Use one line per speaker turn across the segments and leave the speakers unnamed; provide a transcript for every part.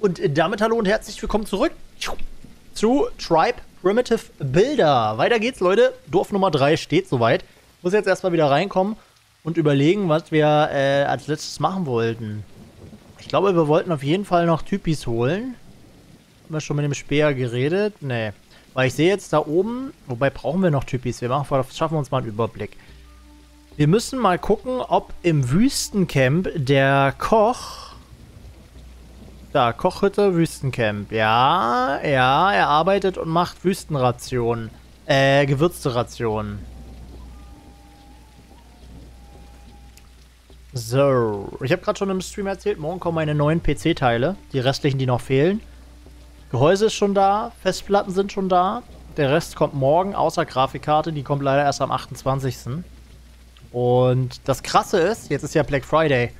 Und damit hallo und herzlich willkommen zurück zu Tribe Primitive Builder. Weiter geht's, Leute. Dorf Nummer 3 steht soweit. Muss jetzt erstmal wieder reinkommen und überlegen, was wir äh, als letztes machen wollten. Ich glaube, wir wollten auf jeden Fall noch Typis holen. Haben wir schon mit dem Speer geredet? Nee. Weil ich sehe jetzt da oben, wobei brauchen wir noch Typis. Wir machen, schaffen uns mal einen Überblick. Wir müssen mal gucken, ob im Wüstencamp der Koch da, Kochhütte, Wüstencamp. Ja, ja, er arbeitet und macht Wüstenrationen. Äh, gewürzte Rationen. So, ich habe gerade schon im Stream erzählt, morgen kommen meine neuen PC-Teile. Die restlichen, die noch fehlen. Gehäuse ist schon da, Festplatten sind schon da. Der Rest kommt morgen, außer Grafikkarte. Die kommt leider erst am 28. Und das Krasse ist, jetzt ist ja Black Friday.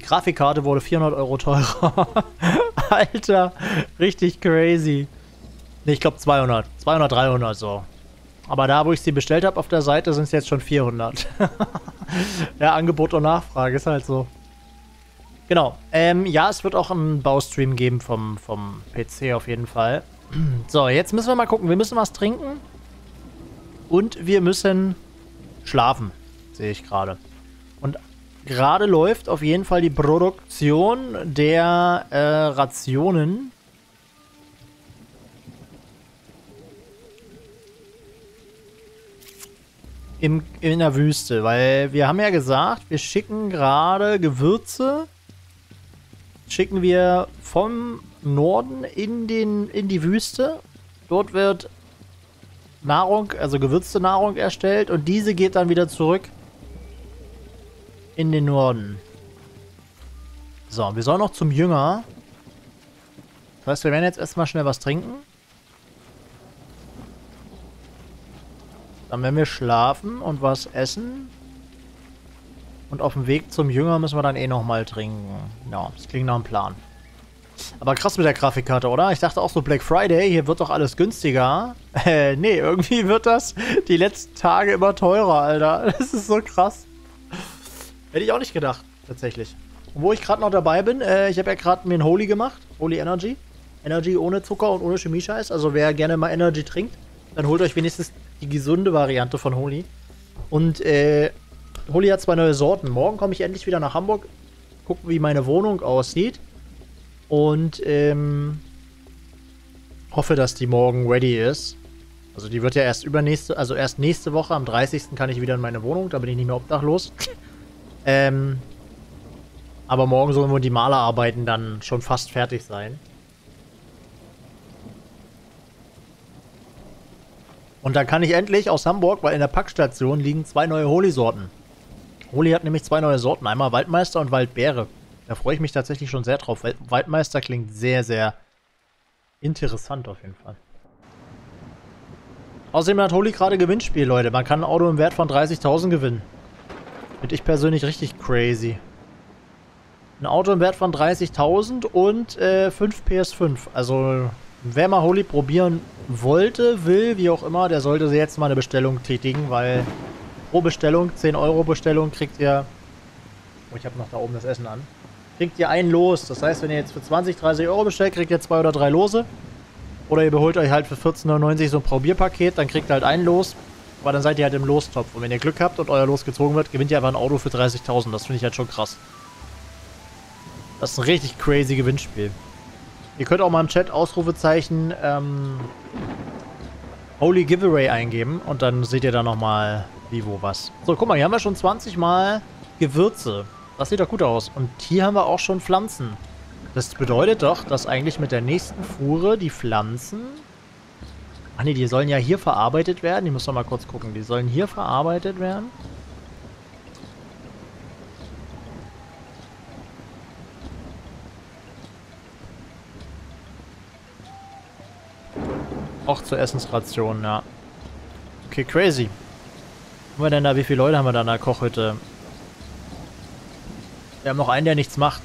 Die Grafikkarte wurde 400 Euro teurer. Alter, richtig crazy. Ne, ich glaube 200. 200, 300 so. Aber da, wo ich sie bestellt habe auf der Seite, sind es jetzt schon 400. ja, Angebot und Nachfrage ist halt so. Genau. Ähm, ja, es wird auch einen Baustream geben vom, vom PC auf jeden Fall. So, jetzt müssen wir mal gucken. Wir müssen was trinken. Und wir müssen schlafen. Sehe ich gerade. Und Gerade läuft auf jeden Fall die Produktion der äh, Rationen. Im, in der Wüste, weil wir haben ja gesagt, wir schicken gerade Gewürze, schicken wir vom Norden in, den, in die Wüste. Dort wird Nahrung, also gewürzte Nahrung erstellt und diese geht dann wieder zurück in den Norden. So, wir sollen noch zum Jünger. Das heißt, wir werden jetzt erstmal schnell was trinken. Dann werden wir schlafen und was essen. Und auf dem Weg zum Jünger müssen wir dann eh nochmal trinken. Ja, das klingt nach einem Plan. Aber krass mit der Grafikkarte, oder? Ich dachte auch so Black Friday, hier wird doch alles günstiger. Äh, nee, irgendwie wird das die letzten Tage immer teurer, Alter. Das ist so krass. Hätte ich auch nicht gedacht, tatsächlich. Wo ich gerade noch dabei bin, äh, ich habe ja gerade mir ein Holy gemacht. Holy Energy. Energy ohne Zucker und ohne Chemie-Scheiß. Also wer gerne mal Energy trinkt, dann holt euch wenigstens die gesunde Variante von Holy. Und äh, Holy hat zwei neue Sorten. Morgen komme ich endlich wieder nach Hamburg, gucken, wie meine Wohnung aussieht. Und ähm, hoffe, dass die morgen ready ist. Also die wird ja erst übernächste, also erst nächste Woche, am 30. kann ich wieder in meine Wohnung, da bin ich nicht mehr obdachlos. Ähm, aber morgen sollen wohl die Malerarbeiten dann schon fast fertig sein. Und dann kann ich endlich aus Hamburg, weil in der Packstation liegen zwei neue Holy-Sorten. Holy hat nämlich zwei neue Sorten. Einmal Waldmeister und Waldbeere. Da freue ich mich tatsächlich schon sehr drauf. Waldmeister klingt sehr, sehr interessant auf jeden Fall. Außerdem hat Holy gerade Gewinnspiel, Leute. Man kann ein Auto im Wert von 30.000 gewinnen. Finde ich persönlich richtig crazy. Ein Auto im Wert von 30.000 und äh, 5 PS5. Also, wer mal Holy probieren wollte, will, wie auch immer, der sollte jetzt mal eine Bestellung tätigen, weil pro Bestellung, 10 Euro Bestellung, kriegt ihr... Oh, ich habe noch da oben das Essen an. Kriegt ihr ein Los. Das heißt, wenn ihr jetzt für 20, 30 Euro bestellt, kriegt ihr zwei oder drei Lose. Oder ihr beholt euch halt für 14,99 so ein Probierpaket, dann kriegt ihr halt ein Los. Aber dann seid ihr halt im Lostopf. Und wenn ihr Glück habt und euer Los gezogen wird, gewinnt ihr einfach ein Auto für 30.000. Das finde ich halt schon krass. Das ist ein richtig crazy Gewinnspiel. Ihr könnt auch mal im Chat Ausrufezeichen ähm, Holy Giveaway eingeben und dann seht ihr da nochmal wie, wo, was. So, guck mal, hier haben wir schon 20 Mal Gewürze. Das sieht doch gut aus. Und hier haben wir auch schon Pflanzen. Das bedeutet doch, dass eigentlich mit der nächsten Fuhre die Pflanzen Ach ne, die sollen ja hier verarbeitet werden. Ich muss noch mal kurz gucken. Die sollen hier verarbeitet werden. Auch zur Essensration, ja. Okay, crazy. Haben wir denn da, wie viele Leute haben wir da in der Kochhütte? Wir haben noch einen, der nichts macht.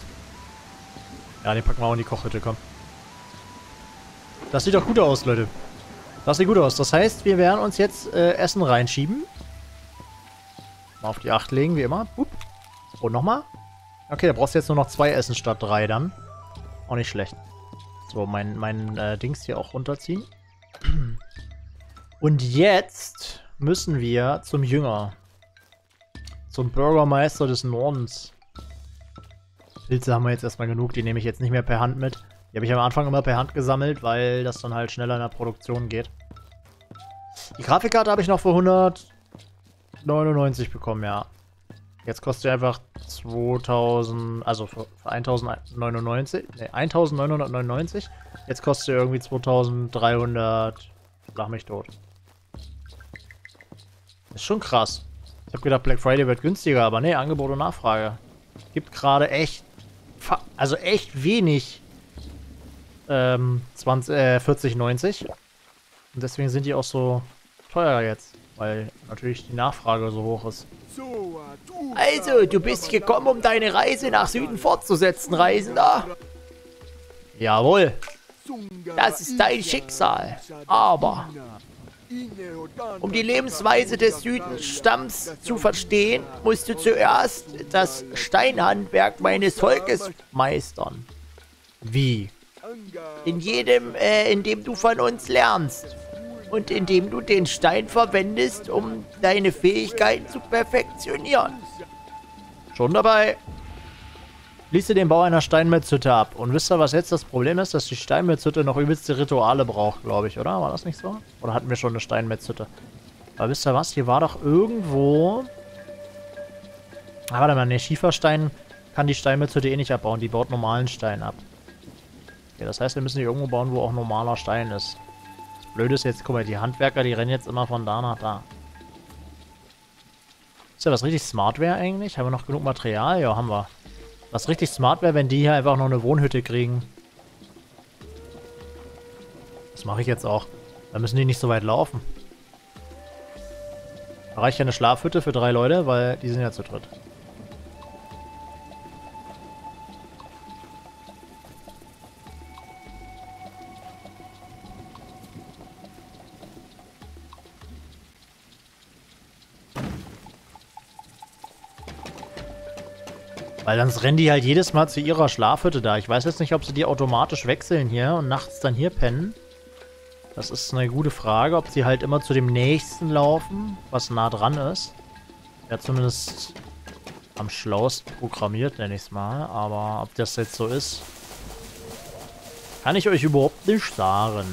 Ja, den packen wir auch in die Kochhütte, komm. Das sieht doch gut aus, Leute. Das sieht gut aus. Das heißt, wir werden uns jetzt äh, Essen reinschieben. Mal auf die 8 legen, wie immer. Upp. Und nochmal. Okay, da brauchst du jetzt nur noch zwei Essen statt drei dann. Auch nicht schlecht. So, mein, mein äh, Dings hier auch runterziehen. Und jetzt müssen wir zum Jünger. Zum Bürgermeister des Nordens. Pilze haben wir jetzt erstmal genug, die nehme ich jetzt nicht mehr per Hand mit. Die habe ich am Anfang immer per Hand gesammelt, weil das dann halt schneller in der Produktion geht. Die Grafikkarte habe ich noch für 199 bekommen, ja. Jetzt kostet sie einfach 2000, also für, für 1099, ne, 1999. Jetzt kostet sie irgendwie 2300, lach mich tot. Ist schon krass. Ich habe gedacht, Black Friday wird günstiger, aber ne, Angebot und Nachfrage. Gibt gerade echt, also echt wenig ähm, 20, äh, 4090. Und deswegen sind die auch so teuer jetzt, weil natürlich die Nachfrage so hoch ist. Also, du bist gekommen, um deine Reise nach Süden fortzusetzen, Reisender. Jawohl. Das ist dein Schicksal. Aber um die Lebensweise des Südenstamms zu verstehen, musst du zuerst das Steinhandwerk meines Volkes meistern. Wie? In jedem, äh, in dem du von uns lernst. Und indem du den Stein verwendest, um deine Fähigkeiten zu perfektionieren. Schon dabei. Lies den Bau einer Steinmetzhütte ab. Und wisst ihr, was jetzt das Problem ist? Dass die Steinmetzhütte noch übelste Rituale braucht, glaube ich, oder? War das nicht so? Oder hatten wir schon eine Steinmetzhütte? Aber wisst ihr was? Hier war doch irgendwo... Ah, warte mal, ne, Schieferstein kann die Steinmetzhütte eh nicht abbauen. Die baut normalen Stein ab. Okay, das heißt, wir müssen hier irgendwo bauen, wo auch normaler Stein ist. Das Blöde ist jetzt, guck mal, die Handwerker, die rennen jetzt immer von da nach da. Ist ja was richtig smart wäre eigentlich? Haben wir noch genug Material? Ja, haben wir. Was richtig smart wäre, wenn die hier einfach noch eine Wohnhütte kriegen. Das mache ich jetzt auch. Da müssen die nicht so weit laufen. Da reicht ja eine Schlafhütte für drei Leute, weil die sind ja zu dritt. Weil sonst rennen die halt jedes Mal zu ihrer Schlafhütte da. Ich weiß jetzt nicht, ob sie die automatisch wechseln hier und nachts dann hier pennen. Das ist eine gute Frage, ob sie halt immer zu dem nächsten laufen, was nah dran ist. Ja, zumindest am schlausten programmiert, nenne ich es mal. Aber ob das jetzt so ist, kann ich euch überhaupt nicht sagen.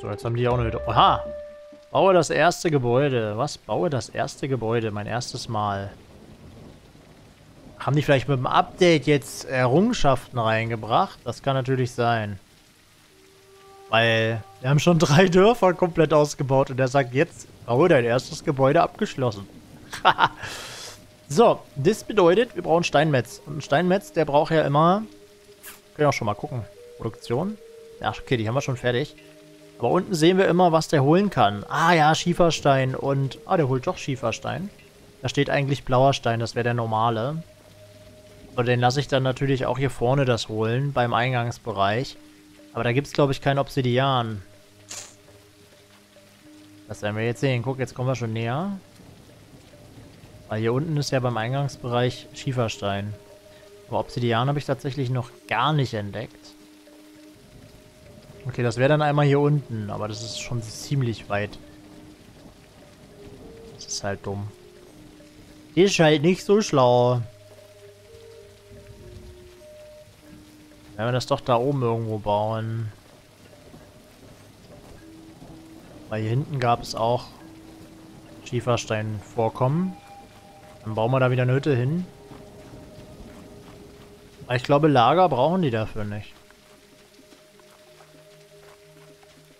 So, jetzt haben die auch eine... Aha! Baue das erste Gebäude. Was? Baue das erste Gebäude. Mein erstes Mal. Haben die vielleicht mit dem Update jetzt Errungenschaften reingebracht? Das kann natürlich sein. Weil wir haben schon drei Dörfer komplett ausgebaut und er sagt jetzt, baue dein erstes Gebäude abgeschlossen. so, das bedeutet, wir brauchen Steinmetz. Und ein Steinmetz, der braucht ja immer... Können wir auch schon mal gucken. Produktion. Ja, okay, die haben wir schon fertig. Aber unten sehen wir immer, was der holen kann. Ah ja, Schieferstein und... Ah, der holt doch Schieferstein. Da steht eigentlich blauer Stein, das wäre der normale. Aber den lasse ich dann natürlich auch hier vorne das holen, beim Eingangsbereich. Aber da gibt es, glaube ich, kein Obsidian. Das werden wir jetzt sehen. Guck, jetzt kommen wir schon näher. Weil hier unten ist ja beim Eingangsbereich Schieferstein. Aber Obsidian habe ich tatsächlich noch gar nicht entdeckt. Okay, das wäre dann einmal hier unten, aber das ist schon ziemlich weit. Das ist halt dumm. Ist halt nicht so schlau. Wenn wir das doch da oben irgendwo bauen. Weil hier hinten gab es auch Schieferstein-Vorkommen. Dann bauen wir da wieder eine Hütte hin. Aber ich glaube, Lager brauchen die dafür nicht.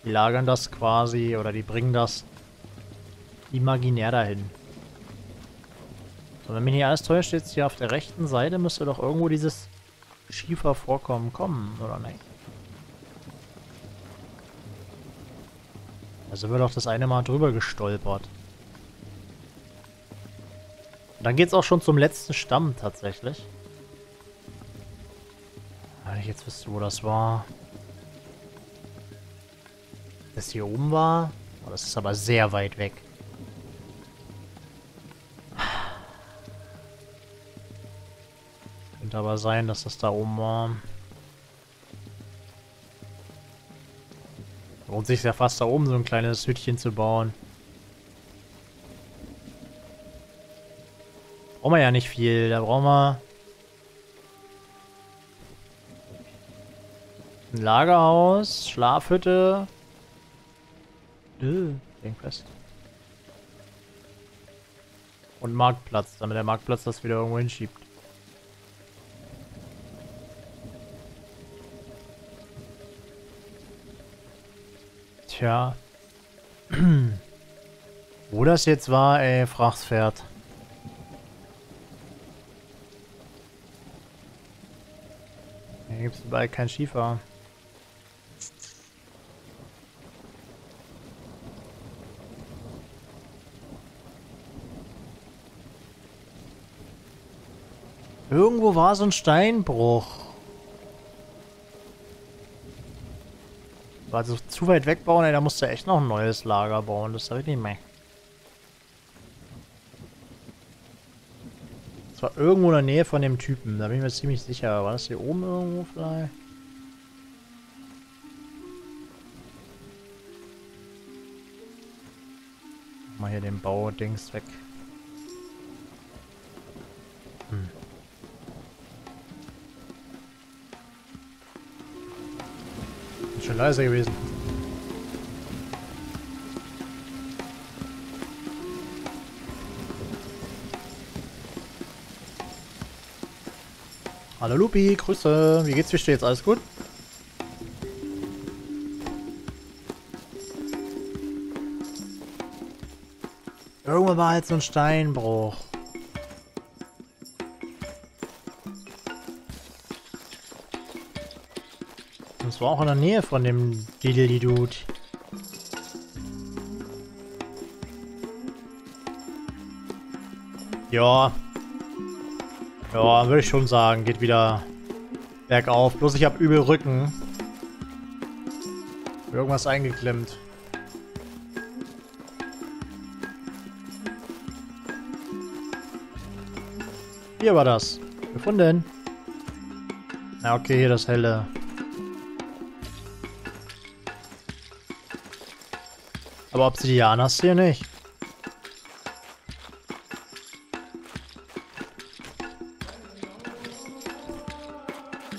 Die lagern das quasi oder die bringen das imaginär dahin. So, wenn mich nicht alles täuscht, jetzt hier auf der rechten Seite müsste doch irgendwo dieses Schiefervorkommen kommen, oder nicht? Da sind wir doch das eine Mal drüber gestolpert. Und dann geht's auch schon zum letzten Stamm tatsächlich. Wenn ich jetzt wüsste, wo das war das hier oben war. Oh, das ist aber sehr weit weg. Könnte aber sein, dass das da oben war. Lohnt sich ja fast da oben so ein kleines Hütchen zu bauen. Brauchen wir ja nicht viel. Da brauchen wir ein Lagerhaus, Schlafhütte. Äh, fest. Und Marktplatz, damit der Marktplatz das wieder irgendwo hinschiebt. Tja. Wo das jetzt war, ey, Frachtpferd. Hier gibt es überall kein Schiefer. Irgendwo war so ein Steinbruch. Also zu weit wegbauen, ey, da musst du echt noch ein neues Lager bauen. Das habe ich nicht mehr. Das war irgendwo in der Nähe von dem Typen. Da bin ich mir ziemlich sicher. War das hier oben irgendwo vielleicht? Mal hier den Baudings weg. Schon leiser gewesen. Hallo Lupi, Grüße. Wie geht's? Wie steht's? Alles gut? Irgendwann war halt so ein Steinbruch. War auch in der Nähe von dem Diddly-Dude. Ja. Ja, würde ich schon sagen. Geht wieder bergauf. Bloß ich habe übel Rücken. Irgendwas eingeklemmt. Hier war das. Gefunden. Na okay, hier das helle. Aber Obsidian hast du hier nicht.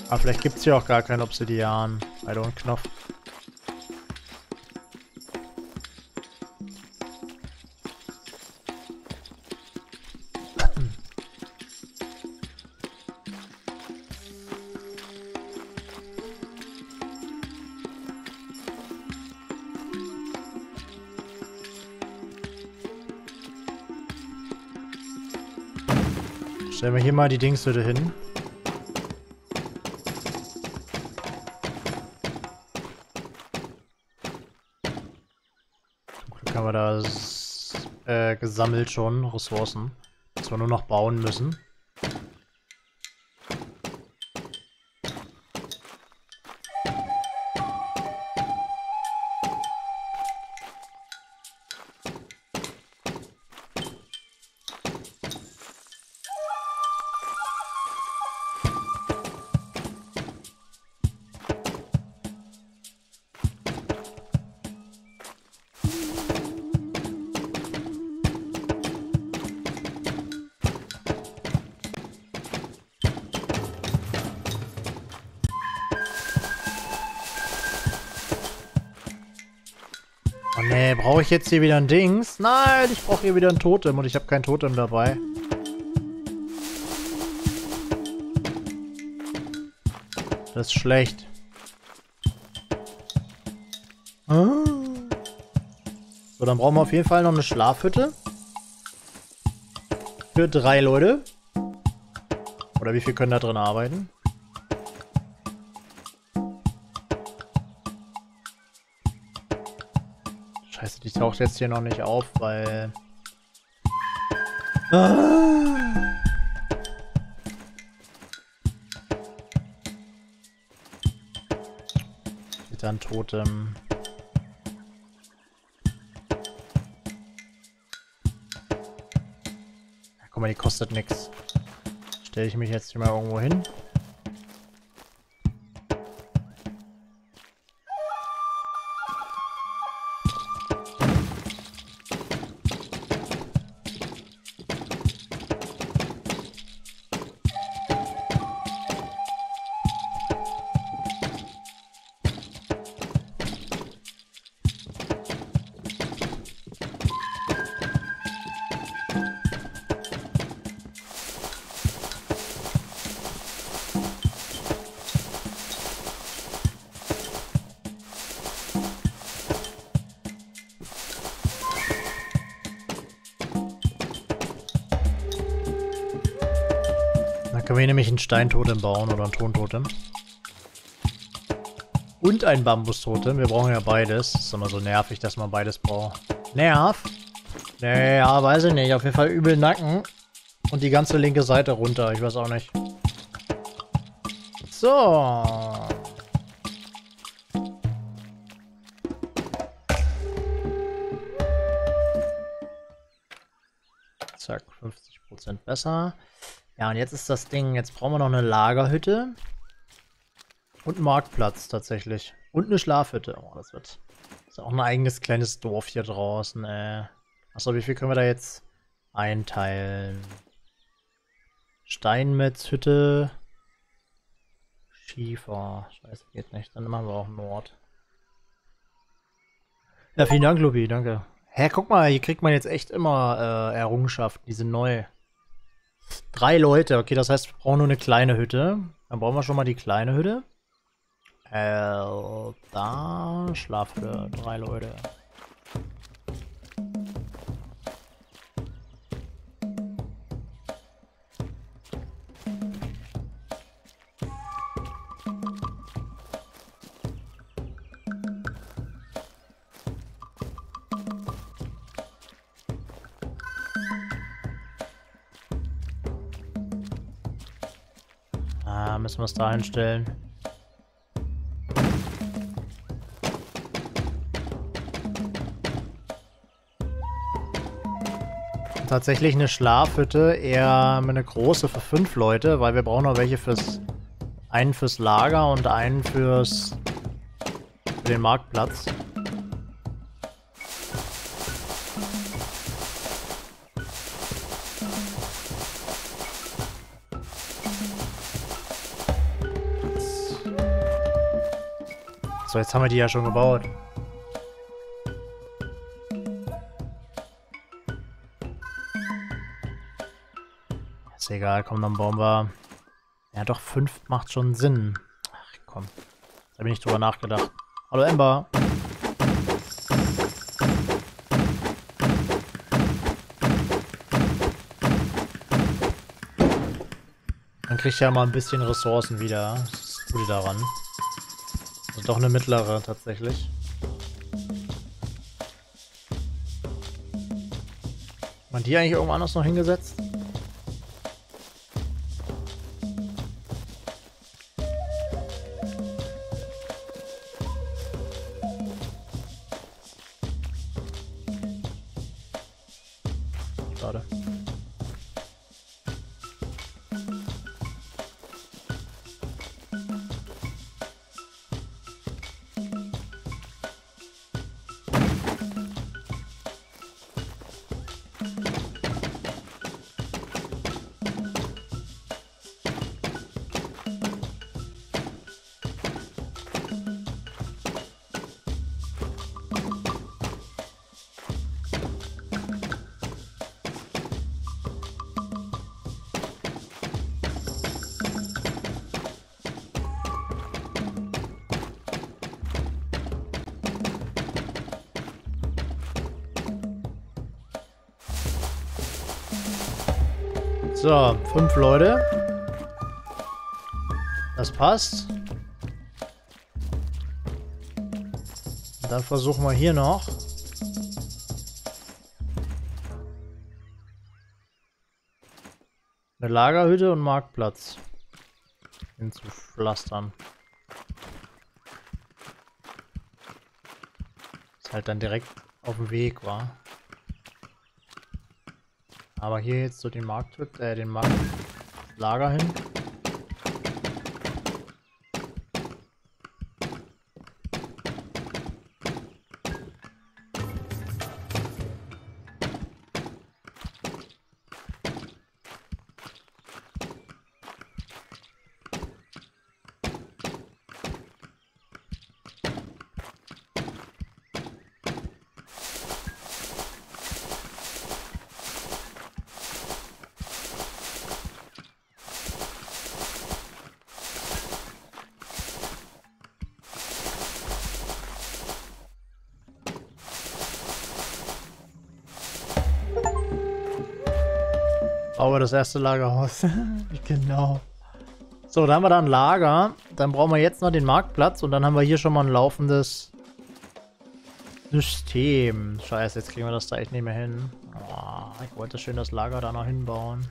Aber vielleicht gibt es hier auch gar kein Obsidian. I don't Knopf. Hier mal die Dingshütte hin. Zum Glück haben wir da äh, gesammelt schon Ressourcen. Dass wir nur noch bauen müssen. Jetzt hier wieder ein Dings? Nein, ich brauche hier wieder ein Totem und ich habe kein Totem dabei. Das ist schlecht. Ah. So, dann brauchen wir auf jeden Fall noch eine Schlafhütte. Für drei Leute. Oder wie viel können da drin arbeiten? Taucht jetzt hier noch nicht auf, weil... Ah. Wieder ein Totem. Ja, guck mal, die kostet nix. Stelle ich mich jetzt hier mal irgendwo hin. Wir nämlich ein Steintotem bauen oder ein Tontotem. Und ein Bambustotem. Wir brauchen ja beides. Ist immer so nervig, dass man beides braucht. Nerv? Naja, weiß ich nicht. Auf jeden Fall übel Nacken. Und die ganze linke Seite runter. Ich weiß auch nicht. So. Zack, 50% besser. Ja, und jetzt ist das Ding, jetzt brauchen wir noch eine Lagerhütte. Und einen Marktplatz tatsächlich. Und eine Schlafhütte. Oh, das wird... Das ist auch ein eigenes kleines Dorf hier draußen, ey. Achso, wie viel können wir da jetzt einteilen? Steinmetzhütte. Schiefer. Scheiße, geht nicht. Dann machen wir auch Nord. Ja, vielen Dank, Lubi, danke. Hä, guck mal, hier kriegt man jetzt echt immer äh, Errungenschaften. Die sind neu. Drei Leute. Okay, das heißt, wir brauchen nur eine kleine Hütte. Dann brauchen wir schon mal die kleine Hütte. Äh, da. Schlaf für drei Leute. Müssen wir es da einstellen. Tatsächlich eine Schlafhütte, eher eine große für fünf Leute, weil wir brauchen noch welche fürs einen fürs Lager und einen fürs für den Marktplatz. So, jetzt haben wir die ja schon gebaut. Ist egal, komm, dann bauen wir... Ja doch, 5 macht schon Sinn. Ach komm, da habe ich nicht drüber nachgedacht. Hallo Ember. Dann kriegt ja mal ein bisschen Ressourcen wieder. Das ist das Gute daran. Also doch eine mittlere tatsächlich. Man die eigentlich irgendwo anders noch hingesetzt? Fünf Leute. Das passt. dann versuchen wir hier noch. Eine Lagerhütte und Marktplatz hinzupflastern. Ist halt dann direkt auf dem Weg, war. Aber hier jetzt so den Markt, äh, den Markt, Lager hin. Baue das erste Lagerhaus. genau. So, da haben wir da ein Lager. Dann brauchen wir jetzt noch den Marktplatz und dann haben wir hier schon mal ein laufendes System. Scheiße, jetzt kriegen wir das da echt nicht mehr hin. Oh, ich wollte schön das Lager da noch hinbauen.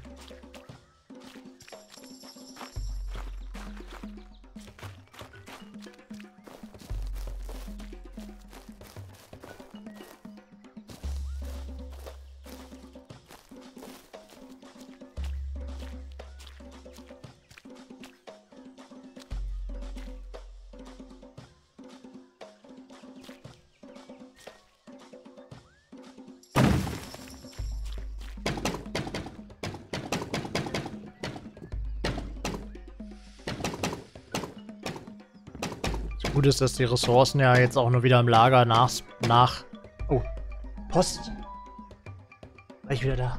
Dass die Ressourcen ja jetzt auch nur wieder im Lager nach... nach oh, Post. War ich wieder da?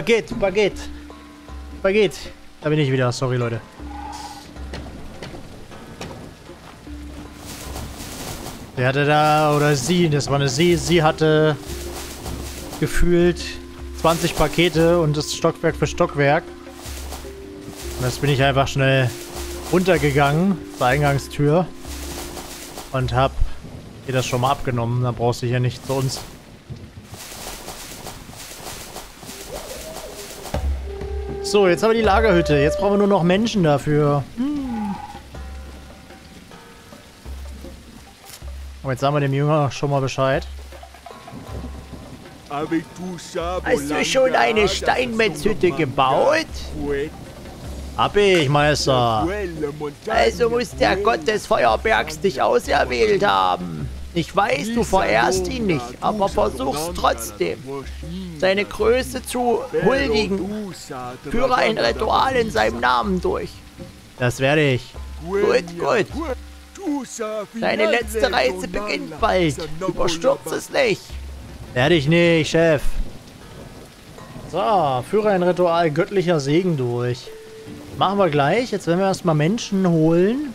Baguette, Baguette. Baguette. Da bin ich wieder, sorry Leute. Der hatte da, oder sie, das war eine sie, sie hatte gefühlt 20 Pakete und das Stockwerk für Stockwerk. Und jetzt bin ich einfach schnell runtergegangen zur Eingangstür und hab ihr das schon mal abgenommen. Da brauchst du hier nicht zu uns. So, jetzt haben wir die Lagerhütte. Jetzt brauchen wir nur noch Menschen dafür. Hm. Aber jetzt sagen wir dem Jünger schon mal Bescheid.
Hast du schon eine Steinmetzhütte gebaut?
Hab ich, Meister.
Also muss der Gott des Feuerbergs dich auserwählt haben. Ich weiß, du verehrst ihn nicht, aber versuch's trotzdem. Seine Größe zu huldigen. Führe ein Ritual in seinem Namen durch.
Das werde ich.
Gut, gut. Deine letzte Reise beginnt bald. Überstürz es nicht.
Werde ich nicht, Chef. So, führe ein Ritual göttlicher Segen durch. Machen wir gleich. Jetzt werden wir erstmal Menschen holen.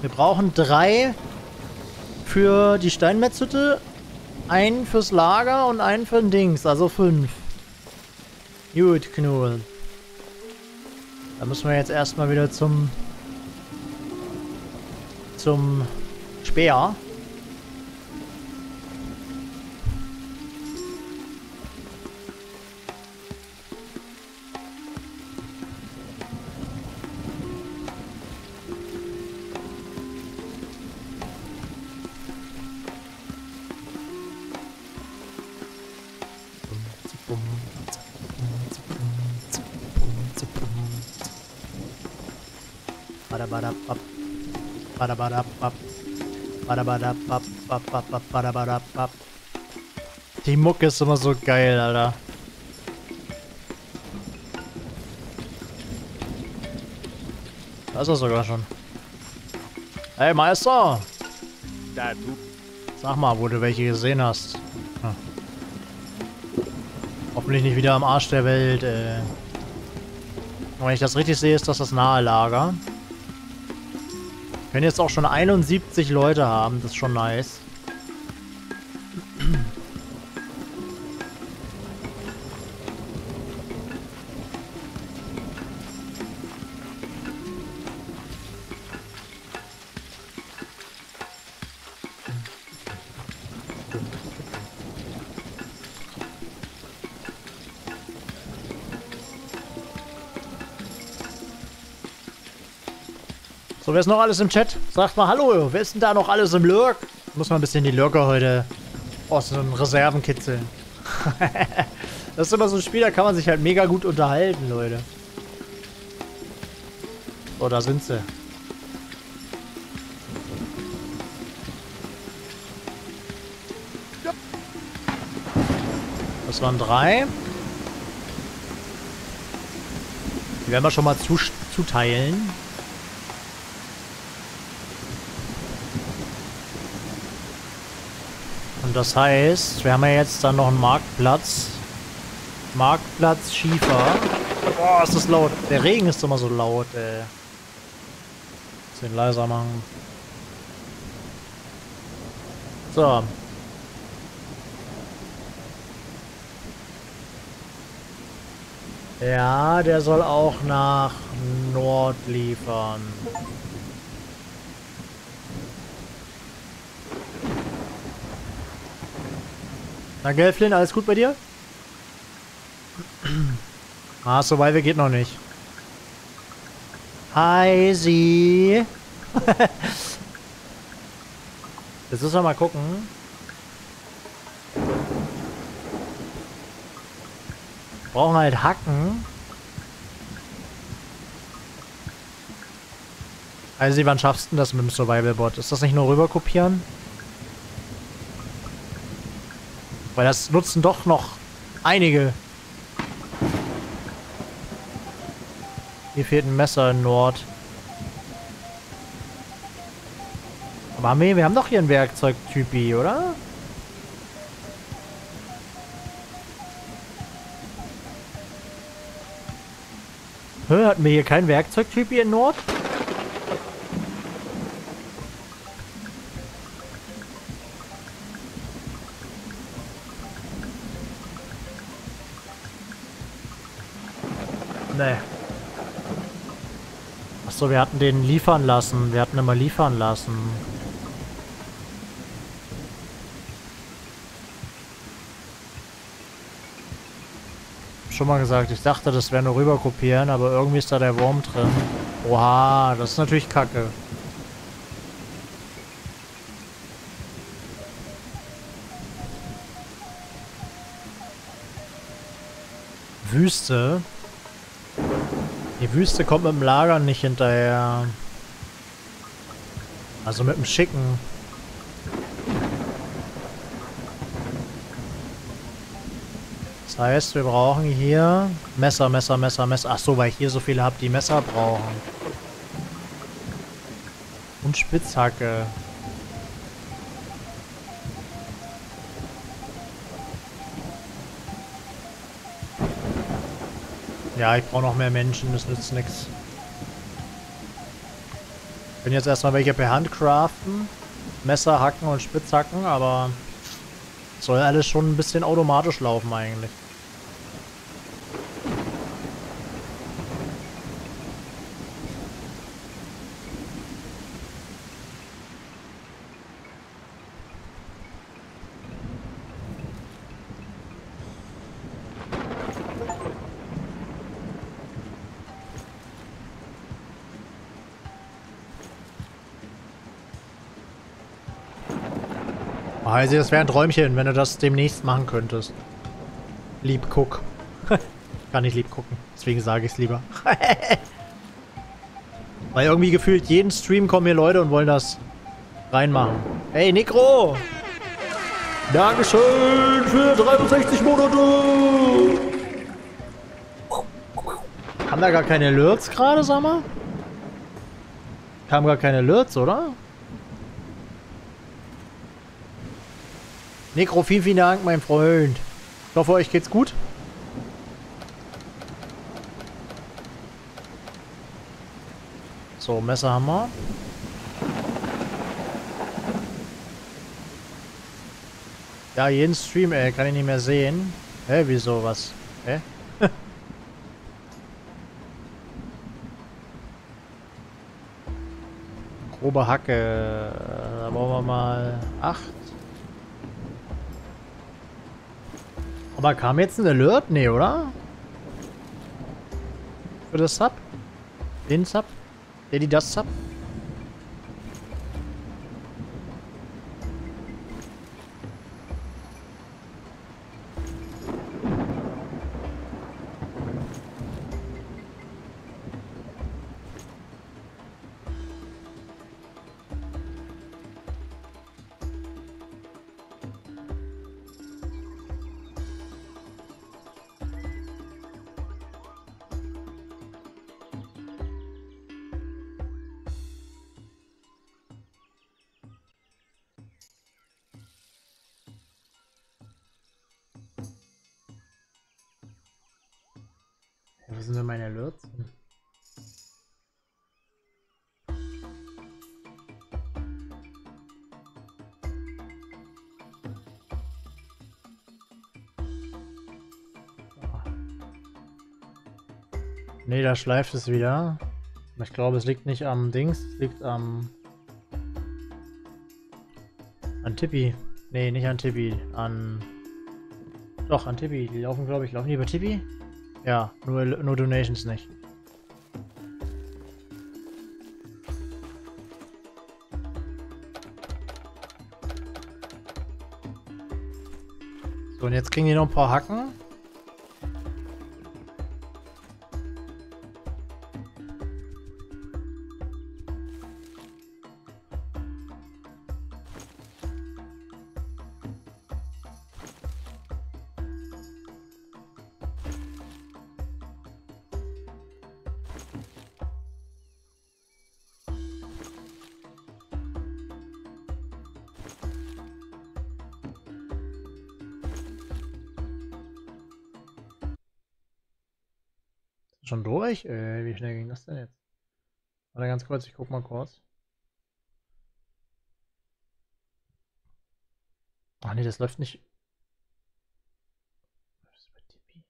Wir brauchen drei für die Steinmetzhütte, einen fürs Lager und einen für den Dings. Also fünf. Gut, Knull. Da müssen wir jetzt erstmal wieder zum zum Speer. Die Mucke ist immer so geil, Alter. Da ist er sogar schon. Hey, Meister! Sag mal, wo du welche gesehen hast. Hm. Hoffentlich nicht wieder am Arsch der Welt. Und wenn ich das richtig sehe, ist das das nahe Lager. Können jetzt auch schon 71 Leute haben, das ist schon nice. Wer ist noch alles im Chat? Sagt mal Hallo, wer ist denn da noch alles im Lurk? Muss man ein bisschen die Lurker heute aus den Reserven kitzeln. das ist immer so ein Spiel, da kann man sich halt mega gut unterhalten, Leute. So, da sind sie. Das waren drei. Die werden wir schon mal zuteilen. Und das heißt, wir haben ja jetzt dann noch einen Marktplatz. Marktplatz Schiefer. Boah, ist das laut. Der Regen ist immer so laut, ey. Bisschen leiser machen. So. Ja, der soll auch nach Nord liefern. Na, Gelflin, alles gut bei dir? ah, Survival geht noch nicht. Hi, sie. Jetzt müssen wir mal gucken. Wir brauchen halt Hacken. Also, wann schaffst du das mit dem Survival-Bot? Ist das nicht nur rüber kopieren? Weil das nutzen doch noch einige. Hier fehlt ein Messer in Nord. Aber haben wir, wir haben doch hier ein Werkzeugtypi, oder? Hä, hatten wir hier keinen Werkzeugtyp hier in Nord? Achso, wir hatten den liefern lassen. Wir hatten immer liefern lassen. Schon mal gesagt, ich dachte, das wäre nur rüber kopieren, aber irgendwie ist da der Wurm drin. Oha, das ist natürlich kacke. Wüste. Wüste kommt mit dem Lagern nicht hinterher. Also mit dem Schicken. Das heißt, wir brauchen hier Messer, Messer, Messer, Messer. Ach so, weil ich hier so viele habe, die Messer brauchen. Und Spitzhacke. Ja, ich brauche noch mehr Menschen, das nützt nichts. Ich bin jetzt erstmal welche per Hand craften. Messer hacken und Spitzhacken, aber soll alles schon ein bisschen automatisch laufen eigentlich. Also das wäre ein Träumchen, wenn du das demnächst machen könntest. Lieb guck. Kann nicht lieb gucken. Deswegen sage ich es lieber. Weil irgendwie gefühlt jeden Stream kommen hier Leute und wollen das reinmachen. Hey, Nikro! Dankeschön für 63 Monate! Haben da gar keine Lurz gerade, sag mal? Kam gar keine Lurz, oder? Nekro, vielen, vielen Dank, mein Freund. Ich hoffe, euch geht's gut. So, Messer haben wir. Ja, jeden Stream, ey, kann ich nicht mehr sehen. Hä, wieso, was? Hä? Grobe Hacke. Da brauchen wir mal acht. Aber kam jetzt ein Alert? Nee, oder? Für das Sub? Den Sub? Der die das Sub? Schleift es wieder. Ich glaube, es liegt nicht am Dings, es liegt am... An Tippi. Ne, nicht an Tippi, an... Doch, an Tippi. Die laufen, glaube ich, laufen die über Tippi? Ja, nur, nur Donations nicht. So, und jetzt kriegen die noch ein paar Hacken. Äh, wie schnell ging das denn jetzt? Warte ganz kurz, ich guck mal kurz. Ach nee, das läuft nicht. Läuft über Tipi?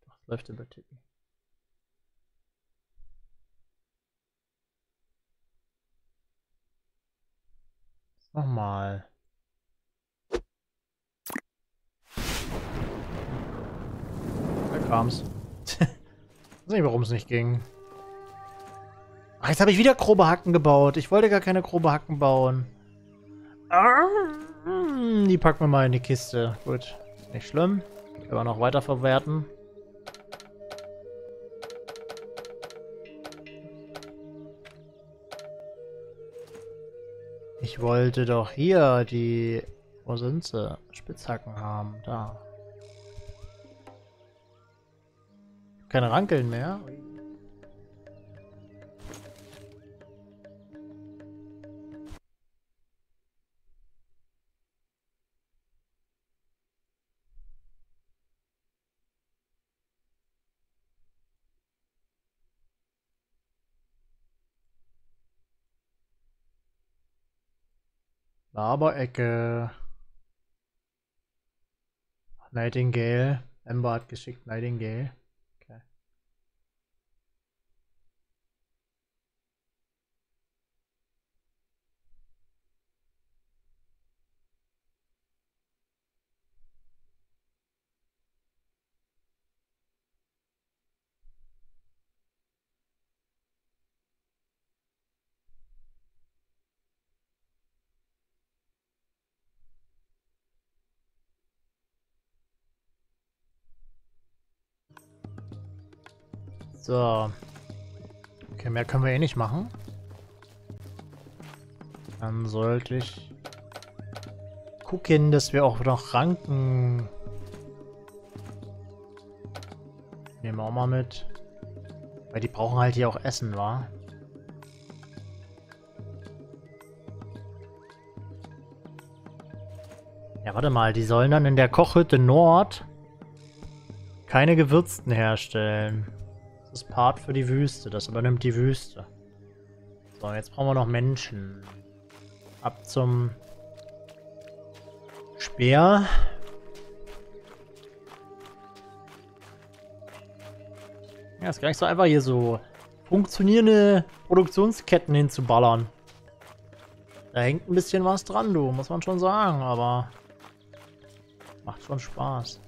Doch, läuft über Tipi. Nochmal. Da kam's. ich weiß nicht, warum es nicht ging. Ach, jetzt habe ich wieder grobe Hacken gebaut. Ich wollte gar keine grobe Hacken bauen. Die packen wir mal in die Kiste. Gut, nicht schlimm. Können wir noch weiter verwerten. Ich wollte doch hier die... Wo sind sie? Spitzhacken haben. Da. Keine Rankeln mehr. Laberecke. Nightingale. Ember hat geschickt Nightingale. So. Okay, mehr können wir eh nicht machen. Dann sollte ich gucken, dass wir auch noch ranken. Nehmen wir auch mal mit. Weil die brauchen halt hier auch Essen, wa? Ja, warte mal, die sollen dann in der Kochhütte Nord keine Gewürzten herstellen. Das Part für die Wüste. Das übernimmt die Wüste. So, jetzt brauchen wir noch Menschen. Ab zum Speer. Ja, ist gar nicht so einfach hier so funktionierende Produktionsketten hinzuballern. Da hängt ein bisschen was dran, du, muss man schon sagen, aber macht schon Spaß.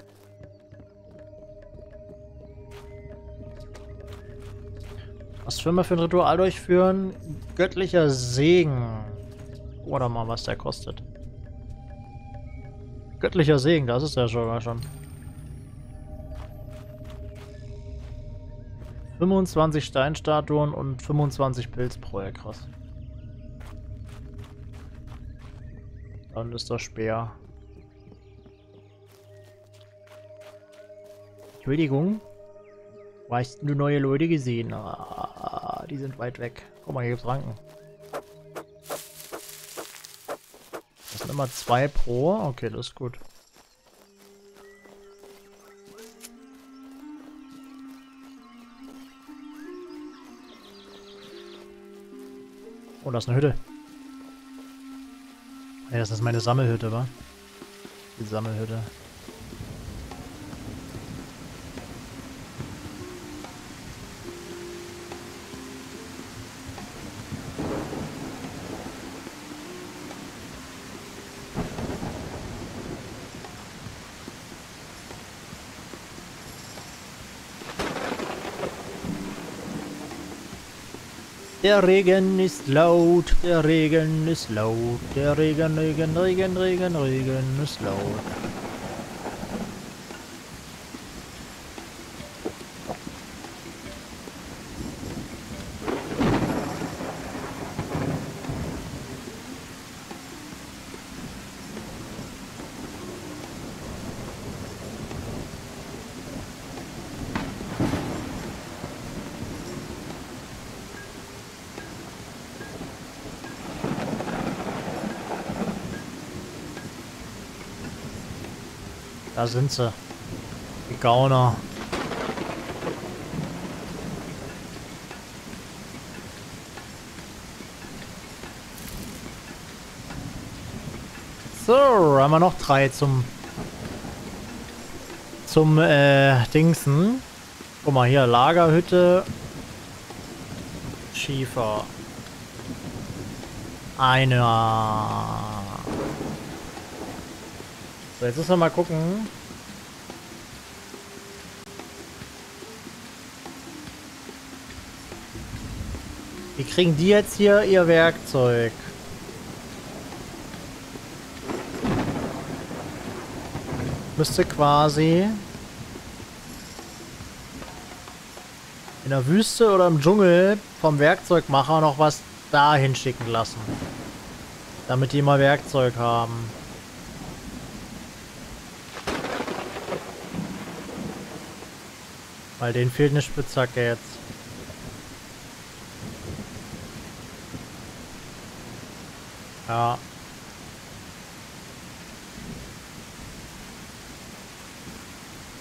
Wir für ein Ritual durchführen? Göttlicher Segen. Oder mal, was der kostet. Göttlicher Segen, das ist ja sogar schon. 25 Steinstatuen und 25 Pilzbräu, krass. Dann ist das Speer. Entschuldigung. Wo hast du neue Leute gesehen? Ah, die sind weit weg. Guck mal, hier gibt's Ranken. Das sind immer zwei pro. Okay, das ist gut. Oh, das ist eine Hütte. Ja, das ist meine Sammelhütte, wa? Die Sammelhütte. Der Regen ist laut, der Regen ist laut, der Regen, Regen, Regen, Regen, Regen ist laut. Da sind sie. Die Gauner. So, haben wir noch drei zum zum äh, Dingsen. Guck mal hier, Lagerhütte. Schiefer. Eine so, jetzt müssen wir mal gucken. Wie kriegen die jetzt hier ihr Werkzeug? Müsste quasi in der Wüste oder im Dschungel vom Werkzeugmacher noch was dahin schicken lassen. Damit die mal Werkzeug haben. Weil denen fehlt eine Spitzhacke jetzt. Ja.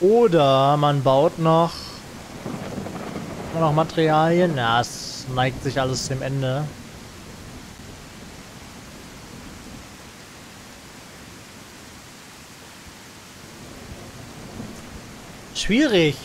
Oder man baut noch, noch Materialien. Ja, es neigt sich alles dem Ende. Schwierig.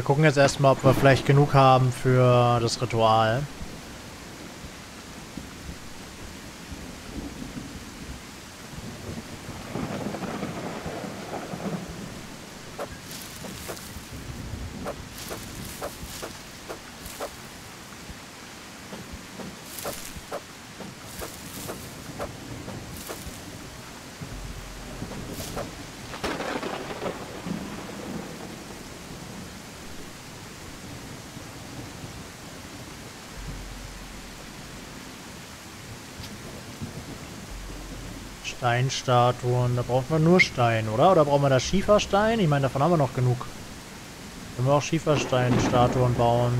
Wir gucken jetzt erstmal, ob wir vielleicht genug haben für das Ritual. Steinstatuen. Da brauchen wir nur Stein, oder? Oder brauchen wir da Schieferstein? Ich meine, davon haben wir noch genug. Können wir auch Schiefersteinstatuen bauen.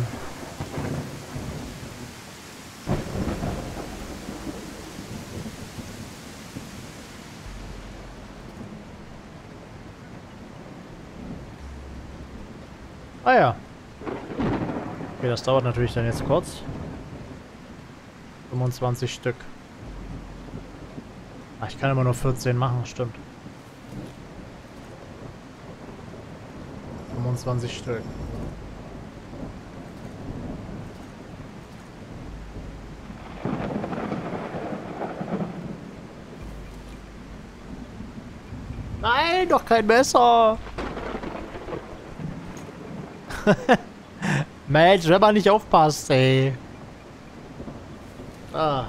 Ah ja. Okay, das dauert natürlich dann jetzt kurz. 25 Stück. Ich kann immer nur 14 machen, stimmt. 25 Stück. Nein, doch kein Messer. Mensch, wenn man nicht aufpasst, ey. Ah.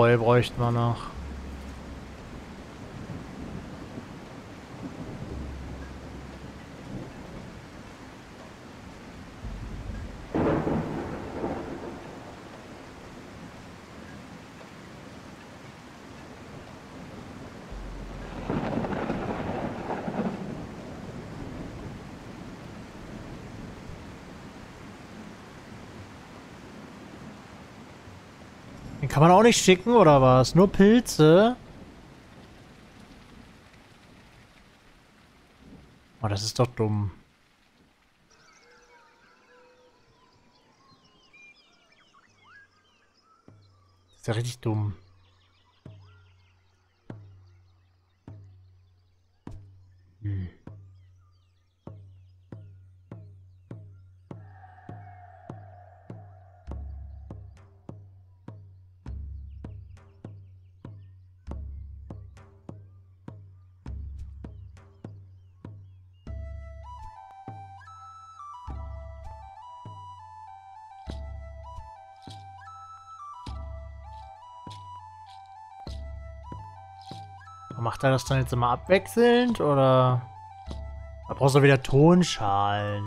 Pilzbräu bräuchten wir noch. Kann man auch nicht schicken, oder was? Nur Pilze? Oh, das ist doch dumm. Das ist ja richtig dumm. Macht er das dann jetzt immer abwechselnd oder? Da brauchst du wieder Tonschalen.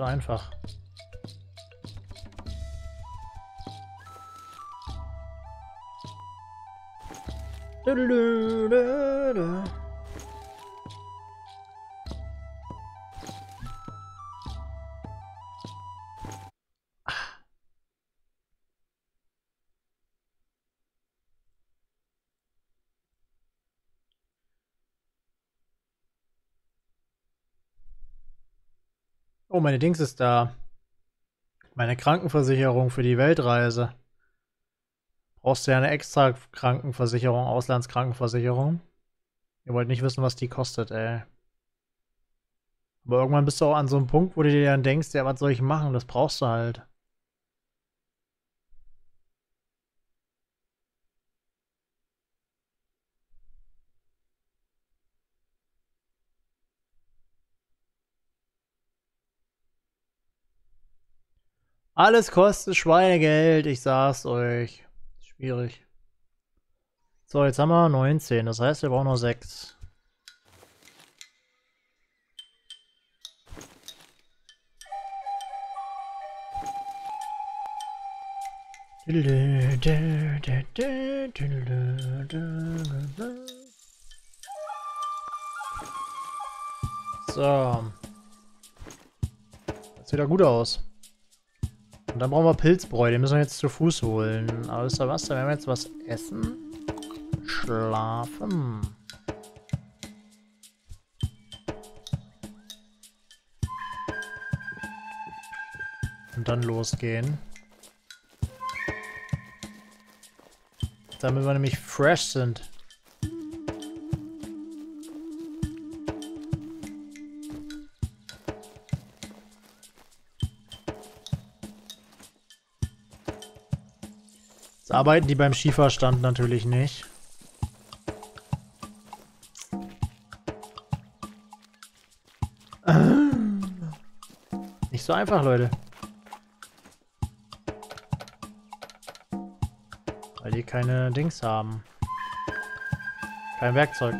So einfach. Du, du, du, Oh, meine Dings ist da. Meine Krankenversicherung für die Weltreise. Brauchst du ja eine extra Krankenversicherung, Auslandskrankenversicherung. Ihr wollt nicht wissen, was die kostet, ey. Aber irgendwann bist du auch an so einem Punkt, wo du dir dann denkst, ja, was soll ich machen? Das brauchst du halt. Alles kostet Schweinegeld, ich sag's euch. Schwierig. So, jetzt haben wir 19, das heißt, wir brauchen noch 6. So. Das sieht ja gut aus. Und dann brauchen wir Pilzbräu, den müssen wir jetzt zu Fuß holen. Außer was? Dann werden wir jetzt was essen. Schlafen. Und dann losgehen. Damit wir nämlich fresh sind. Arbeiten die beim Schieferstand natürlich nicht. Nicht so einfach, Leute. Weil die keine Dings haben. Kein Werkzeug.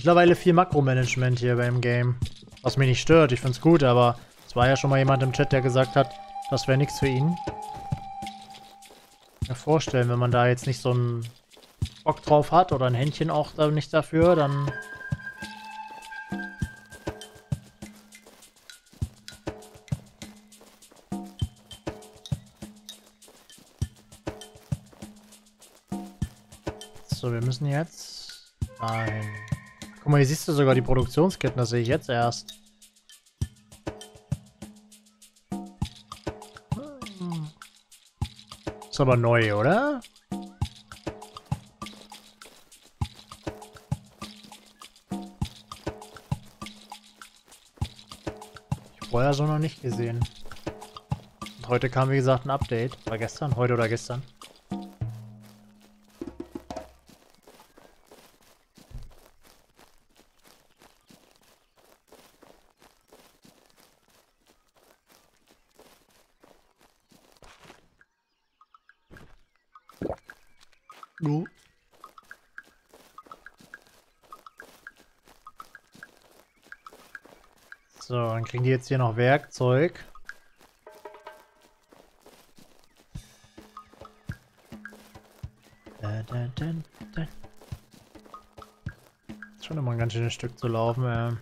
Mittlerweile viel Makromanagement hier beim Game. Was mich nicht stört, ich find's gut, aber es war ja schon mal jemand im Chat, der gesagt hat, das wäre nichts für ihn. Mir vorstellen, wenn man da jetzt nicht so einen Bock drauf hat oder ein Händchen auch da nicht dafür, dann... So, wir müssen jetzt... Nein. Guck mal, hier siehst du sogar die Produktionsketten, das sehe ich jetzt erst. Ist aber neu, oder? Ich vorher so noch nicht gesehen. Und heute kam wie gesagt ein Update. War gestern? Heute oder gestern? No. So, dann kriegen die jetzt hier noch Werkzeug. Da, da, da. Ist schon immer ein ganz schönes Stück zu laufen, ja.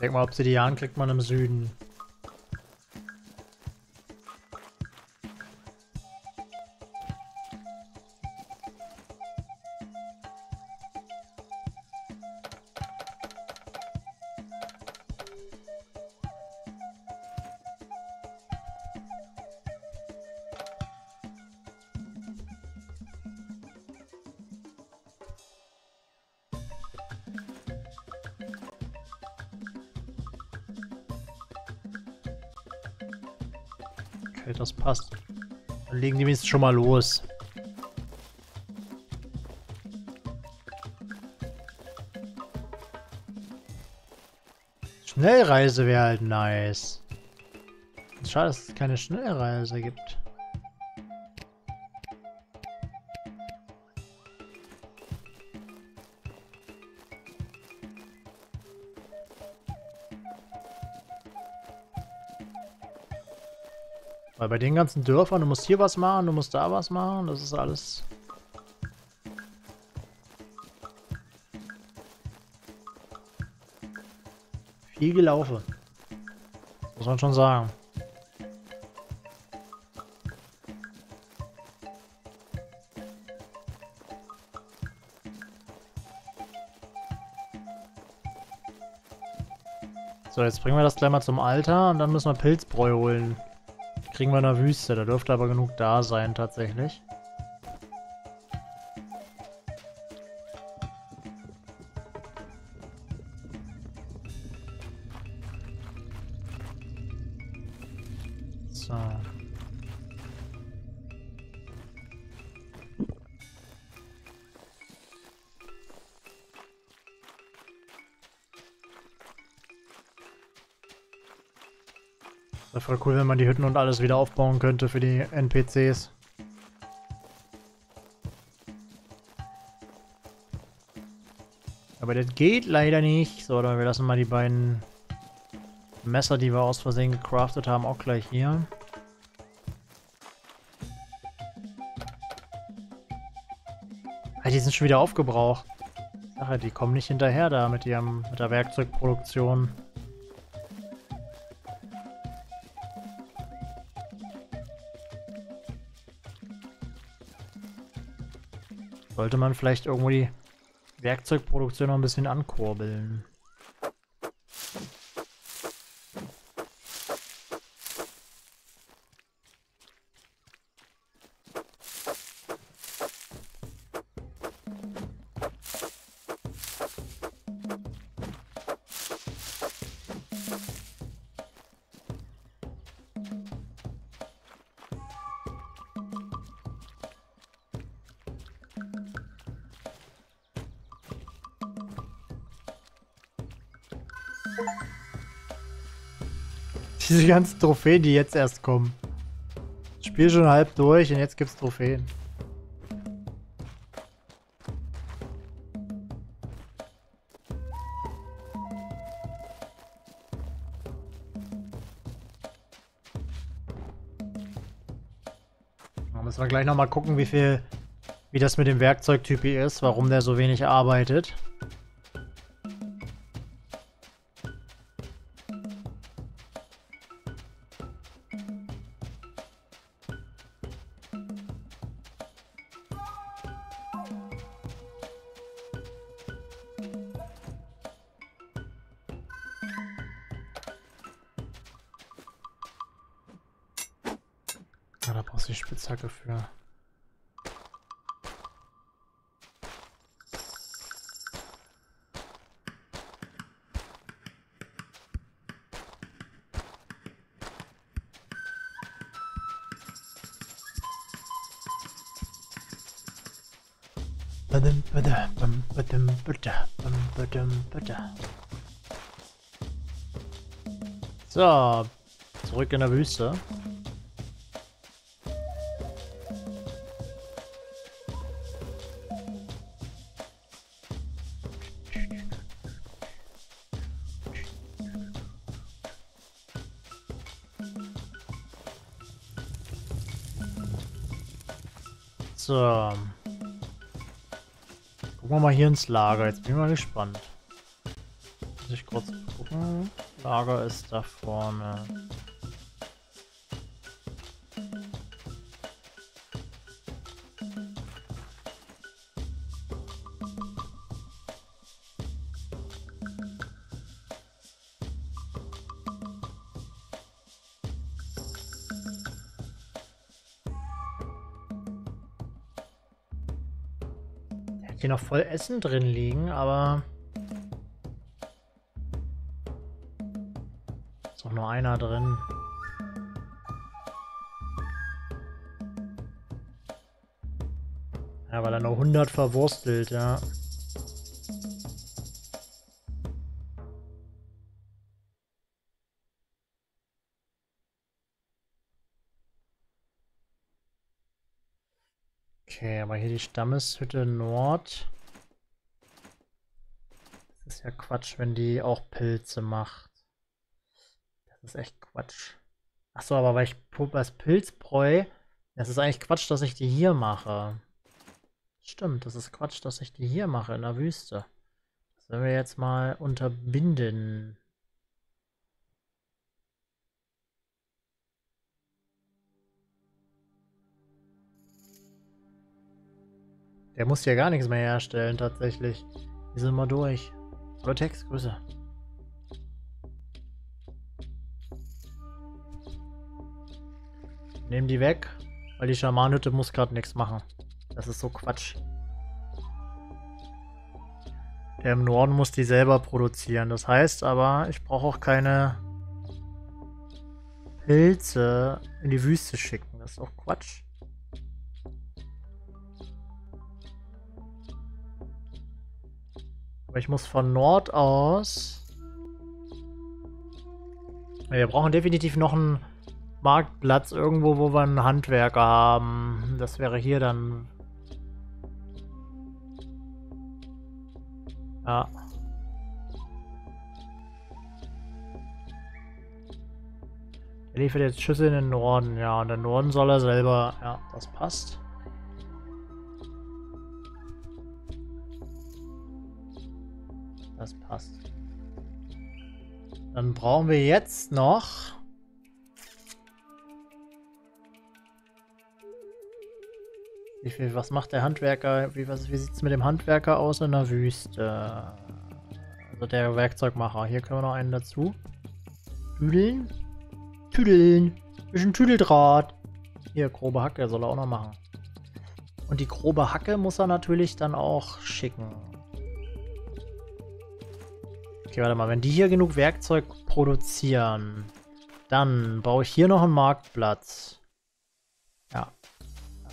Denk mal, Obsidian kriegt man im Süden. Schon mal los. Schnellreise wäre halt nice. Schade, dass es keine Schnellreise gibt. Bei den ganzen Dörfern, du musst hier was machen, du musst da was machen, das ist alles... Viel gelaufen. Muss man schon sagen. So, jetzt bringen wir das gleich mal zum Alter und dann müssen wir Pilzbräu holen. Kriegen wir in der Wüste, da dürfte aber genug da sein tatsächlich. Cool, wenn man die Hütten und alles wieder aufbauen könnte für die NPCs. Aber das geht leider nicht. So, dann wir lassen mal die beiden Messer, die wir aus Versehen gecraftet haben, auch gleich hier. Ah, die sind schon wieder aufgebraucht. Sache, die kommen nicht hinterher da mit, ihrem, mit der Werkzeugproduktion. Sollte man vielleicht irgendwo die Werkzeugproduktion noch ein bisschen ankurbeln. Diese ganzen Trophäen, die jetzt erst kommen. Spiel schon halb durch und jetzt gibt's Trophäen. Da müssen wir gleich nochmal gucken, wie viel, wie das mit dem Werkzeugtypi ist, warum der so wenig arbeitet. Zurück in der Wüste. So. Gucken wir mal hier ins Lager. Jetzt bin ich mal gespannt. Muss ich kurz gucken. Lager ist da vorne. noch voll Essen drin liegen, aber... Ist doch nur einer drin. Ja, weil er nur 100 verwurstelt, ja. Stammeshütte Nord. Das ist ja Quatsch, wenn die auch Pilze macht. Das ist echt Quatsch. Achso, aber weil ich als Pilzbräu, das ist eigentlich Quatsch, dass ich die hier mache. Stimmt, das ist Quatsch, dass ich die hier mache, in der Wüste. Das werden wir jetzt mal unterbinden. Der muss ja gar nichts mehr herstellen, tatsächlich. Die sind mal durch. Hallo Text, Grüße. Nehmen die weg, weil die Schamanhütte muss gerade nichts machen. Das ist so Quatsch. Der im Norden muss die selber produzieren. Das heißt aber, ich brauche auch keine Pilze in die Wüste schicken. Das ist doch Quatsch. Aber ich muss von Nord aus... Wir brauchen definitiv noch einen Marktplatz irgendwo, wo wir einen Handwerker haben. Das wäre hier dann... Ja. Er liefert jetzt Schüsse in den Norden, ja. Und den Norden soll er selber... Ja, das passt. Passt. Dann brauchen wir jetzt noch... Wie viel, was macht der Handwerker? Wie, wie sieht es mit dem Handwerker aus in der Wüste? Also der Werkzeugmacher. Hier können wir noch einen dazu. Tüdeln. Tüdeln. Bisschen Tüdeldraht. Hier, grobe Hacke soll er auch noch machen. Und die grobe Hacke muss er natürlich dann auch schicken. Okay, warte mal. Wenn die hier genug Werkzeug produzieren, dann baue ich hier noch einen Marktplatz. Ja.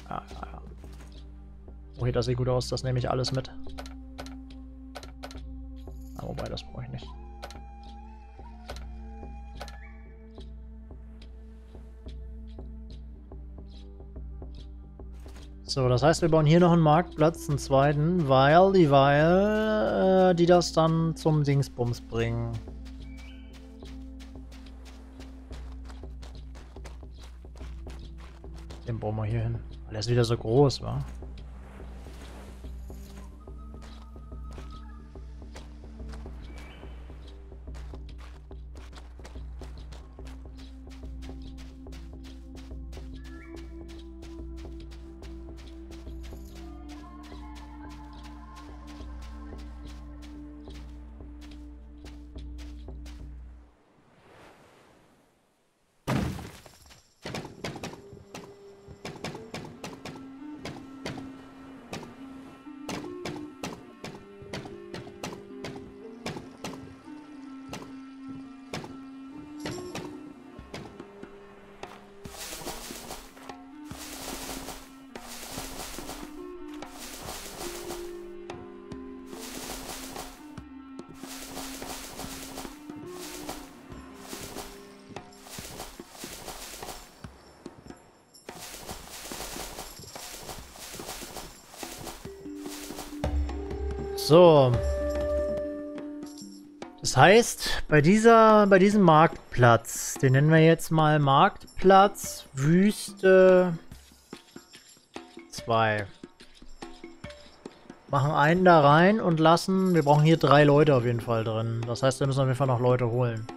Ja, ja, ja. Okay, das sieht gut aus. Das nehme ich alles mit. Wobei, das brauche So, das heißt, wir bauen hier noch einen Marktplatz, einen zweiten, weil die, weil äh, die das dann zum Dingsbums bringen. Den bauen wir hier hin. Weil er ist wieder so groß, wa? So. Das heißt, bei dieser, bei diesem Marktplatz, den nennen wir jetzt mal Marktplatz Wüste 2. Machen einen da rein und lassen, wir brauchen hier drei Leute auf jeden Fall drin. Das heißt, wir müssen auf jeden Fall noch Leute holen.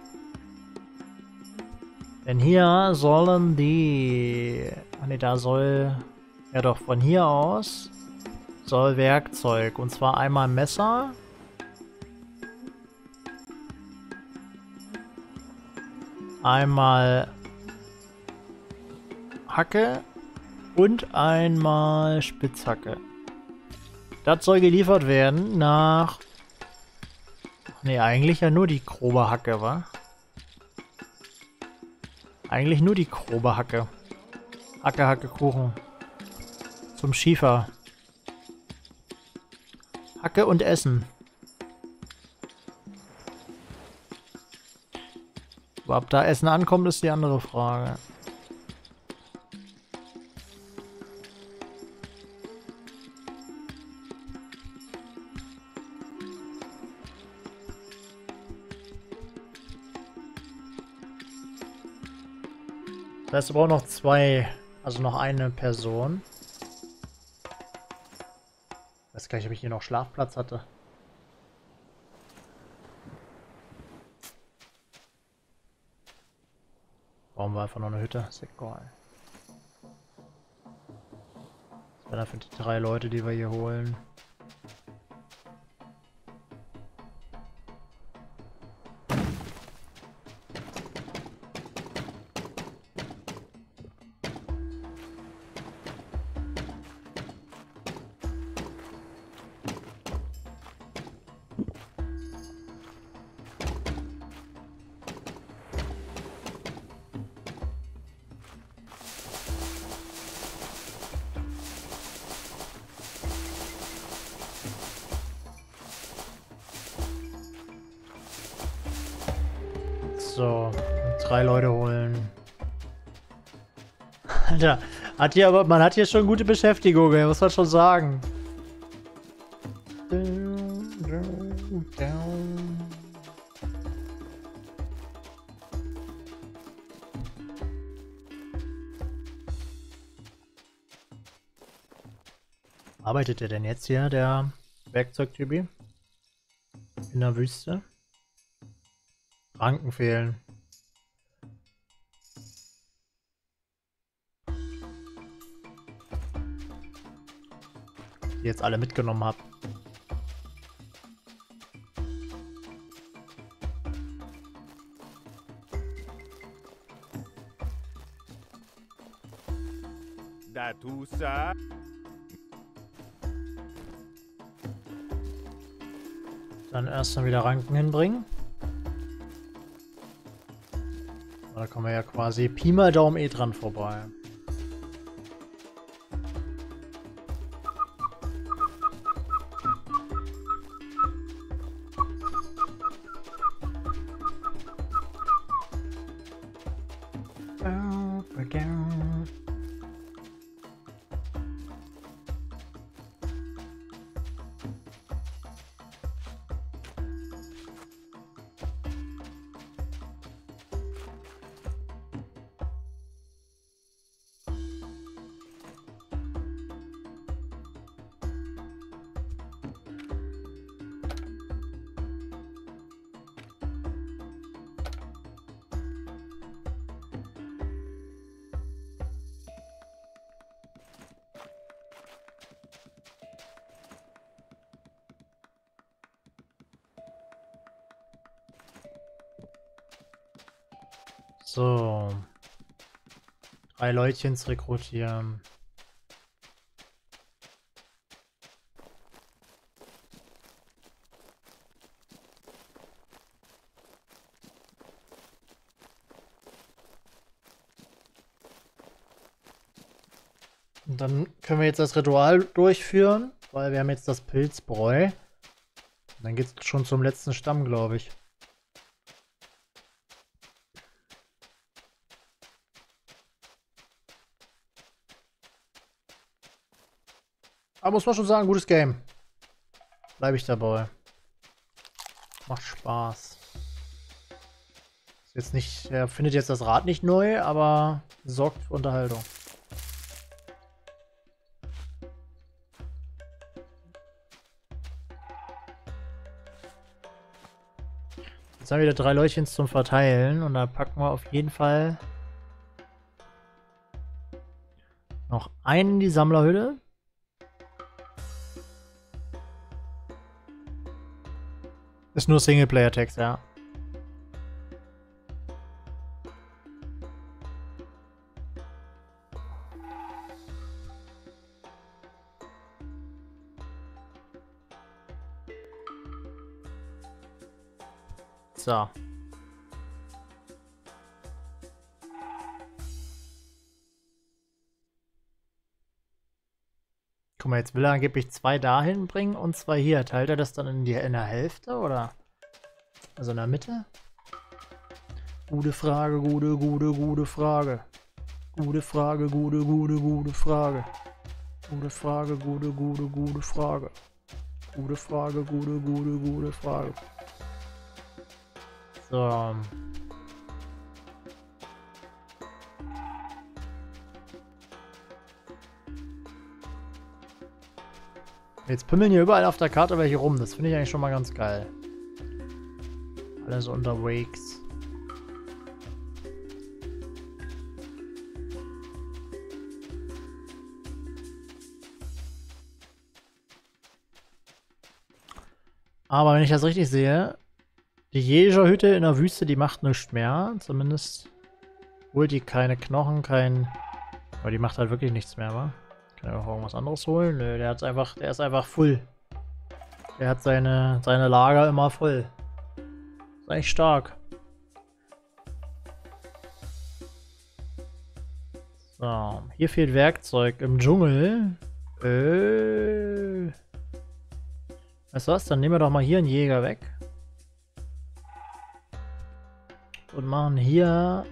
Denn hier sollen die... Ah ne, da soll... Ja doch, von hier aus soll Werkzeug. Und zwar einmal Messer. Einmal Hacke und einmal Spitzhacke. Das soll geliefert werden nach... Ne, eigentlich ja nur die grobe Hacke, wa? Eigentlich nur die grobe Hacke. Hacke, Hacke, Kuchen. Zum Schiefer. Hacke und Essen. Ob da Essen ankommt, ist die andere Frage. Das heißt, wir brauchen noch zwei, also noch eine Person. Weiß gar nicht, ob ich hier noch Schlafplatz hatte. Bauen wir einfach noch eine Hütte, ist egal. Das wäre dafür die drei Leute, die wir hier holen. Hat hier aber, man hat hier schon gute Beschäftigung, muss man schon sagen. Arbeitet er denn jetzt hier, der Werkzeugtypi? In der Wüste? Ranken fehlen. Die jetzt alle mitgenommen habe.
Datusa.
Dann erst mal wieder Ranken hinbringen. Da kommen wir ja quasi Pi mal Daumen eh dran vorbei. Drei Leutchens rekrutieren. Und dann können wir jetzt das Ritual durchführen, weil wir haben jetzt das Pilzbräu. Dann geht es schon zum letzten Stamm, glaube ich. Muss man schon sagen, gutes Game. Bleibe ich dabei. Macht Spaß. Ist jetzt nicht, er findet jetzt das Rad nicht neu, aber sorgt für Unterhaltung. Jetzt haben wir wieder drei Leutchen zum Verteilen und da packen wir auf jeden Fall noch einen in die Sammlerhülle. Ist nur Singleplayer-Text, ja. Guck mal, jetzt will er angeblich zwei dahin bringen und zwei hier. Teilt er das dann in, die, in der Hälfte oder? Also in der Mitte? Gute Frage, gute, gute, gute Frage. Gute Frage, gute, gute, gute Frage. Gute Frage, gute, gute, gute Frage. Gute Frage, gute, gute, gute Frage. So. Jetzt pimmeln hier überall auf der Karte welche rum. Das finde ich eigentlich schon mal ganz geil. Alles unterwegs. Aber wenn ich das richtig sehe, die Jägerhütte in der Wüste, die macht nichts mehr. Zumindest holt die keine Knochen, kein... Aber die macht halt wirklich nichts mehr, wa? Kann er auch irgendwas anderes holen? Nö, der hat's einfach, der ist einfach full. Der hat seine, seine Lager immer voll. Echt stark. So, hier fehlt Werkzeug im Dschungel. Äh. Weißt du was? Dann nehmen wir doch mal hier einen Jäger weg. Und machen hier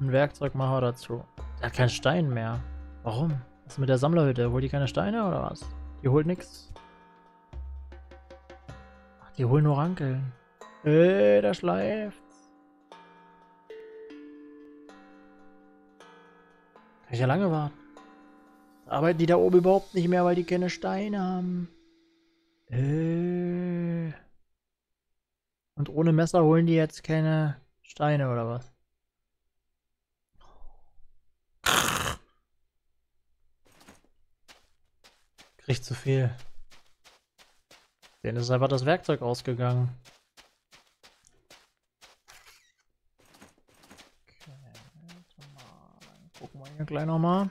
einen Werkzeugmacher dazu. Der hat keinen Stein mehr. Warum? Was ist mit der Sammlerhütte? Holt die keine Steine oder was? Die holt nix. Ach, die holen nur Rankeln. Äh, da schleift. Kann ich ja lange warten. Arbeiten die da oben überhaupt nicht mehr, weil die keine Steine haben. Äh. Und ohne Messer holen die jetzt keine Steine oder was? Kriegt zu viel. Denen ist einfach das Werkzeug ausgegangen. Okay, gucken wir hier gleich nochmal.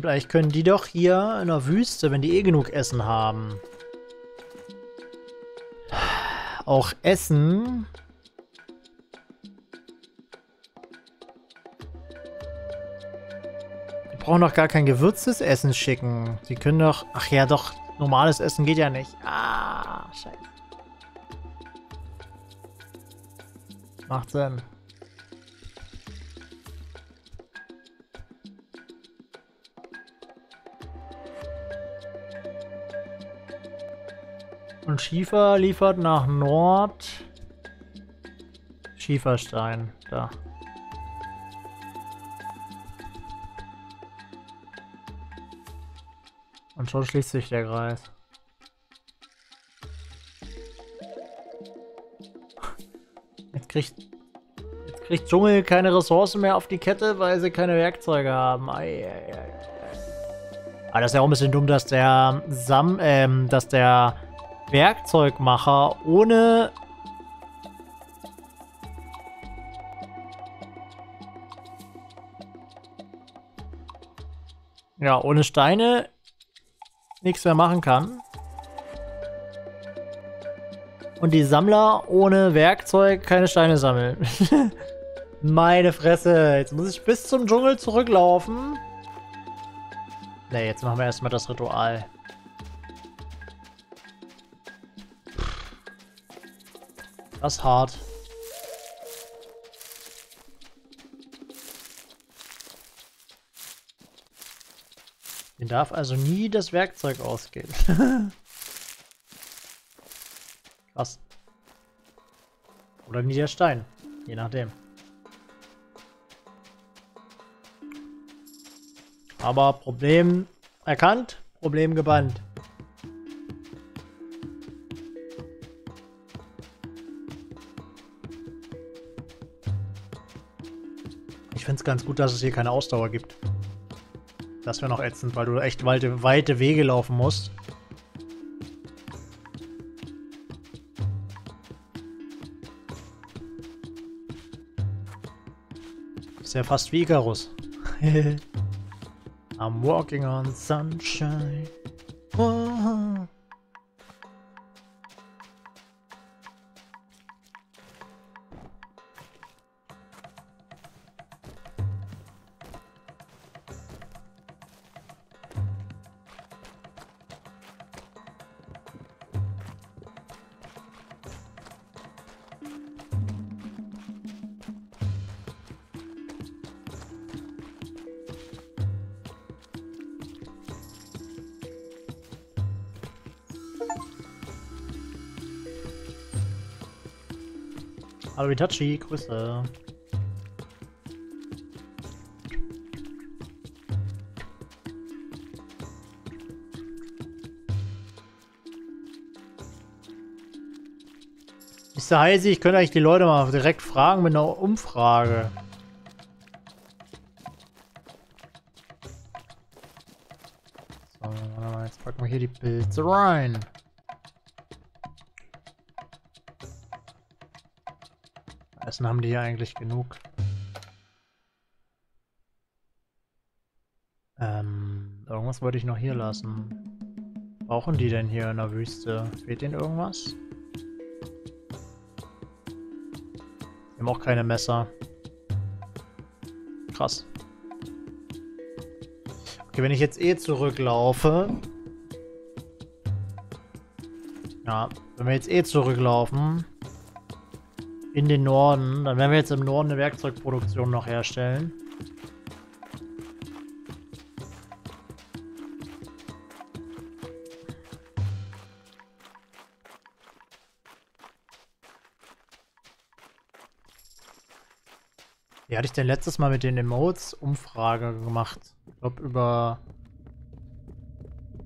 Vielleicht können die doch hier in der Wüste, wenn die eh genug Essen haben. Auch essen. Die brauchen doch gar kein gewürztes Essen schicken. Sie können doch... Ach ja, doch. Normales Essen geht ja nicht. Ah, scheiße. Macht Sinn. Schiefer liefert nach Nord. Schieferstein, da. Und schon schließt sich der Kreis. Jetzt kriegt, jetzt kriegt Dschungel keine Ressourcen mehr auf die Kette, weil sie keine Werkzeuge haben. Ei, ei, ei. Aber das ist ja auch ein bisschen dumm, dass der Sam, ähm, dass der Werkzeugmacher ohne... Ja, ohne Steine nichts mehr machen kann. Und die Sammler ohne Werkzeug keine Steine sammeln. Meine Fresse, jetzt muss ich bis zum Dschungel zurücklaufen. Ne, jetzt machen wir erstmal das Ritual. Das ist hart. Den darf also nie das Werkzeug ausgehen. Krass. Oder nie der Stein. Je nachdem. Aber Problem erkannt, Problem gebannt. finde es ganz gut, dass es hier keine Ausdauer gibt. Das wäre noch ätzend, weil du echt weite, weite Wege laufen musst. Ist ja fast wie Icarus. I'm walking on sunshine. Whoa. Itachi, Grüße. Mr. Heisi, ich könnte eigentlich die Leute mal direkt fragen mit einer Umfrage. So, jetzt packen wir hier die Pilze rein. Essen haben die ja eigentlich genug. Ähm, irgendwas wollte ich noch hier lassen. Brauchen die denn hier in der Wüste? Fehlt ihnen irgendwas? Die haben auch keine Messer. Krass. Okay, wenn ich jetzt eh zurücklaufe... Ja, wenn wir jetzt eh zurücklaufen in den Norden. Dann werden wir jetzt im Norden eine Werkzeugproduktion noch herstellen. Wie hatte ich denn letztes Mal mit den Emotes Umfrage gemacht? Ich glaube über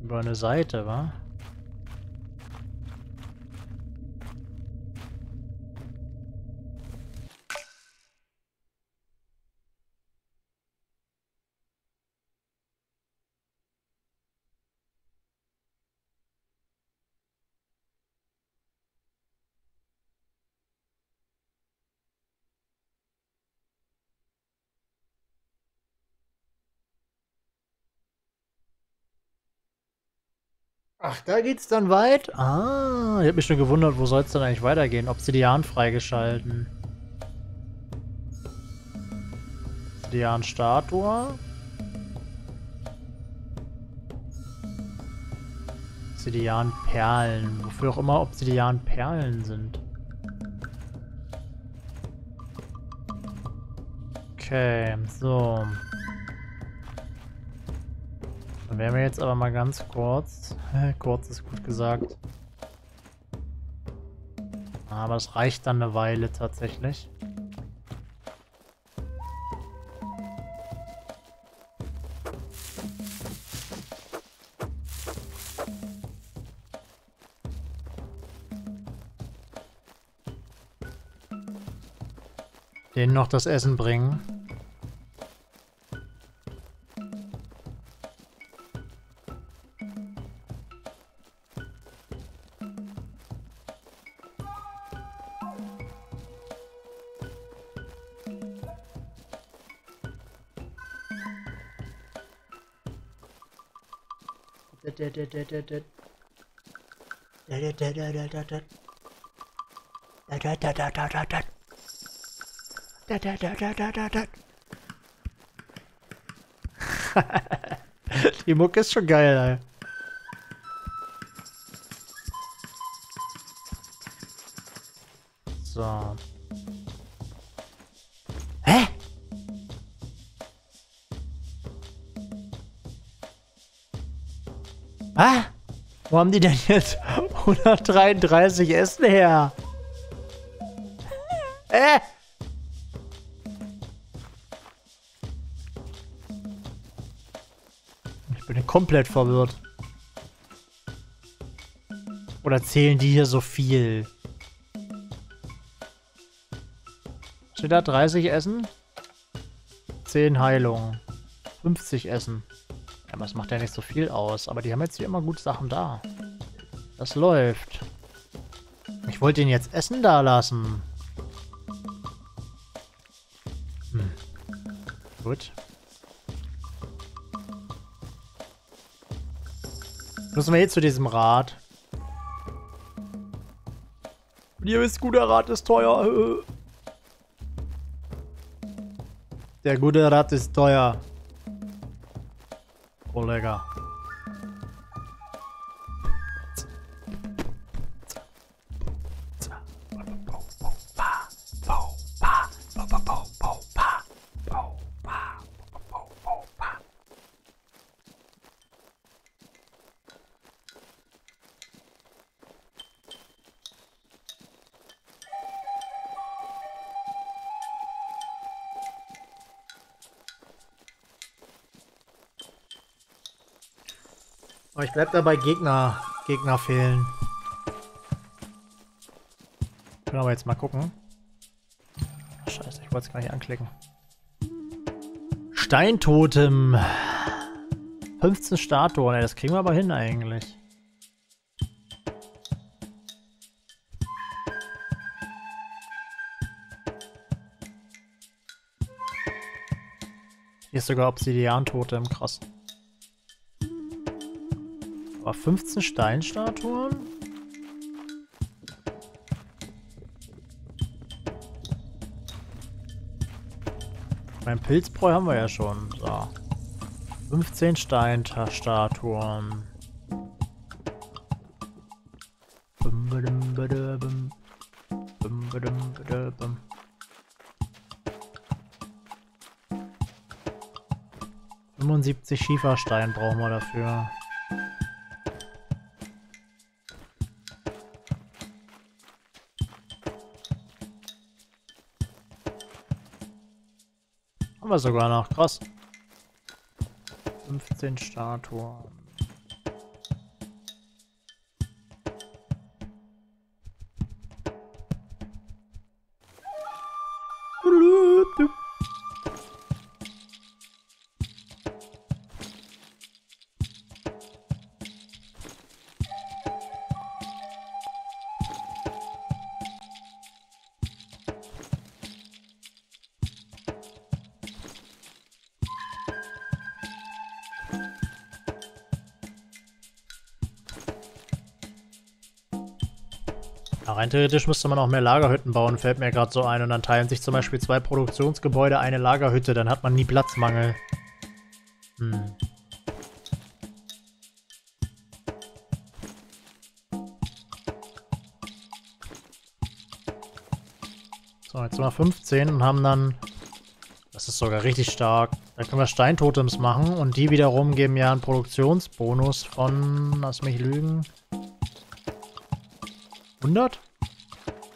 über eine Seite, wa? Ach, da geht's dann weit? Ah, ich hab mich schon gewundert, wo soll es dann eigentlich weitergehen? Obsidian freigeschalten. Obsidian-Statue. Obsidian-Perlen. Wofür auch immer Obsidian-Perlen sind. Okay, so. Dann werden wir jetzt aber mal ganz kurz. Kurz ist gut gesagt. Aber es reicht dann eine Weile tatsächlich. Denen noch das Essen bringen. Die Mucke ist schon geil, ey. Wo haben die denn jetzt 133 Essen her? Äh! Ich bin komplett verwirrt. Oder zählen die hier so viel? Steht da 30 Essen? 10 Heilung. 50 Essen. Aber es macht ja nicht so viel aus. Aber die haben jetzt hier immer gut Sachen da. Das läuft. Ich wollte ihn jetzt Essen da lassen. Hm. Gut. Müssen wir jetzt zu diesem Rad. Ihr wisst, guter Rat ist teuer. Der gute Rat ist teuer. Aber ich bleib dabei Gegner, Gegner fehlen. Können aber jetzt mal gucken. Scheiße, ich wollte es gar nicht anklicken. Steintotem. 15 Statuen, das kriegen wir aber hin eigentlich. Hier ist sogar Obsidian-Totem, krass. Aber 15 Steinstatuen? Mein Pilzbräu haben wir ja schon. So. 15 Steinstatuen. Fünfundsiebzig Schieferstein brauchen wir dafür. Wir sogar noch, krass. 15 Statuen. Rein theoretisch müsste man auch mehr Lagerhütten bauen, fällt mir gerade so ein. Und dann teilen sich zum Beispiel zwei Produktionsgebäude eine Lagerhütte, dann hat man nie Platzmangel. Hm. So, jetzt sind wir 15 und haben dann... Das ist sogar richtig stark. Dann können wir Steintotems machen und die wiederum geben ja einen Produktionsbonus von... Lass mich lügen... 100?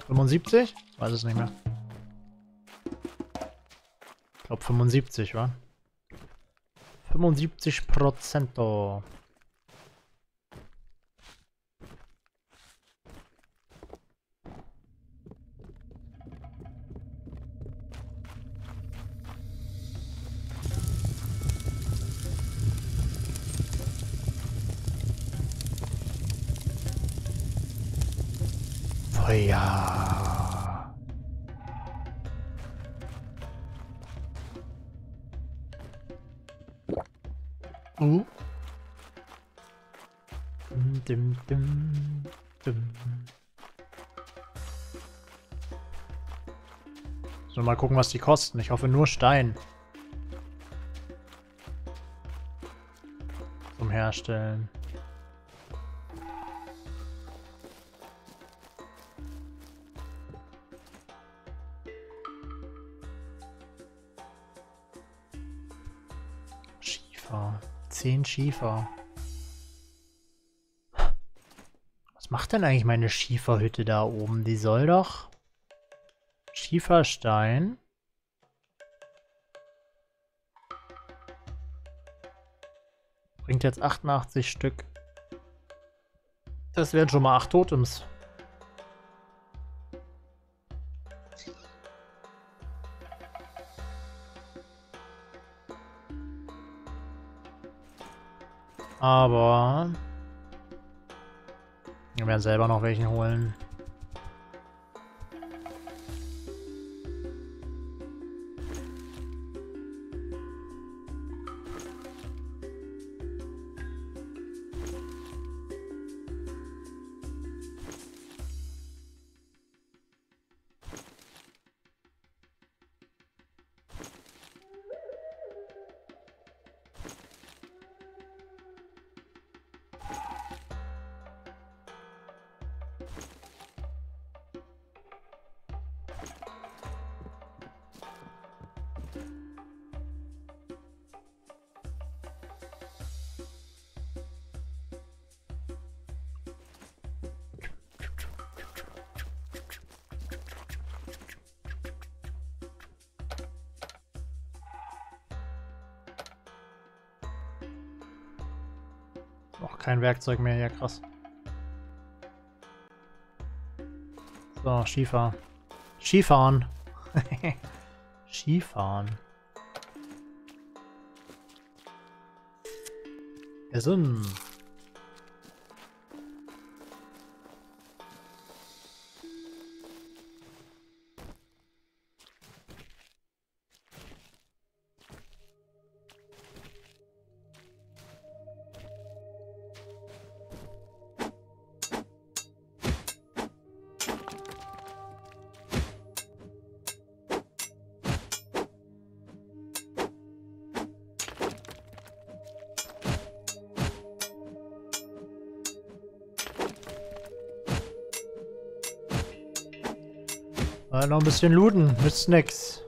75? Weiß es nicht mehr. Ich glaube 75, wa? 75 Prozento. Gucken, was die kosten. Ich hoffe nur Stein. Zum Herstellen. Schiefer. Zehn Schiefer. Was macht denn eigentlich meine Schieferhütte da oben? Die soll doch... Schieferstein. Bringt jetzt 88 Stück. Das wären schon mal 8 Totems. Aber... Wir werden selber noch welchen holen. Werkzeug mehr hier, krass. So, Skifahren. Skifahren. Skifahren. Essen. Äh, noch ein bisschen looten mit Snacks.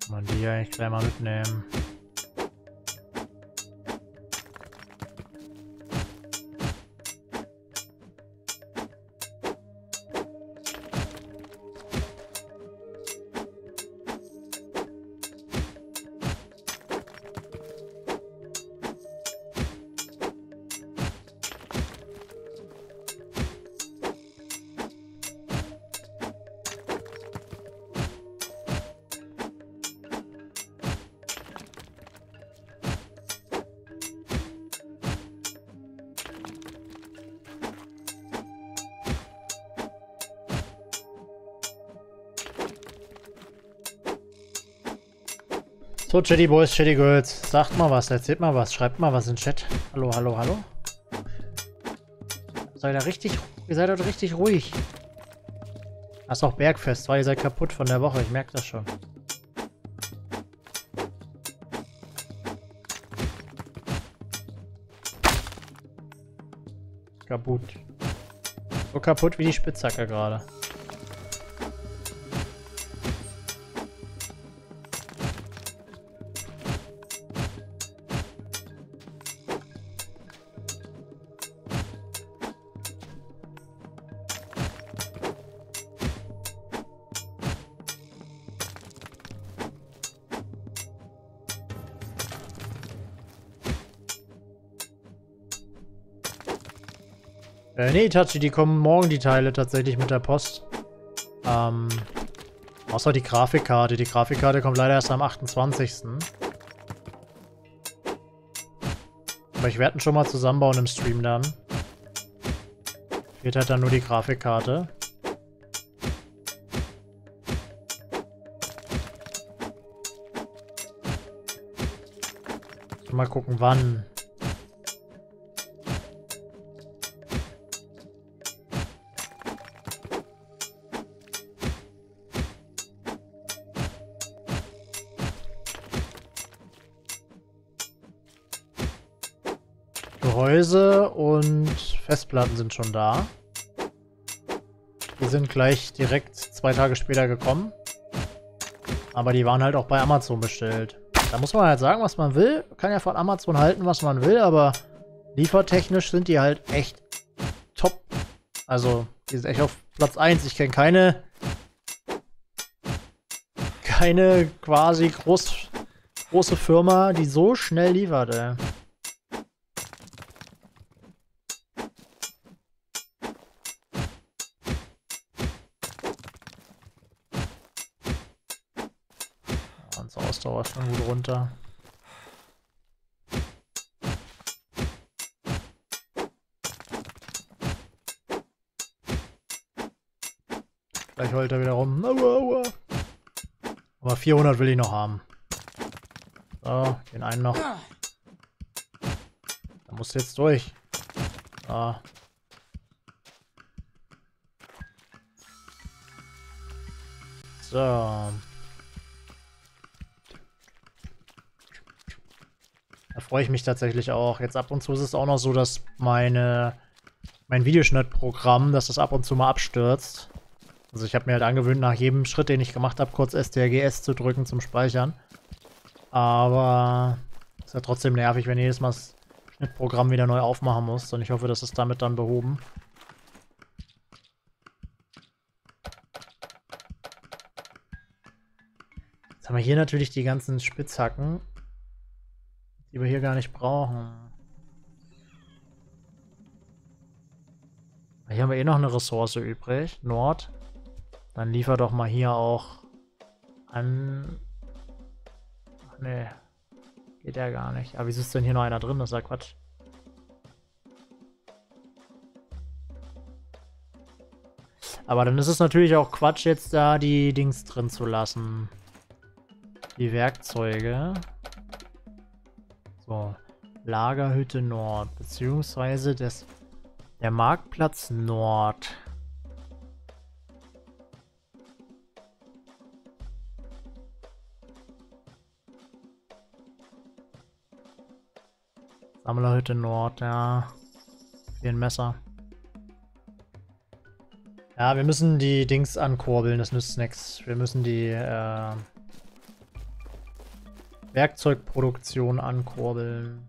Kann man die eigentlich gleich mal mitnehmen. So, Chatty Boys, Chatty Girls, sagt mal was, erzählt mal was, schreibt mal was in den Chat. Hallo, hallo, hallo. Seid ihr richtig, ihr seid dort richtig ruhig. Das ist auch Bergfest, weil ihr seid kaputt von der Woche, ich merke das schon. Kaputt. So kaputt wie die Spitzhacke gerade. Äh, nee, Itachi, die kommen morgen die Teile tatsächlich mit der Post. Ähm, außer die Grafikkarte. Die Grafikkarte kommt leider erst am 28. Aber ich werde ihn schon mal zusammenbauen im Stream dann. Fehlt halt dann nur die Grafikkarte. Mal gucken, wann. Gehäuse und Festplatten sind schon da. Die sind gleich direkt zwei Tage später gekommen. Aber die waren halt auch bei Amazon bestellt. Da muss man halt sagen, was man will. Kann ja von Amazon halten, was man will, aber liefertechnisch sind die halt echt top. Also, die sind echt auf Platz 1. Ich kenne keine keine quasi groß, große Firma, die so schnell liefert, ey. Unsere Ausdauer ist schon gut runter. Gleich heult er wieder rum. Aber 400 will ich noch haben. So, den einen noch. Da musst jetzt durch. So. So. Freue ich mich tatsächlich auch. Jetzt ab und zu ist es auch noch so, dass meine mein Videoschnittprogramm, dass das ab und zu mal abstürzt. Also ich habe mir halt angewöhnt, nach jedem Schritt, den ich gemacht habe, kurz STRGS zu drücken zum Speichern. Aber ist ja trotzdem nervig, wenn jedes Mal das Schnittprogramm wieder neu aufmachen muss. Und ich hoffe, das ist damit dann behoben. haben wir hier natürlich die ganzen Spitzhacken, die wir hier gar nicht brauchen. Hier haben wir eh noch eine Ressource übrig. Nord. Dann liefer doch mal hier auch an... Ach nee. Geht ja gar nicht. Aber wieso ist denn hier noch einer drin? Das ist ja Quatsch. Aber dann ist es natürlich auch Quatsch, jetzt da die Dings drin zu lassen. Die Werkzeuge. So. Lagerhütte Nord. Beziehungsweise das, der Marktplatz Nord. Sammlerhütte Nord, ja. Hier ein Messer. Ja, wir müssen die Dings ankurbeln, das nützt nichts. Wir müssen die äh, Werkzeugproduktion ankurbeln.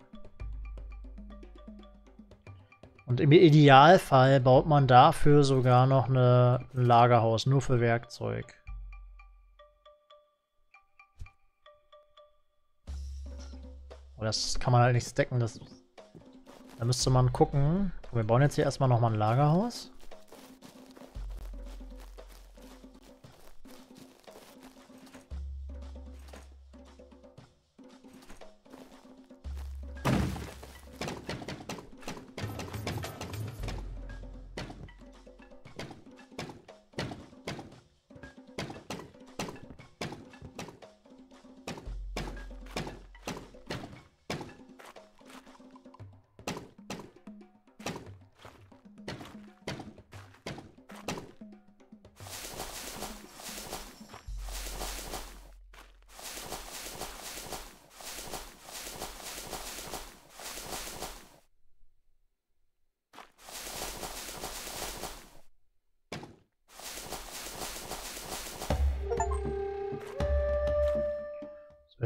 Und im Idealfall baut man dafür sogar noch eine, ein Lagerhaus, nur für Werkzeug. Aber das kann man halt nicht stacken. Das, da müsste man gucken. Wir bauen jetzt hier erstmal nochmal ein Lagerhaus.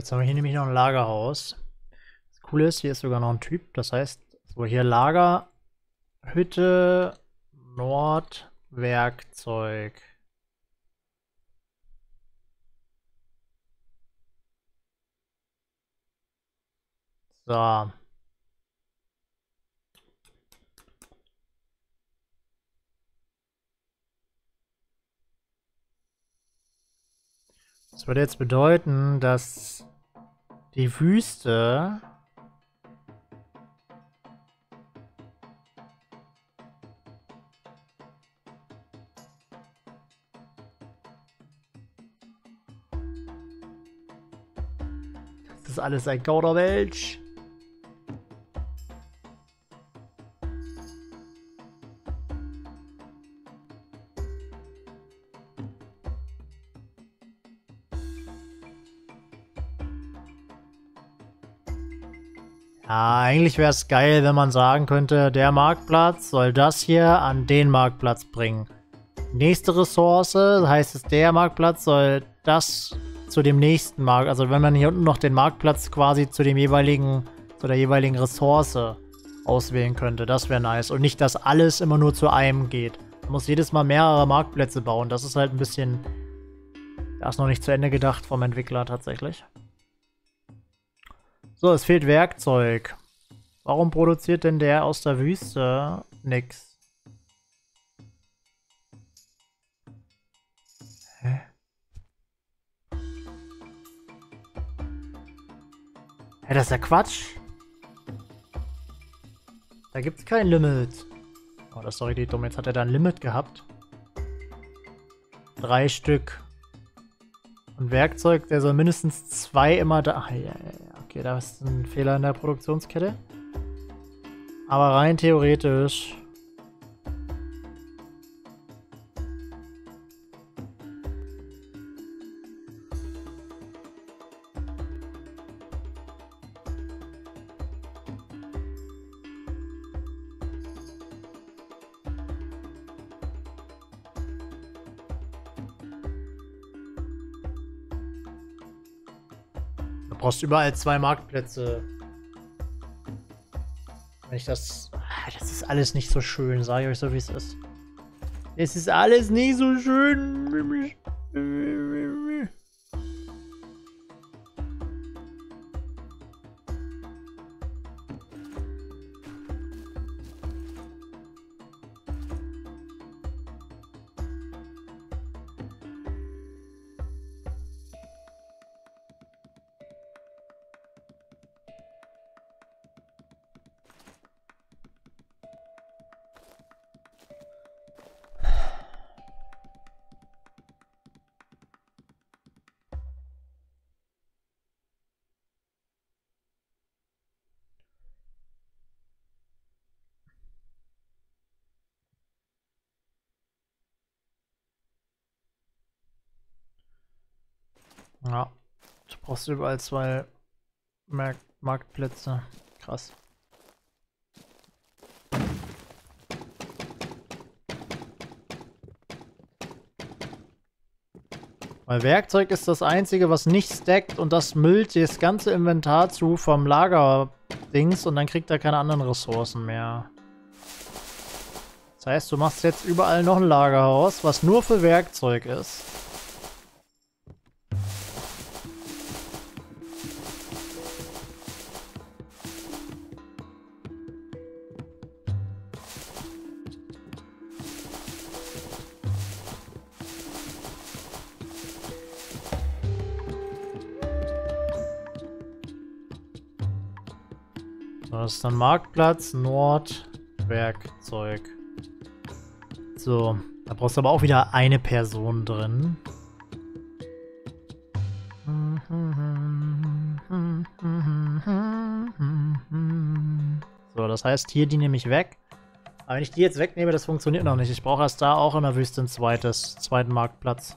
Jetzt haben wir hier nämlich noch ein Lagerhaus. Das Coole ist, hier ist sogar noch ein Typ. Das heißt, so hier Lager, Hütte, Nord, Werkzeug. So. Das würde jetzt bedeuten, dass die Wüste. Das ist alles ein Kauderwelsch. Eigentlich wäre es geil, wenn man sagen könnte, der Marktplatz soll das hier an den Marktplatz bringen. Nächste Ressource, heißt es, der Marktplatz soll das zu dem nächsten Markt, also wenn man hier unten noch den Marktplatz quasi zu dem jeweiligen, zu der jeweiligen Ressource auswählen könnte, das wäre nice. Und nicht, dass alles immer nur zu einem geht. Man muss jedes Mal mehrere Marktplätze bauen. Das ist halt ein bisschen, das ist noch nicht zu Ende gedacht vom Entwickler tatsächlich. So, es fehlt Werkzeug. Warum produziert denn der aus der Wüste nix? Hä? Hä, das ist ja Quatsch. Da gibt's kein Limit. Oh, das ist doch richtig dumm. Jetzt hat er da ein Limit gehabt. Drei Stück. Und Werkzeug, der soll mindestens zwei immer da... Ach, ja, ja. Okay, da ist ein Fehler in der Produktionskette. Aber rein theoretisch... Du brauchst überall zwei Marktplätze. Ich das... Ah, das ist alles nicht so schön, sage ich euch so, wie es ist. Es ist alles nicht so schön. Du brauchst überall zwei Mark Marktplätze. Krass. Weil Werkzeug ist das einzige, was nicht stackt und das müllt das ganze Inventar zu vom Lager-Dings und dann kriegt er keine anderen Ressourcen mehr. Das heißt, du machst jetzt überall noch ein Lagerhaus, was nur für Werkzeug ist. Das dann Marktplatz, Nord, Werkzeug. So, da brauchst du aber auch wieder eine Person drin. So, das heißt, hier die nehme ich weg. Aber wenn ich die jetzt wegnehme, das funktioniert noch nicht. Ich brauche erst da auch in der Wüste ein zweites, zweiten Marktplatz.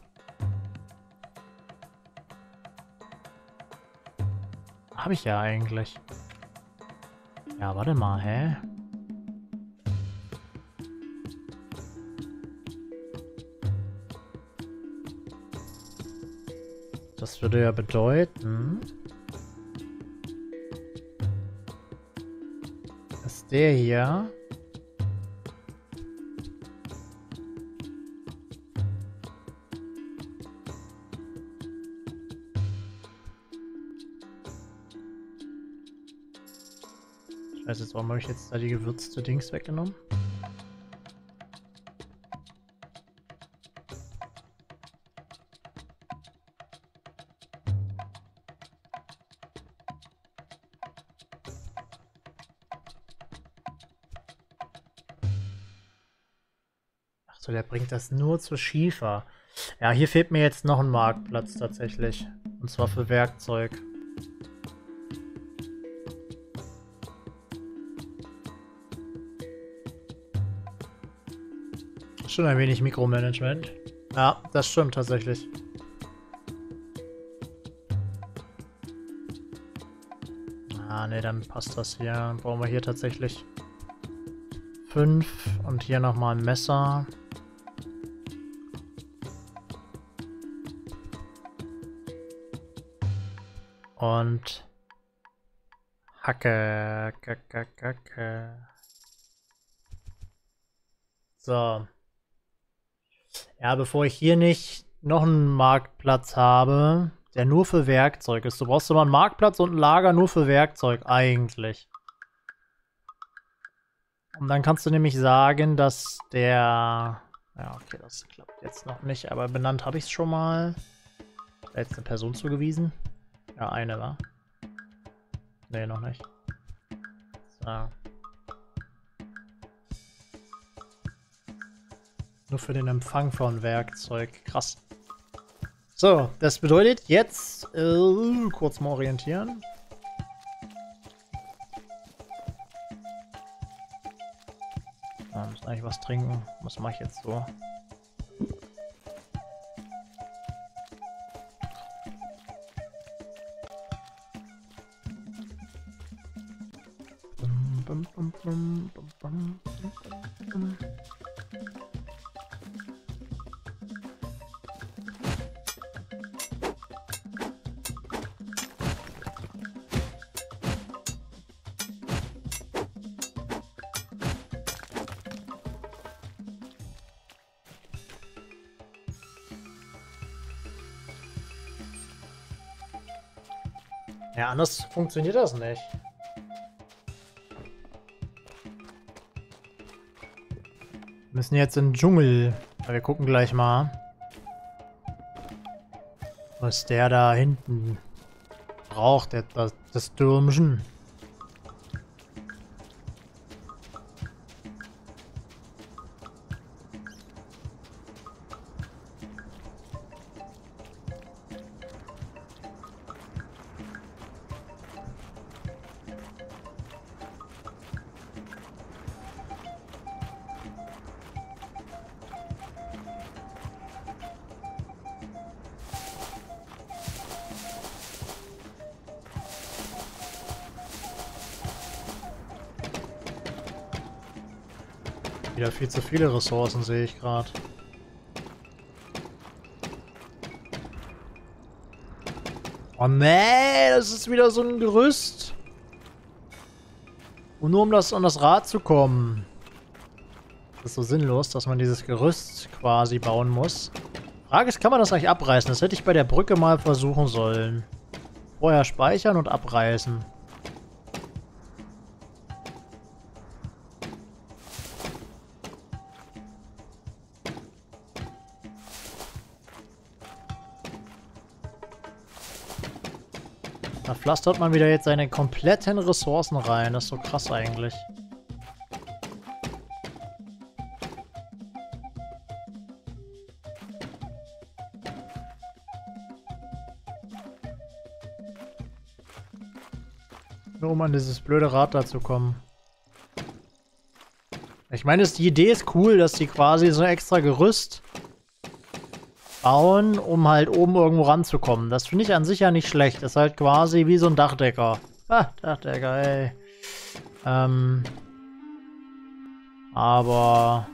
Habe ich ja eigentlich. Ja, warte mal, hä? Das würde ja bedeuten, dass der hier weiß jetzt, warum habe ich jetzt da die gewürzte Dings weggenommen? Achso, der bringt das nur zu Schiefer. Ja, hier fehlt mir jetzt noch ein Marktplatz tatsächlich. Und zwar für Werkzeug. Schon ein wenig Mikromanagement. Ja, das stimmt tatsächlich. Ah, ne, dann passt das hier. Dann brauchen wir hier tatsächlich fünf und hier nochmal ein Messer. Und Hacke. Hacke, Hacke. So. Ja, bevor ich hier nicht noch einen Marktplatz habe, der nur für Werkzeug ist. Du brauchst immer einen Marktplatz und ein Lager nur für Werkzeug, eigentlich. Und dann kannst du nämlich sagen, dass der... Ja, okay, das klappt jetzt noch nicht, aber benannt habe ich es schon mal. Jetzt eine Person zugewiesen? Ja, eine, war. Nee, noch nicht. So. Nur für den Empfang von Werkzeug. Krass. So, das bedeutet jetzt äh, kurz mal orientieren. Ja, muss eigentlich was trinken. Was mache ich jetzt so? Funktioniert das nicht. Wir müssen jetzt in den Dschungel. Wir gucken gleich mal. Was der da hinten braucht, das, das Dürmchen. Wieder viel zu viele Ressourcen, sehe ich gerade. Oh nee, das ist wieder so ein Gerüst. Und nur um das an das Rad zu kommen. Das ist so sinnlos, dass man dieses Gerüst quasi bauen muss. Frage ist, kann man das eigentlich abreißen? Das hätte ich bei der Brücke mal versuchen sollen. Vorher speichern und abreißen. Pflastert man wieder jetzt seine kompletten Ressourcen rein. Das ist so krass eigentlich. Nur um an dieses blöde Rad da zu kommen. Ich meine, die Idee ist cool, dass die quasi so ein extra Gerüst bauen, um halt oben irgendwo ranzukommen. Das finde ich an sich ja nicht schlecht. Ist halt quasi wie so ein Dachdecker. Ah, Dachdecker, ey. Ähm. Aber...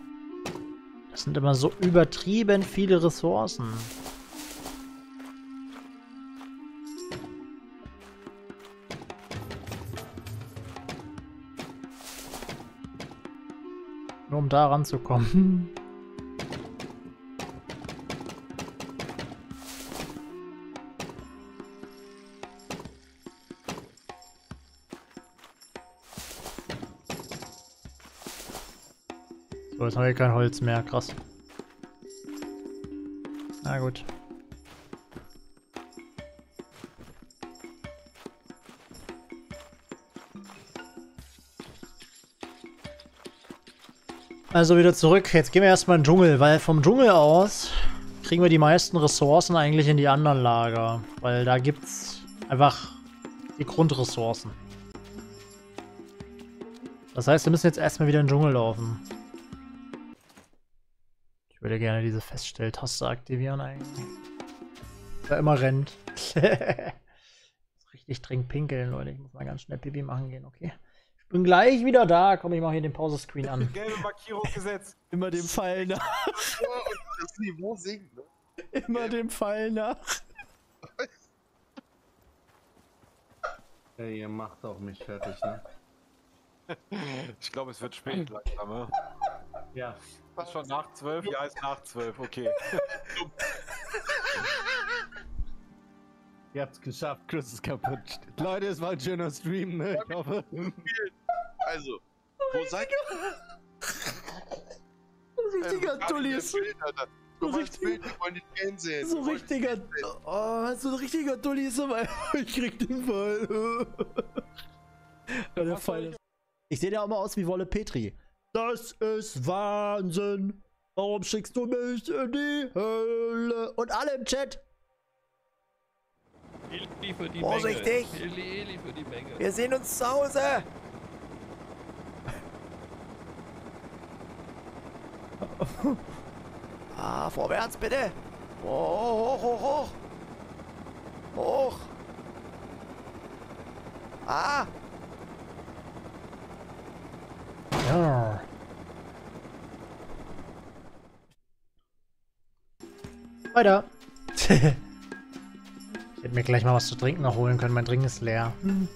Das sind immer so übertrieben viele Ressourcen. Nur um da ranzukommen. jetzt habe ich kein Holz mehr. Krass. Na gut. Also wieder zurück. Jetzt gehen wir erstmal in den Dschungel, weil vom Dschungel aus kriegen wir die meisten Ressourcen eigentlich in die anderen Lager. Weil da gibt's einfach die Grundressourcen. Das heißt, wir müssen jetzt erstmal wieder in den Dschungel laufen. Ich würde gerne diese Feststelltaste aktivieren eigentlich. Da immer rennt. richtig dringend pinkeln, Leute. Ich muss mal ganz schnell Pipi machen gehen, okay? Ich bin gleich wieder da. Komm, ich mache hier den Pause-Screen an.
Gelbe Markierung gesetzt.
Immer dem Pfeil nach.
das Niveau sinkt, ne?
Immer dem Pfeil nach.
Ja, ihr macht auch mich fertig, ne?
Ich glaube, es wird spät langsam, ne?
Ja.
Ist schon nach zwölf? Ja, ist nach zwölf, okay.
Ihr habt's geschafft.
Chris ist kaputt. Leute, es war ein schöner Stream, ne? Ich hoffe.
Also, wo seid
Richtiger Dullis.
So
So
richtig. Bild.
So richtiger. Oh, so ein richtiger Dulli ist aber. Ich krieg den Pfeil. Ja, der ist. Ich sehe ja auch mal aus wie Wolle Petri. Das ist Wahnsinn. Warum schickst du mich in die Hölle? Und alle im Chat.
Eli für die
Vorsichtig!
Menge. Eli, Eli für die Menge.
Wir sehen uns zu Hause. Ah, vorwärts bitte. Hoch, hoch, hoch, hoch. Hoch. Ah,
Ja. Weiter. ich hätte mir gleich mal was zu trinken noch holen können. Mein Trinken ist leer. Hm.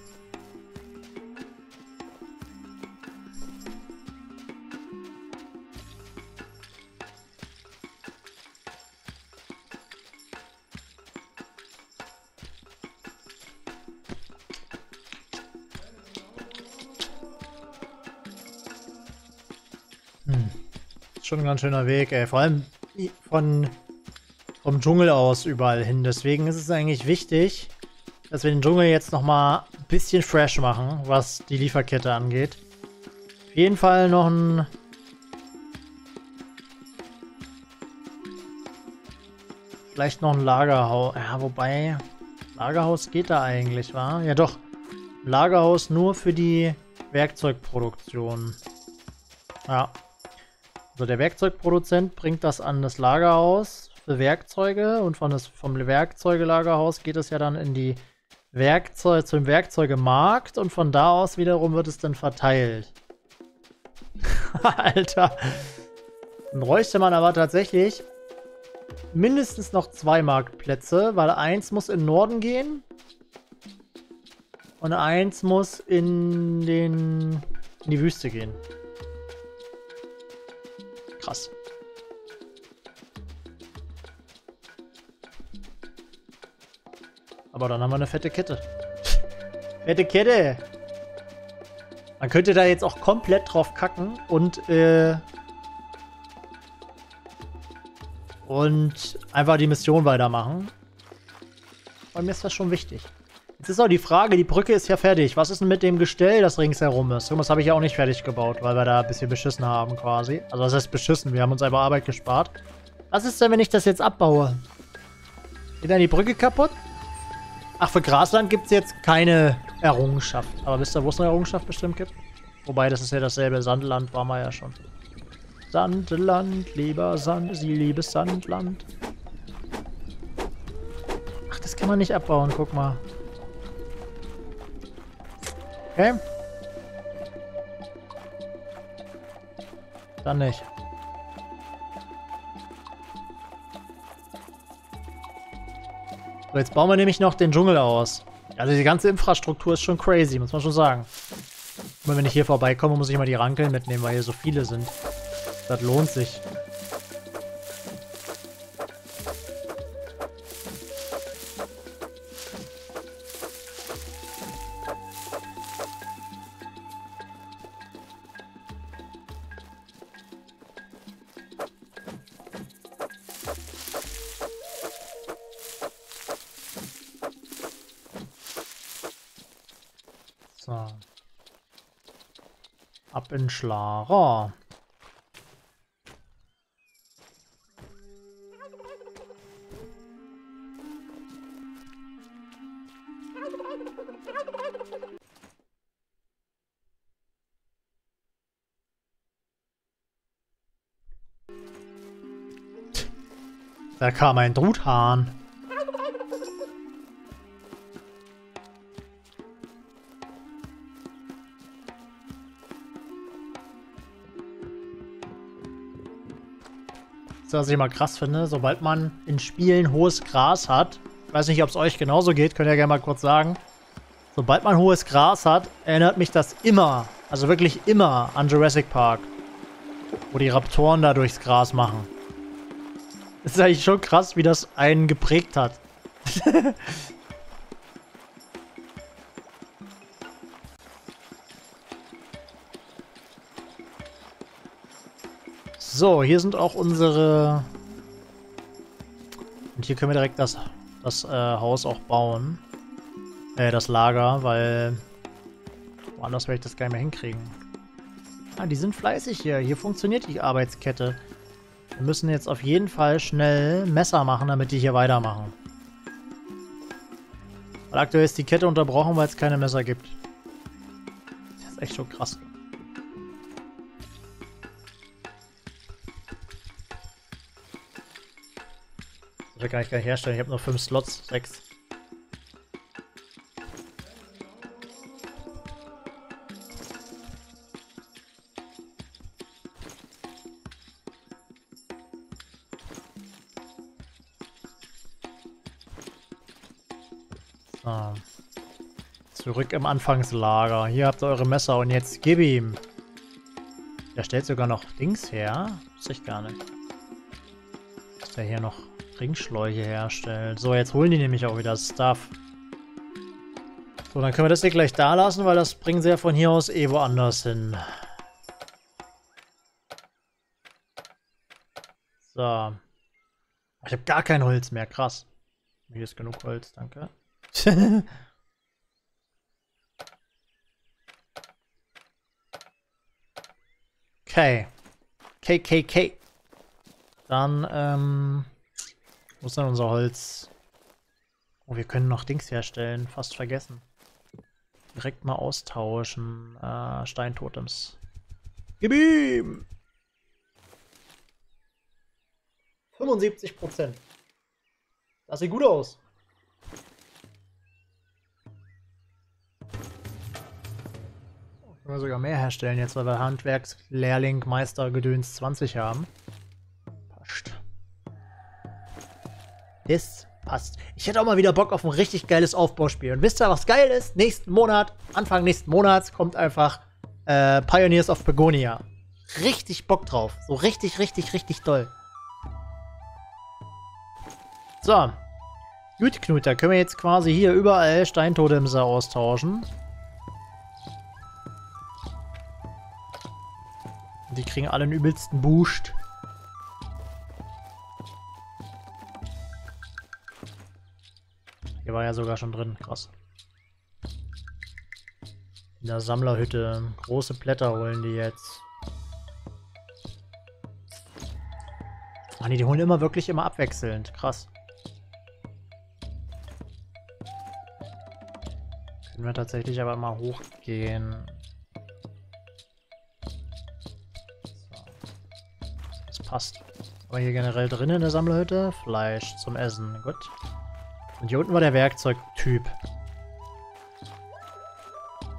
Schon ein ganz schöner Weg, ey. Vor allem von vom Dschungel aus überall hin. Deswegen ist es eigentlich wichtig, dass wir den Dschungel jetzt nochmal ein bisschen fresh machen, was die Lieferkette angeht. Auf jeden Fall noch ein... Vielleicht noch ein Lagerhaus. Ja, wobei... Lagerhaus geht da eigentlich, wa? Ja doch. Lagerhaus nur für die Werkzeugproduktion. Ja. Also der Werkzeugproduzent bringt das an das Lagerhaus Werkzeuge und von das, vom Werkzeugelagerhaus geht es ja dann in die Werkzeug zum Werkzeugemarkt und von da aus wiederum wird es dann verteilt. Alter. Dann bräuchte man aber tatsächlich mindestens noch zwei Marktplätze, weil eins muss in den Norden gehen. Und eins muss in den in die Wüste gehen. Krass. Aber dann haben wir eine fette Kette. fette Kette! Man könnte da jetzt auch komplett drauf kacken und, äh, und einfach die Mission weitermachen. Weil mir ist das schon wichtig. Jetzt ist auch die Frage, die Brücke ist ja fertig. Was ist denn mit dem Gestell, das ringsherum ist? Irgendwas habe ich ja auch nicht fertig gebaut, weil wir da ein bisschen beschissen haben quasi. Also das heißt beschissen, wir haben uns einfach Arbeit gespart. Was ist denn, wenn ich das jetzt abbaue? Geht dann die Brücke kaputt? Ach, für Grasland gibt es jetzt keine Errungenschaft. Aber wisst ihr, wo es eine Errungenschaft bestimmt gibt? Wobei, das ist ja dasselbe. Sandland war mal ja schon. Sandland, lieber Sand, sie liebes Sandland. Ach, das kann man nicht abbauen, guck mal. Okay. Dann nicht. So, jetzt bauen wir nämlich noch den Dschungel aus. Also die ganze Infrastruktur ist schon crazy, muss man schon sagen. Immer wenn ich hier vorbeikomme, muss ich mal die Rankeln mitnehmen, weil hier so viele sind. Das lohnt sich. Schlager. Da kam ein Truthahn. Was ich immer krass finde, sobald man in Spielen hohes Gras hat, ich weiß nicht, ob es euch genauso geht, könnt ihr gerne mal kurz sagen. Sobald man hohes Gras hat, erinnert mich das immer, also wirklich immer an Jurassic Park. Wo die Raptoren da durchs Gras machen. Das ist eigentlich schon krass, wie das einen geprägt hat. so, hier sind auch unsere... Und hier können wir direkt das, das äh, Haus auch bauen. Äh, das Lager, weil... Woanders werde ich das gar nicht mehr hinkriegen. Ah, die sind fleißig hier. Hier funktioniert die Arbeitskette. Wir müssen jetzt auf jeden Fall schnell Messer machen, damit die hier weitermachen. Weil aktuell ist die Kette unterbrochen, weil es keine Messer gibt. Das ist echt schon krass. Das kann ich gar nicht herstellen. Ich habe nur 5 Slots, 6. So. Zurück im Anfangslager. Hier habt ihr eure Messer und jetzt gib ihm. Der stellt sogar noch Dings her. Wusste ich gar nicht. Dass der hier noch Trinkschläuche herstellt. So, jetzt holen die nämlich auch wieder Stuff. So, dann können wir das hier gleich da lassen, weil das bringen sie ja von hier aus eh woanders hin. So. Ich habe gar kein Holz mehr, krass. Hier ist genug Holz, danke. okay. KKK. Dann, ähm... Wo ist denn unser Holz? Oh, wir können noch Dings herstellen. Fast vergessen. Direkt mal austauschen. Äh, Steintotems. Gib ihm! 75 Prozent. Das sieht gut aus. Können wir sogar mehr herstellen jetzt, weil wir Handwerkslehrling Meister Gedöns 20 haben. Das passt. Ich hätte auch mal wieder Bock auf ein richtig geiles Aufbauspiel. Und wisst ihr, was geil ist? Nächsten Monat, Anfang nächsten Monats, kommt einfach äh, Pioneers of Begonia. Richtig Bock drauf. So richtig, richtig, richtig toll. So. Gut, Knut, da können wir jetzt quasi hier überall Steintodemse austauschen. Die kriegen alle den übelsten Boost. Hier war ja sogar schon drin, krass. In der Sammlerhütte. Große Blätter holen die jetzt. Ach nee, die holen immer wirklich immer abwechselnd. Krass. Können wir tatsächlich aber mal hochgehen. Das passt. Aber hier generell drin in der Sammlerhütte? Fleisch zum Essen. Gut. Und hier unten war der Werkzeugtyp.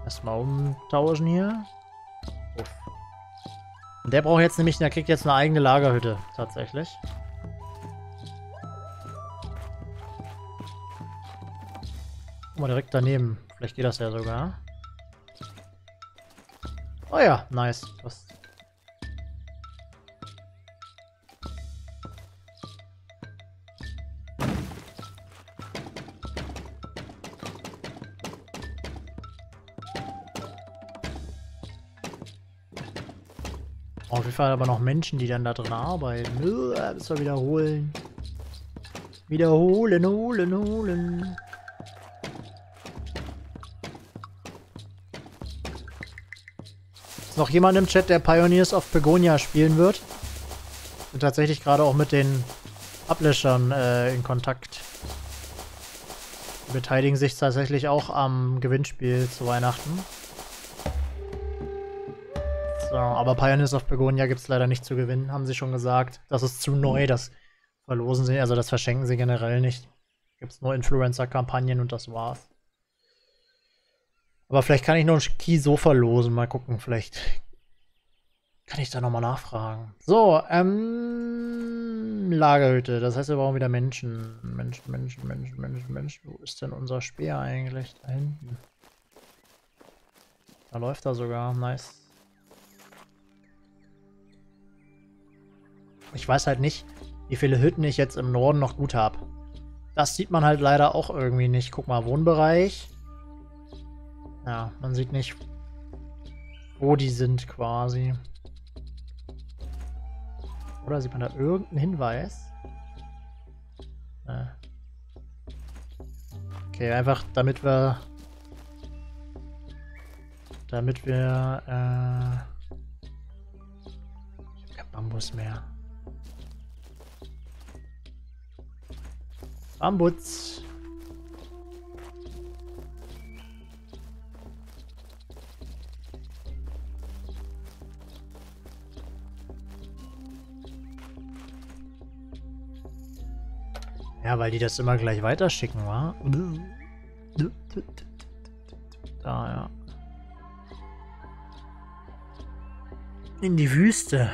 Erstmal umtauschen hier. Uff. Und der braucht jetzt nämlich, der kriegt jetzt eine eigene Lagerhütte, tatsächlich. Guck mal, direkt daneben. Vielleicht geht das ja sogar. Oh ja, nice. Das Fall aber noch Menschen, die dann da drin arbeiten. Müssen wir wiederholen. Wiederholen, holen, holen. Ist noch jemand im Chat, der Pioneers of Begonia spielen wird? Bin tatsächlich gerade auch mit den Publishern äh, in Kontakt. Die beteiligen sich tatsächlich auch am Gewinnspiel zu Weihnachten. So, aber Pioneers of Begonia gibt es leider nicht zu gewinnen, haben sie schon gesagt. Das ist zu neu, das verlosen sie, also das verschenken sie generell nicht. Gibt es nur Influencer-Kampagnen und das war's. Aber vielleicht kann ich noch einen Key so verlosen, mal gucken, vielleicht kann ich da nochmal nachfragen. So, ähm, Lagerhütte, das heißt, wir brauchen wieder Menschen. Menschen, Menschen, Menschen, Menschen, Menschen. Wo ist denn unser Speer eigentlich? Da hinten. Da läuft er sogar, nice. Ich weiß halt nicht, wie viele Hütten ich jetzt im Norden noch gut habe. Das sieht man halt leider auch irgendwie nicht. Guck mal, Wohnbereich. Ja, man sieht nicht, wo die sind quasi. Oder sieht man da irgendeinen Hinweis? Ja. Okay, einfach damit wir... Damit wir... Äh, ich hab kein Bambus mehr. Bambutz. Ja, weil die das immer gleich weiterschicken, wa? Da, ja. In die Wüste.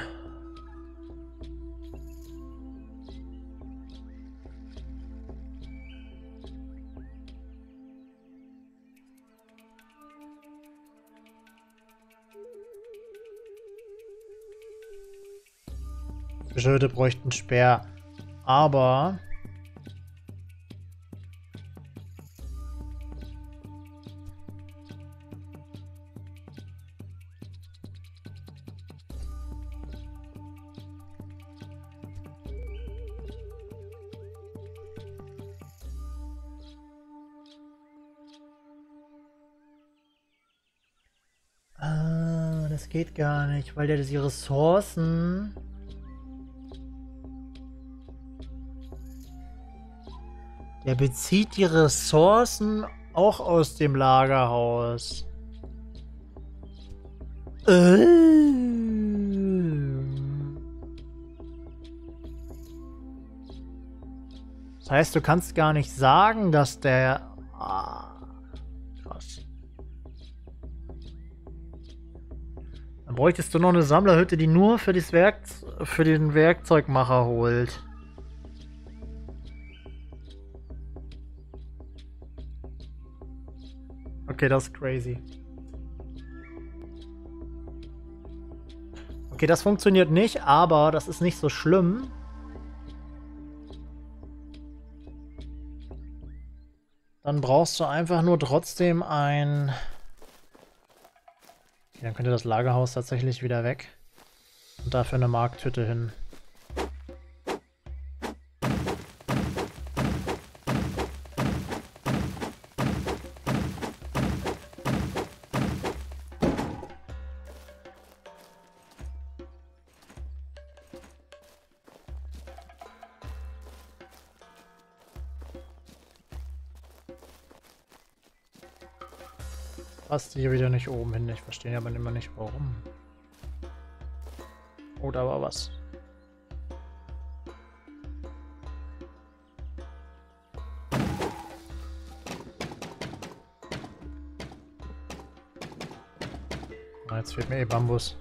Fischerhütte bräuchte einen Speer. Aber... Ah, das geht gar nicht, weil der die Ressourcen... Der bezieht die Ressourcen auch aus dem Lagerhaus. Äh. Das heißt, du kannst gar nicht sagen, dass der... Ah, krass. Dann bräuchtest du noch eine Sammlerhütte, die nur für, das Werk für den Werkzeugmacher holt. Okay, das ist crazy. Okay, das funktioniert nicht, aber das ist nicht so schlimm. Dann brauchst du einfach nur trotzdem ein... Okay, dann könnte das Lagerhaus tatsächlich wieder weg. Und dafür eine Markthütte hin. Passt hier wieder nicht oben hin. Ich verstehe aber immer nicht warum. Oder aber was? Ah, jetzt fehlt mir eh Bambus.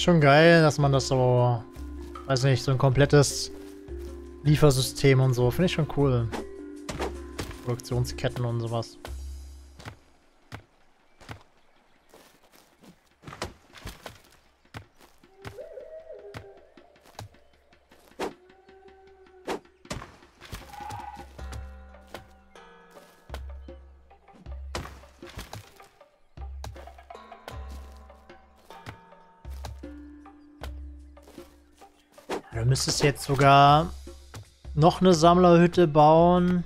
Schon geil, dass man das so, weiß nicht, so ein komplettes Liefersystem und so, finde ich schon cool. Produktionsketten und sowas. Müsstest jetzt sogar noch eine Sammlerhütte bauen.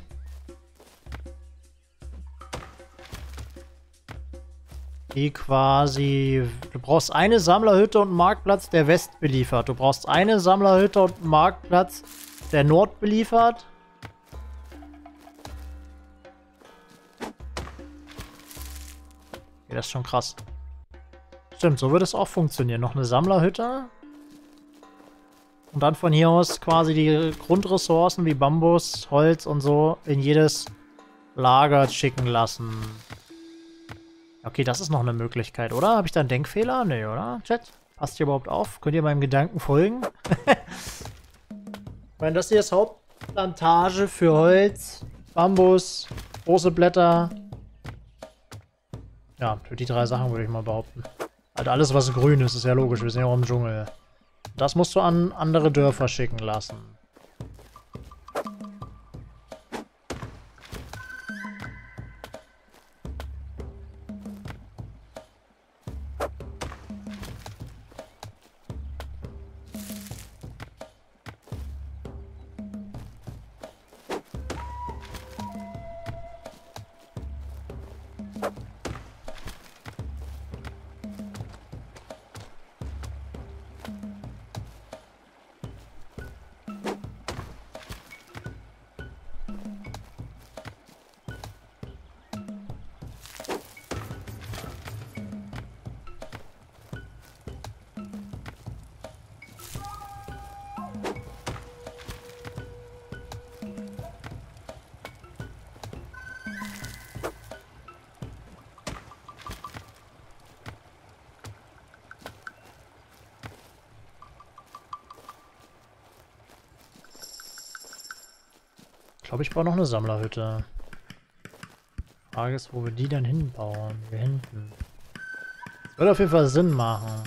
Die quasi... Du brauchst eine Sammlerhütte und einen Marktplatz, der West beliefert. Du brauchst eine Sammlerhütte und einen Marktplatz, der Nord beliefert. Okay, das ist schon krass. Stimmt, so würde es auch funktionieren. Noch eine Sammlerhütte. Und dann von hier aus quasi die Grundressourcen wie Bambus, Holz und so in jedes Lager schicken lassen. Okay, das ist noch eine Möglichkeit, oder? Habe ich da einen Denkfehler? Nee, oder? Chat? Passt hier überhaupt auf? Könnt ihr meinem Gedanken folgen? ich meine, das hier ist Hauptplantage für Holz, Bambus, große Blätter. Ja, für die drei Sachen würde ich mal behaupten. Halt alles, was grün ist, ist ja logisch. Wir sind ja auch im Dschungel. Das musst du an andere Dörfer schicken lassen. brauche noch eine Sammlerhütte. Frage ist, wo wir die dann hinbauen. Hier hinten. Das würde auf jeden Fall Sinn machen.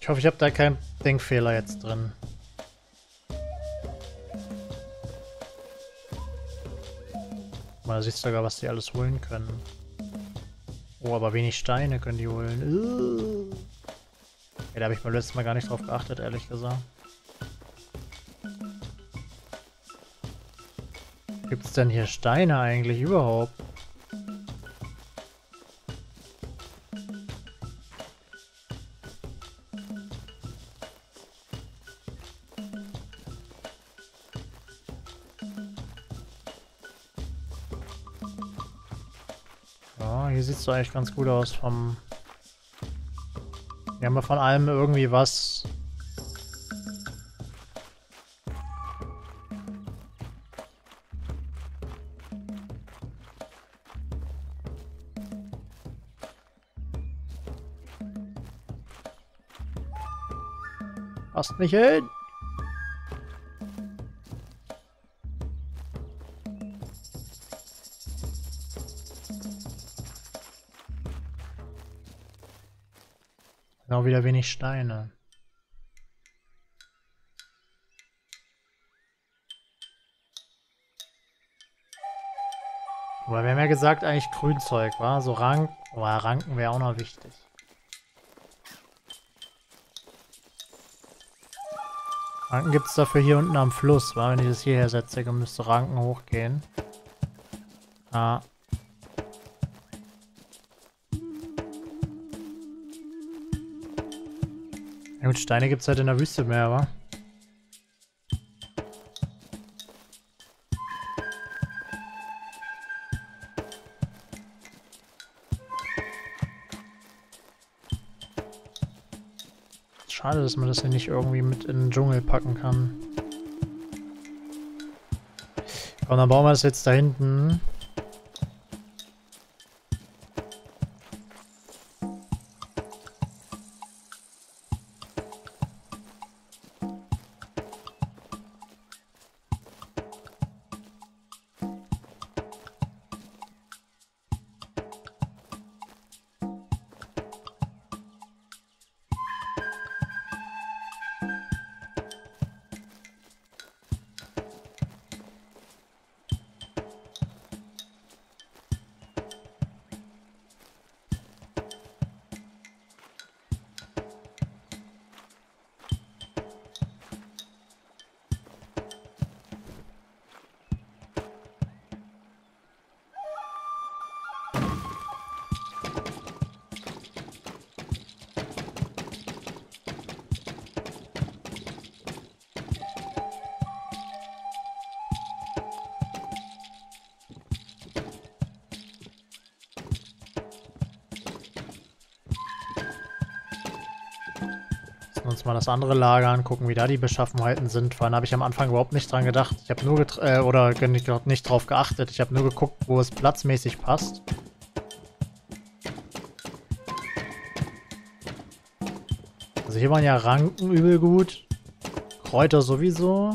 Ich hoffe, ich habe da keinen Denkfehler jetzt drin. Mal da sieht sogar, was die alles holen können. Oh, aber wenig Steine können die holen. Ja, da habe ich beim letzten Mal gar nicht drauf geachtet, ehrlich gesagt. Gibt es denn hier Steine eigentlich überhaupt? Eigentlich ganz gut aus vom... Wir haben ja von allem irgendwie was. Passt nicht hin. Wieder wenig Steine. Aber wir haben ja gesagt, eigentlich Grünzeug, war so Rank. Oh, Ranken wäre auch noch wichtig. Ranken gibt es dafür hier unten am Fluss, war? Wenn ich das hierher setze, müsste Ranken hochgehen. Ah. Ja gut, Steine gibt es halt in der Wüste mehr, wa? Schade, dass man das hier nicht irgendwie mit in den Dschungel packen kann. Komm, dann bauen wir das jetzt da hinten. Wir uns mal das andere Lager angucken, wie da die Beschaffenheiten sind. Vorhin habe ich am Anfang überhaupt nicht dran gedacht. Ich habe nur äh, oder nicht drauf geachtet. Ich habe nur geguckt, wo es platzmäßig passt. Also hier waren ja Ranken übel gut. Kräuter sowieso.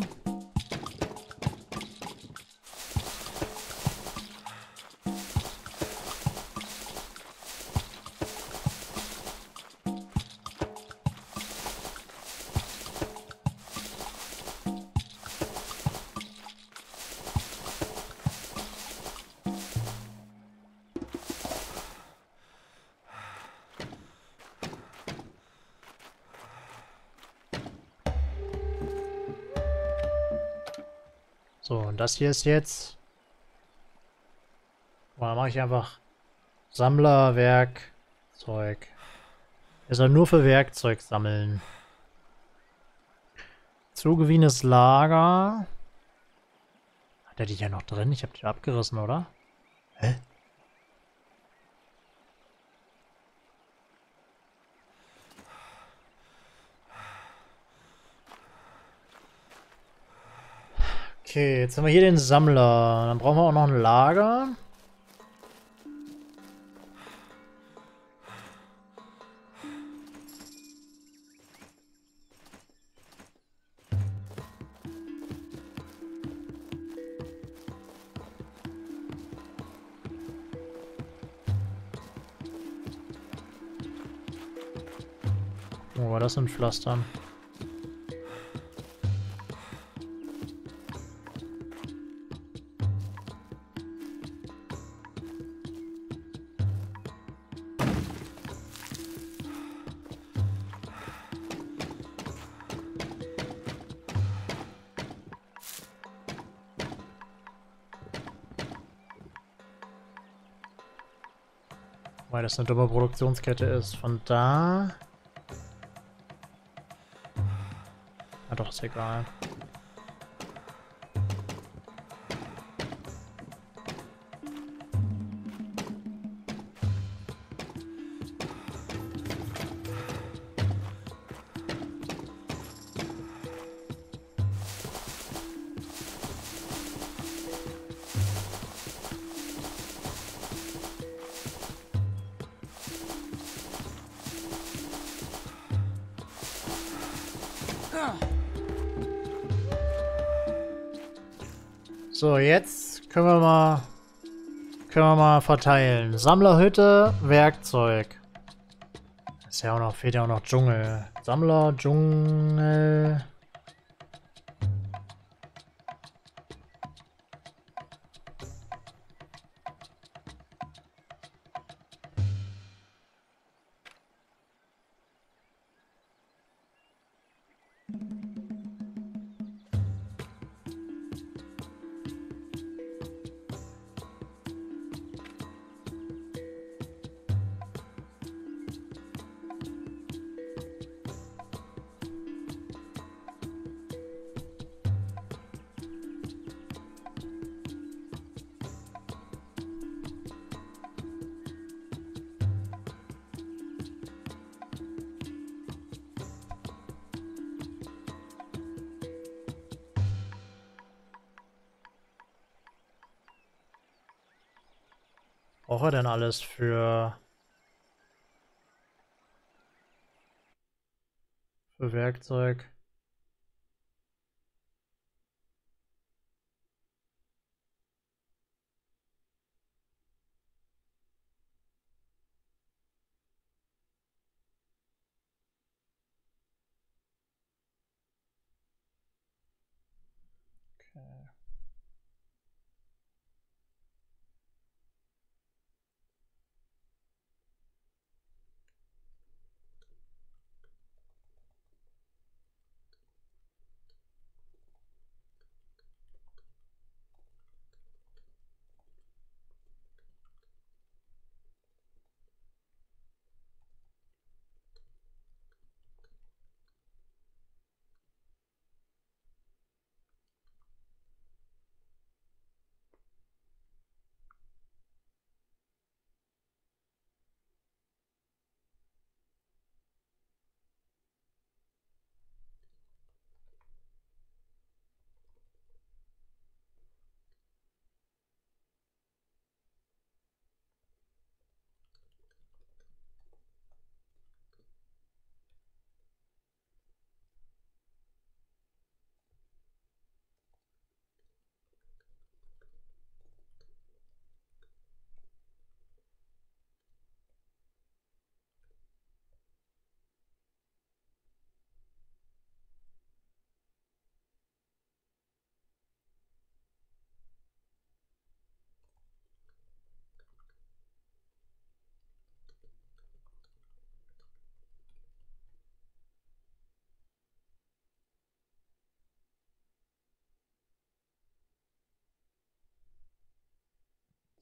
Hier ist jetzt... Dann mache ich einfach Sammler, Werkzeug. Er soll nur für Werkzeug sammeln. Zugewiehenes Lager. Hat er die ja noch drin? Ich habe die abgerissen, oder? Hä? Okay, jetzt haben wir hier den Sammler. Dann brauchen wir auch noch ein Lager. Oh, das sind Pflastern. Eine dumme Produktionskette ist. Von da... Ah doch, ist egal. Verteilen. Sammlerhütte, Werkzeug. Ist ja auch noch, fehlt ja auch noch Dschungel. Sammler, Dschungel. Werkzeug?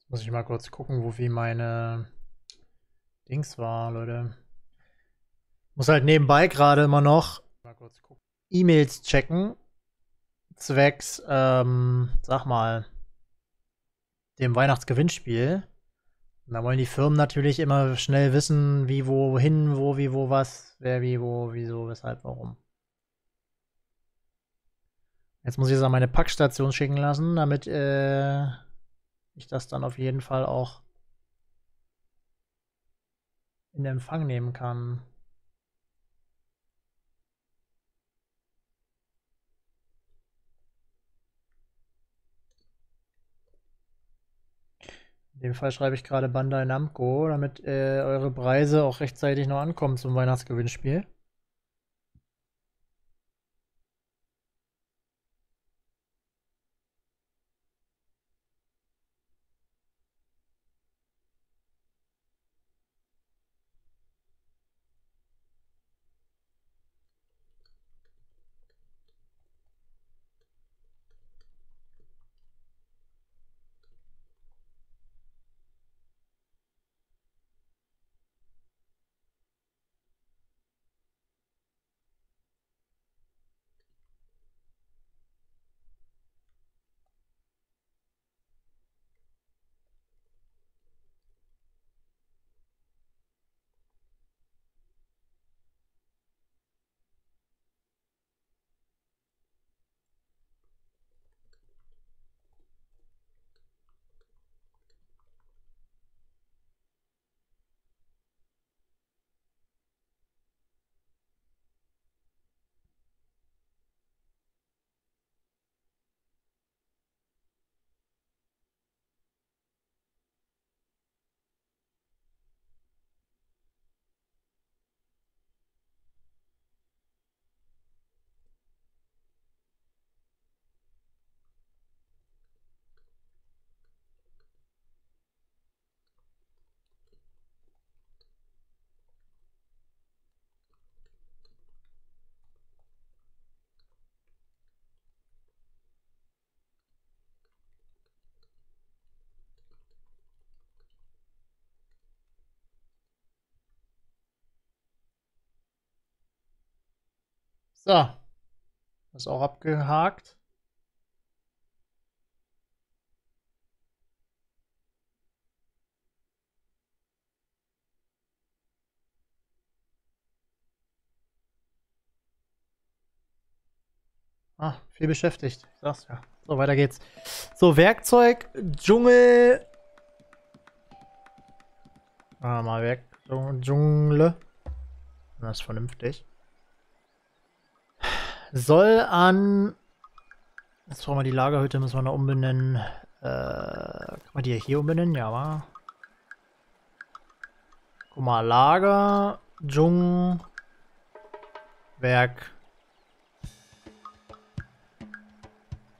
Muss ich mal kurz gucken, wo wie meine Dings war, Leute. Muss halt nebenbei gerade immer noch E-Mails checken. Zwecks, ähm, sag mal, dem Weihnachtsgewinnspiel. Und da wollen die Firmen natürlich immer schnell wissen, wie, wo, wohin, wo, wie, wo, was, wer, wie, wo, wieso, weshalb, warum. Jetzt muss ich es an meine Packstation schicken lassen, damit äh, ich das dann auf jeden Fall auch in Empfang nehmen kann. In dem Fall schreibe ich gerade Bandai Namco, damit äh, eure Preise auch rechtzeitig noch ankommen zum Weihnachtsgewinnspiel. So. Ist auch abgehakt. Ah, viel beschäftigt. Sag's ja. So, weiter geht's. So, Werkzeug, Dschungel. Ah, mal Werk, Dschungel. Das ist vernünftig. Soll an. Jetzt brauchen wir die Lagerhütte, müssen wir noch umbenennen. Äh, kann man die hier umbenennen? Ja, wa? Guck mal, Lager, Dschung, Werk.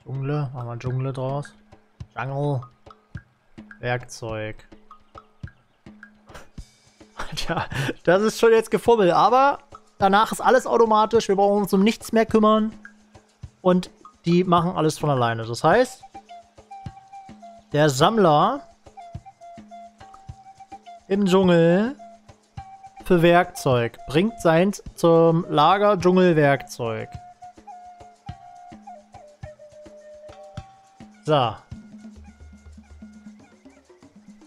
Dschungle, machen wir Dschungle draus. Jungle. Werkzeug. Tja, das ist schon jetzt gefummelt, aber danach ist alles automatisch. Wir brauchen uns um nichts mehr kümmern. Und die machen alles von alleine. Das heißt, der Sammler im Dschungel für Werkzeug bringt seins zum Lager Dschungelwerkzeug. So.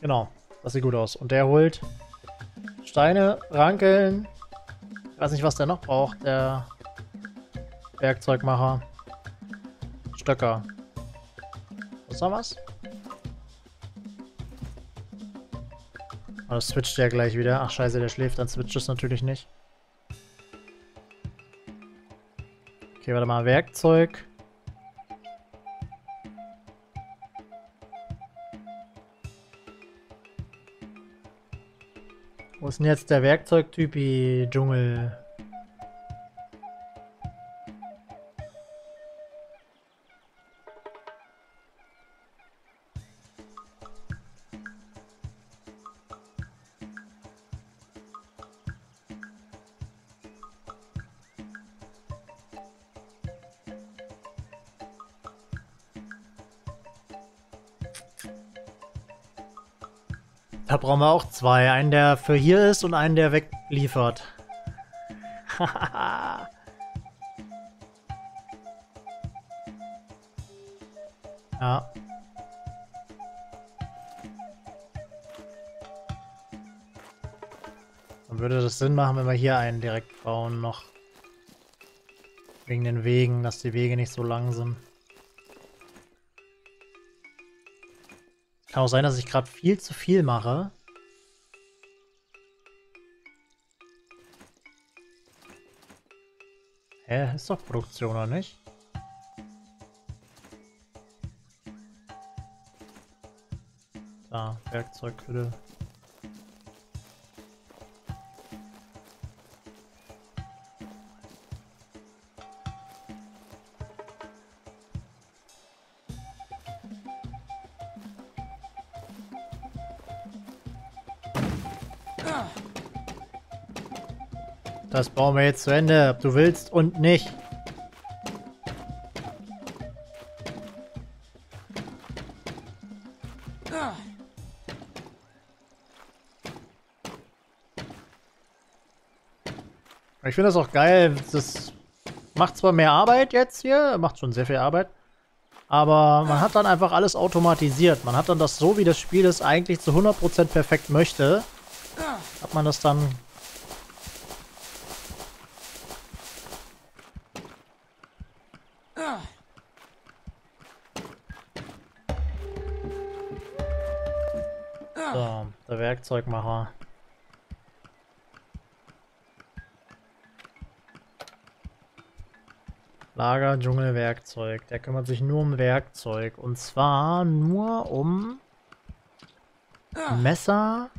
Genau. Das sieht gut aus. Und der holt Steine, Rankeln. Weiß nicht, was der noch braucht, der Werkzeugmacher. Stöcker. Was noch was? Oh, das switcht ja gleich wieder. Ach scheiße, der schläft, dann switcht es natürlich nicht. Okay, warte mal. Werkzeug. Ist denn jetzt der Werkzeugtypi Dschungel? Brauchen wir auch zwei. Einen, der für hier ist und einen, der wegliefert. ja. Dann würde das Sinn machen, wenn wir hier einen direkt bauen noch. Wegen den Wegen, dass die Wege nicht so lang sind. Kann auch sein, dass ich gerade viel zu viel mache. Ist doch Produktion, oder nicht? Da, Werkzeughütte. Das bauen wir jetzt zu Ende, ob du willst und nicht. Ich finde das auch geil. Das macht zwar mehr Arbeit jetzt hier, macht schon sehr viel Arbeit. Aber man hat dann einfach alles automatisiert. Man hat dann das so, wie das Spiel es eigentlich zu 100% perfekt möchte. Hat man das dann Werkzeugmacher. Lager, Dschungel, Werkzeug. Der kümmert sich nur um Werkzeug. Und zwar nur um Messer.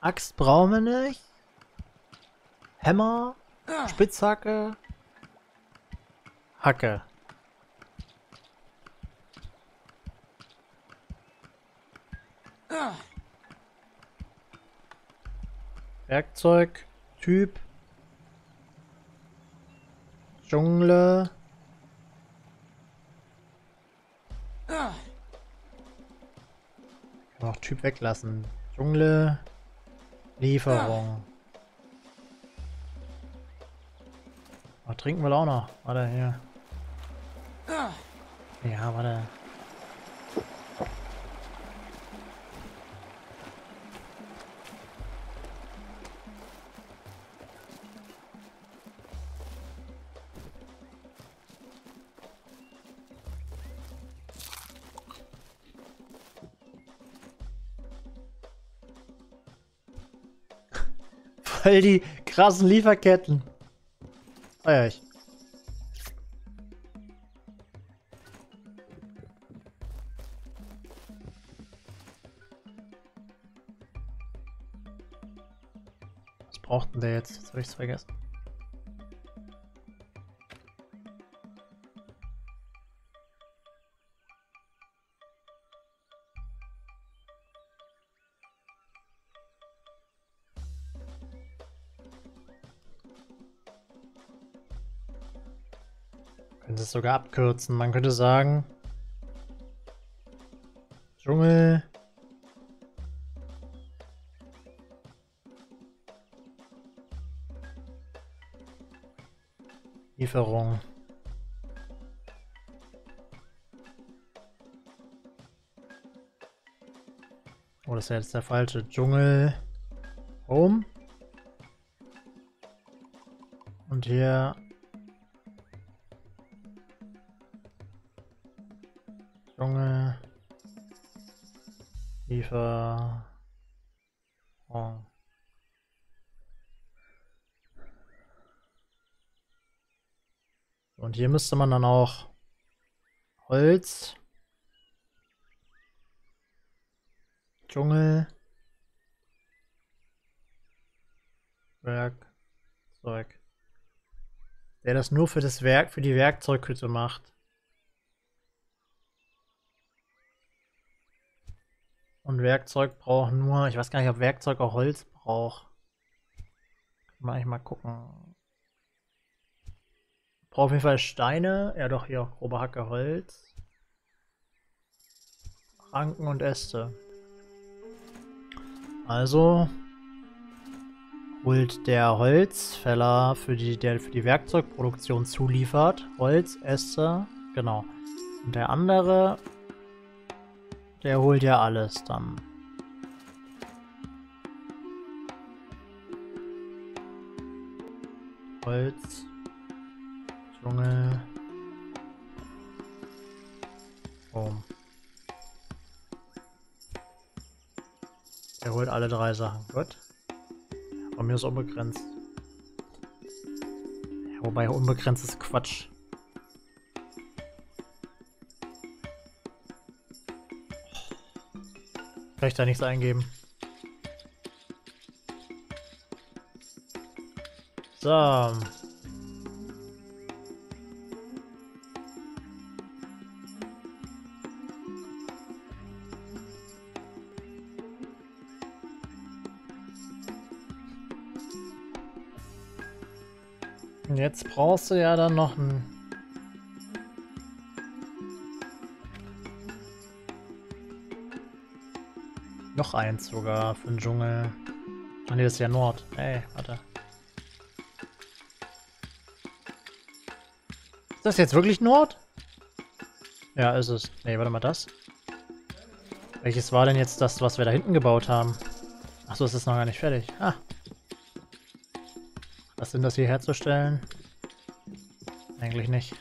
Axt brauchen wir nicht. Hämmer. Spitzhacke. Hacke. Werkzeug, Typ, Dschungle. Kann auch Typ weglassen. Dschungle, Lieferung. Oh, trinken will auch noch. Warte, hier. Ja, warte. Voll die krassen Lieferketten. Feier ich. Was braucht denn der jetzt? Jetzt habe ich es vergessen. Könnte es sogar abkürzen. Man könnte sagen. Dschungel. Lieferung. Oh, das ist ja jetzt der falsche. Dschungel. Home. Und hier Und hier müsste man dann auch Holz, Dschungel, Werkzeug. Der das nur für das Werk, für die Werkzeughütte macht. Und Werkzeug braucht nur, ich weiß gar nicht, ob Werkzeug auch Holz braucht. Kann man mal gucken. Braucht auf jeden Fall Steine. Ja doch, hier grobe Hacke Holz. Ranken und Äste. Also holt der Holzfäller für die, der für die Werkzeugproduktion zuliefert. Holz, Äste, genau. Und der andere, der holt ja alles dann. Holz. Dschungel. Boom. Er holt alle drei Sachen. Gut. Bei mir ist unbegrenzt. Ja, wobei unbegrenzt ist Quatsch. Kann ich da nichts eingeben. So. Und jetzt brauchst du ja dann noch ein Noch eins sogar für den Dschungel. Ah ne, das ist ja Nord. Ey, warte. Ist das jetzt wirklich Nord? Ja, ist es. Ne, warte mal, das. Welches war denn jetzt das, was wir da hinten gebaut haben? Achso, es ist noch gar nicht fertig. Ah. Sind das hier herzustellen? Eigentlich nicht.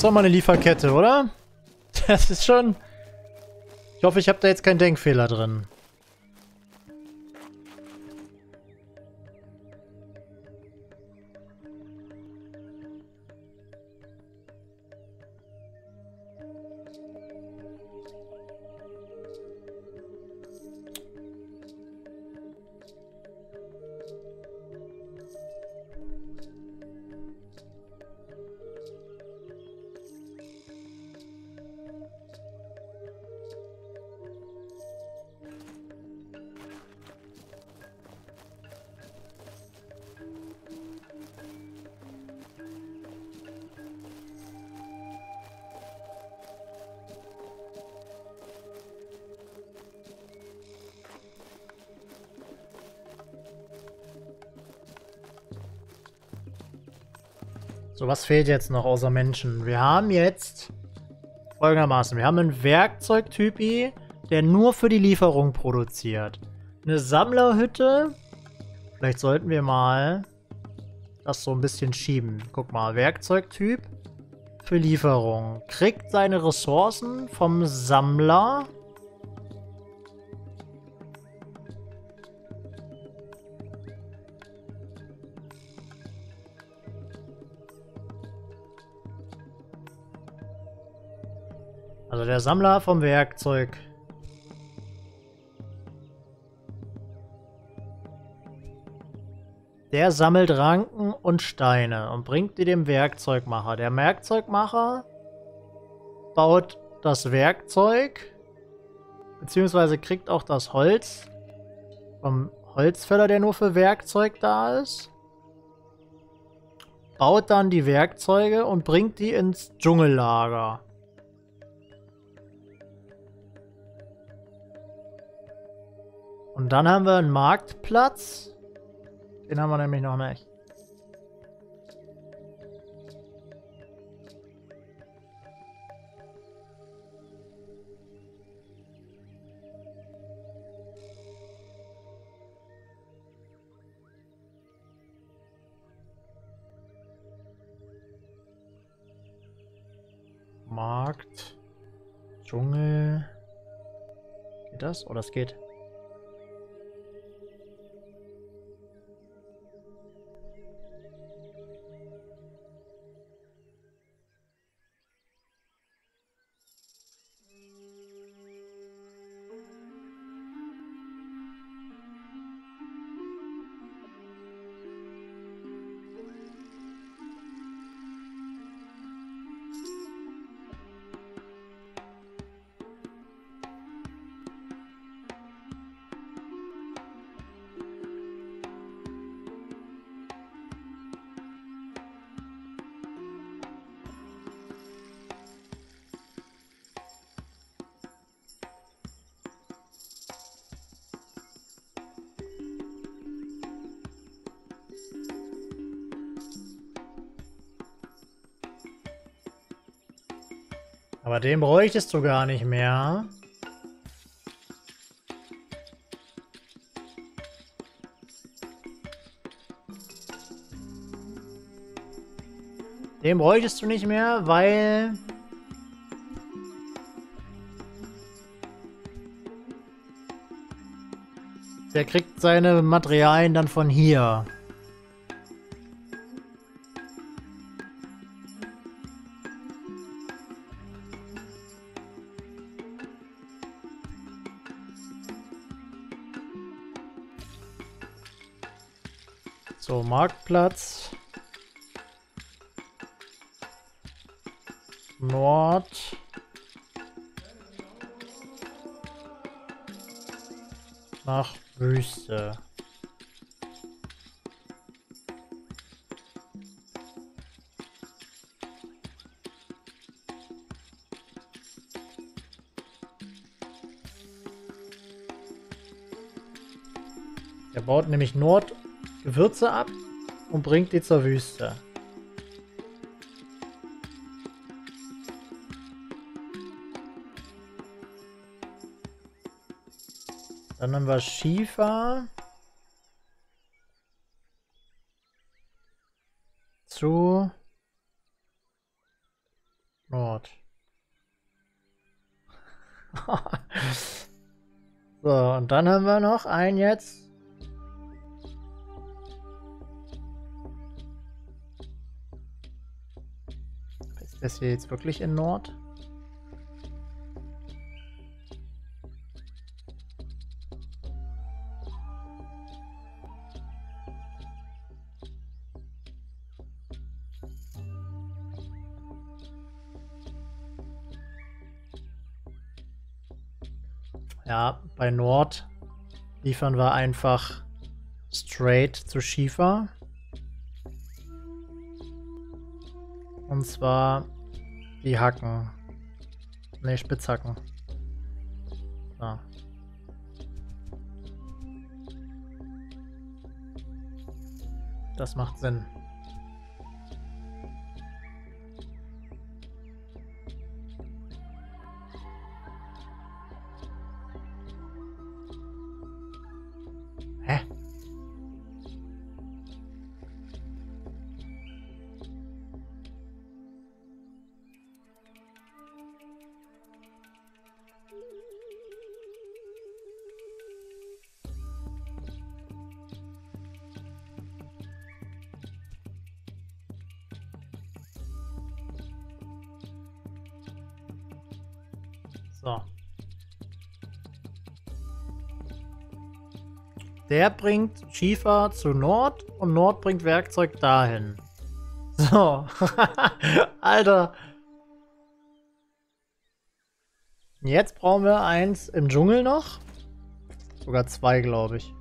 Ist doch mal eine Lieferkette, oder? Das ist schon... Ich hoffe, ich habe da jetzt keinen Denkfehler drin. Was fehlt jetzt noch außer Menschen? Wir haben jetzt folgendermaßen. Wir haben einen Werkzeugtypi, der nur für die Lieferung produziert. Eine Sammlerhütte. Vielleicht sollten wir mal das so ein bisschen schieben. Guck mal, Werkzeugtyp für Lieferung. Kriegt seine Ressourcen vom Sammler. Der Sammler vom Werkzeug. Der sammelt Ranken und Steine und bringt die dem Werkzeugmacher. Der Werkzeugmacher baut das Werkzeug, beziehungsweise kriegt auch das Holz vom Holzfäller, der nur für Werkzeug da ist. Baut dann die Werkzeuge und bringt die ins Dschungellager. Und dann haben wir einen Marktplatz. Den haben wir nämlich noch nicht. Markt. Dschungel. Geht das? Oh, das geht. Aber den bräuchtest du gar nicht mehr. Den bräuchtest du nicht mehr, weil... Der kriegt seine Materialien dann von hier. Marktplatz. Nord. Nach Wüste. Er baut nämlich Nord Gewürze ab und bringt die zur Wüste. Dann haben wir Schiefer. Zu Gott. so, und dann haben wir noch einen jetzt. Das hier jetzt wirklich in Nord? Ja, bei Nord liefern wir einfach straight zu Schiefer. Und zwar die Hacken. Ne, Spitzhacken. So. Das macht Sinn. Der bringt Schiefer zu Nord und Nord bringt Werkzeug dahin. So. Alter. Jetzt brauchen wir eins im Dschungel noch. Sogar zwei, glaube ich.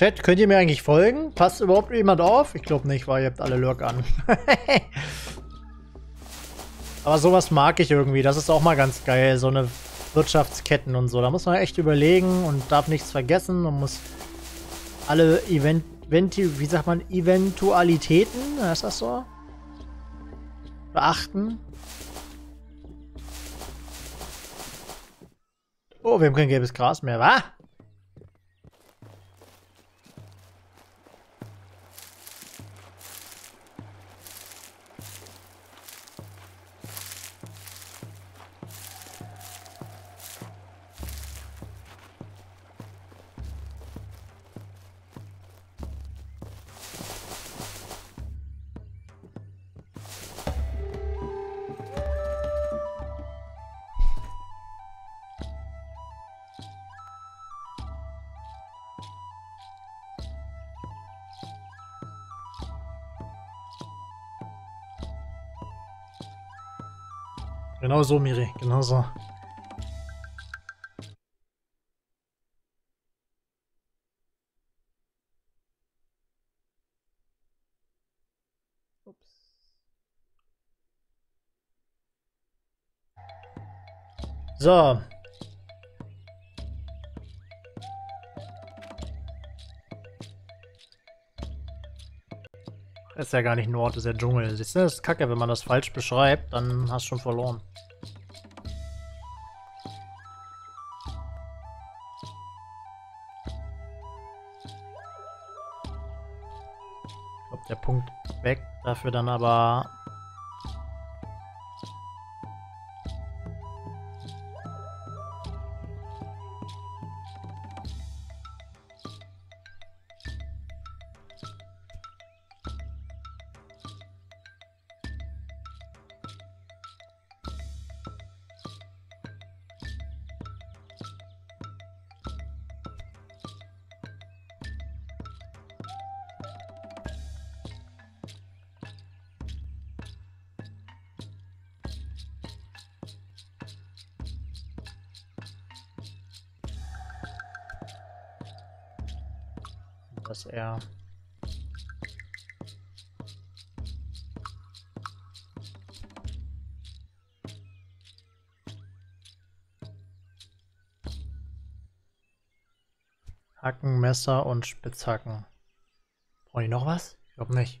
Chat, könnt ihr mir eigentlich folgen? Passt überhaupt jemand auf? Ich glaube nicht, weil ihr habt alle Lurk an. Aber sowas mag ich irgendwie. Das ist auch mal ganz geil. So eine Wirtschaftsketten und so. Da muss man echt überlegen und darf nichts vergessen. Man muss alle Event, wie sagt man, Eventualitäten, ist das so? Beachten. Oh, wir haben kein gelbes Gras mehr, wa? Genau so, Miri, genau so. So. Das ist ja gar nicht Nord, das ist ja Dschungel. Siehst du, das ist kacke, wenn man das falsch beschreibt, dann hast du schon verloren. Dafür dann aber... Messer und Spitzhacken. Brauche ich noch was? Ich glaube nicht.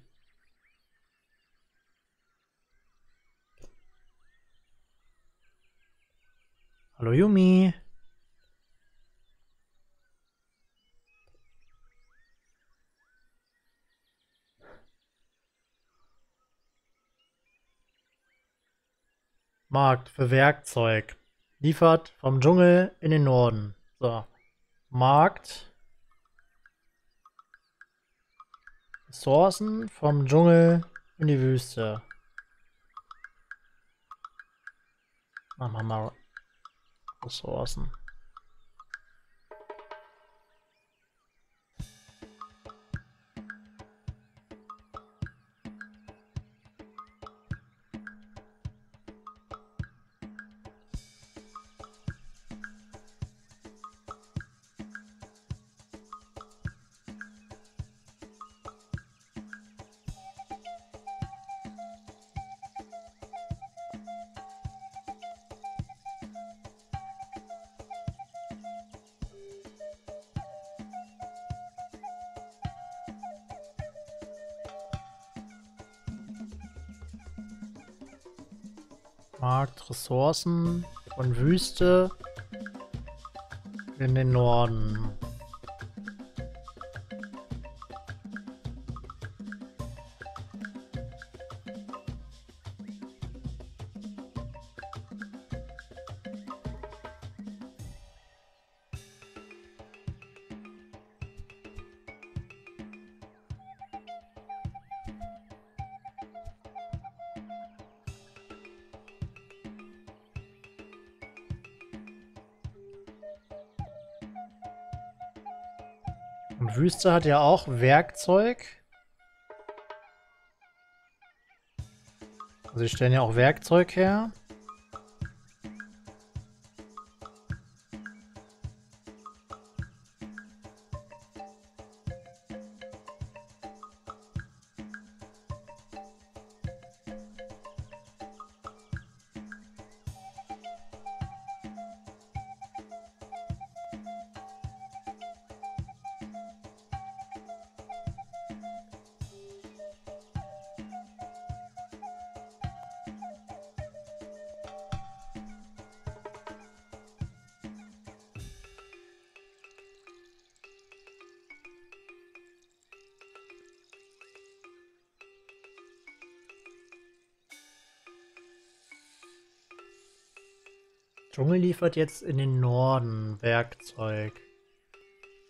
Hallo Yumi. Markt für Werkzeug. Liefert vom Dschungel in den Norden. So. Markt. Ressourcen vom Dschungel in die Wüste. Machen wir mal Ressourcen. Markt, Ressourcen von Wüste in den Norden. Wüste hat ja auch Werkzeug. Also die stellen ja auch Werkzeug her. Liefert jetzt in den Norden Werkzeug.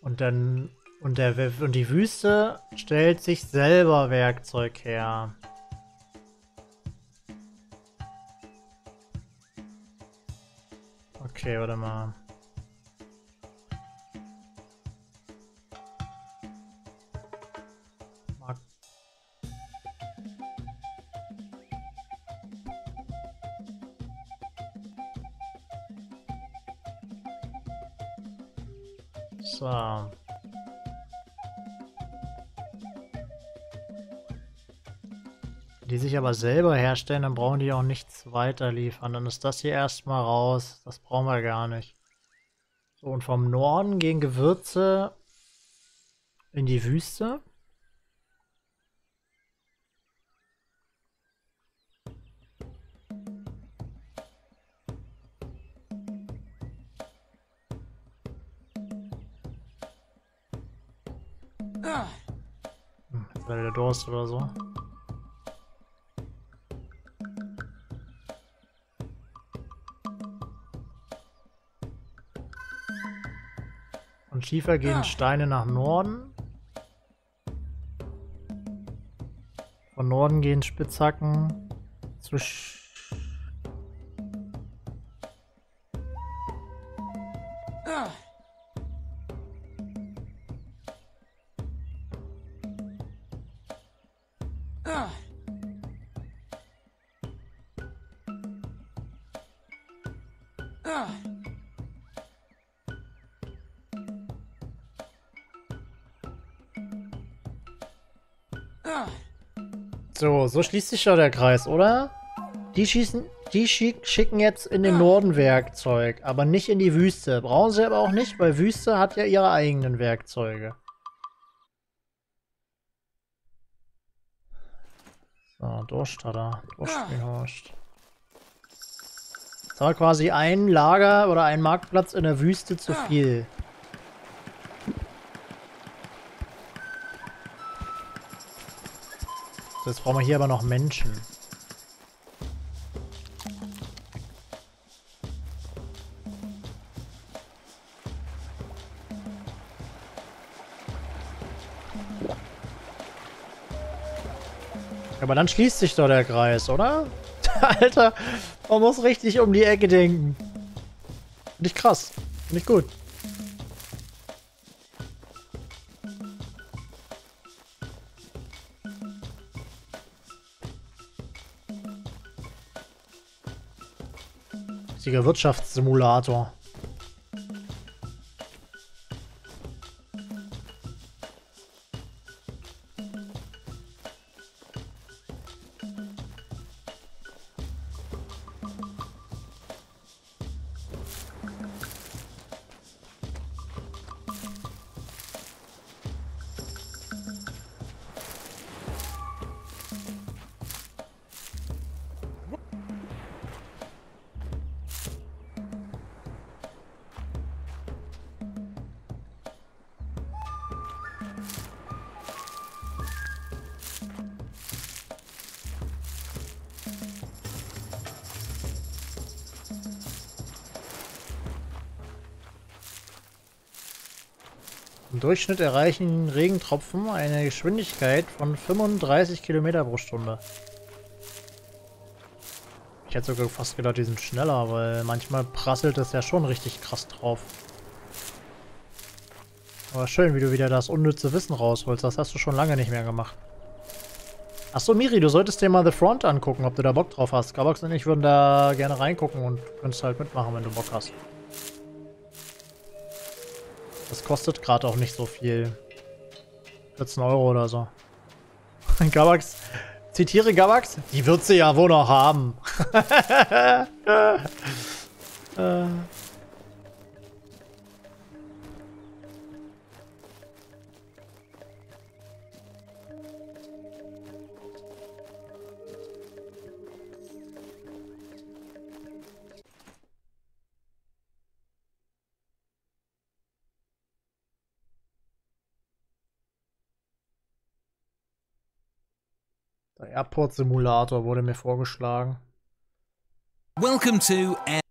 Und dann und der und die Wüste stellt sich selber Werkzeug her. Okay, warte mal. Aber selber herstellen, dann brauchen die auch nichts weiter liefern. Dann ist das hier erstmal raus. Das brauchen wir gar nicht. So, und vom Norden gehen Gewürze in die Wüste. Hm, jetzt war wieder Durst oder so. Schiefer gehen Steine nach Norden. Von Norden gehen Spitzhacken zu Sch So, schließt sich ja der Kreis, oder? Die schießen, die schick, schicken jetzt in den Norden Werkzeug, aber nicht in die Wüste. Brauchen sie aber auch nicht, weil Wüste hat ja ihre eigenen Werkzeuge. So, Durst hat er. Durst gehorcht. Das war quasi ein Lager oder ein Marktplatz in der Wüste zu viel. Jetzt brauchen wir hier aber noch Menschen. Aber dann schließt sich doch der Kreis, oder? Alter, man muss richtig um die Ecke denken. Finde ich krass. Finde ich gut. Richtiger Wirtschaftssimulator. Durchschnitt erreichen Regentropfen eine Geschwindigkeit von 35 Kilometer pro Stunde. Ich hätte sogar fast gedacht, die sind schneller, weil manchmal prasselt es ja schon richtig krass drauf. Aber schön, wie du wieder das unnütze Wissen rausholst. Das hast du schon lange nicht mehr gemacht. Achso, Miri, du solltest dir mal The Front angucken, ob du da Bock drauf hast. Gabox und ich würden da gerne reingucken und könntest halt mitmachen, wenn du Bock hast. Kostet gerade auch nicht so viel. 14 Euro oder so. Gabax, zitiere Gabax, die wird sie ja wohl noch haben. äh. Airport Simulator wurde mir vorgeschlagen.
Welcome to Air.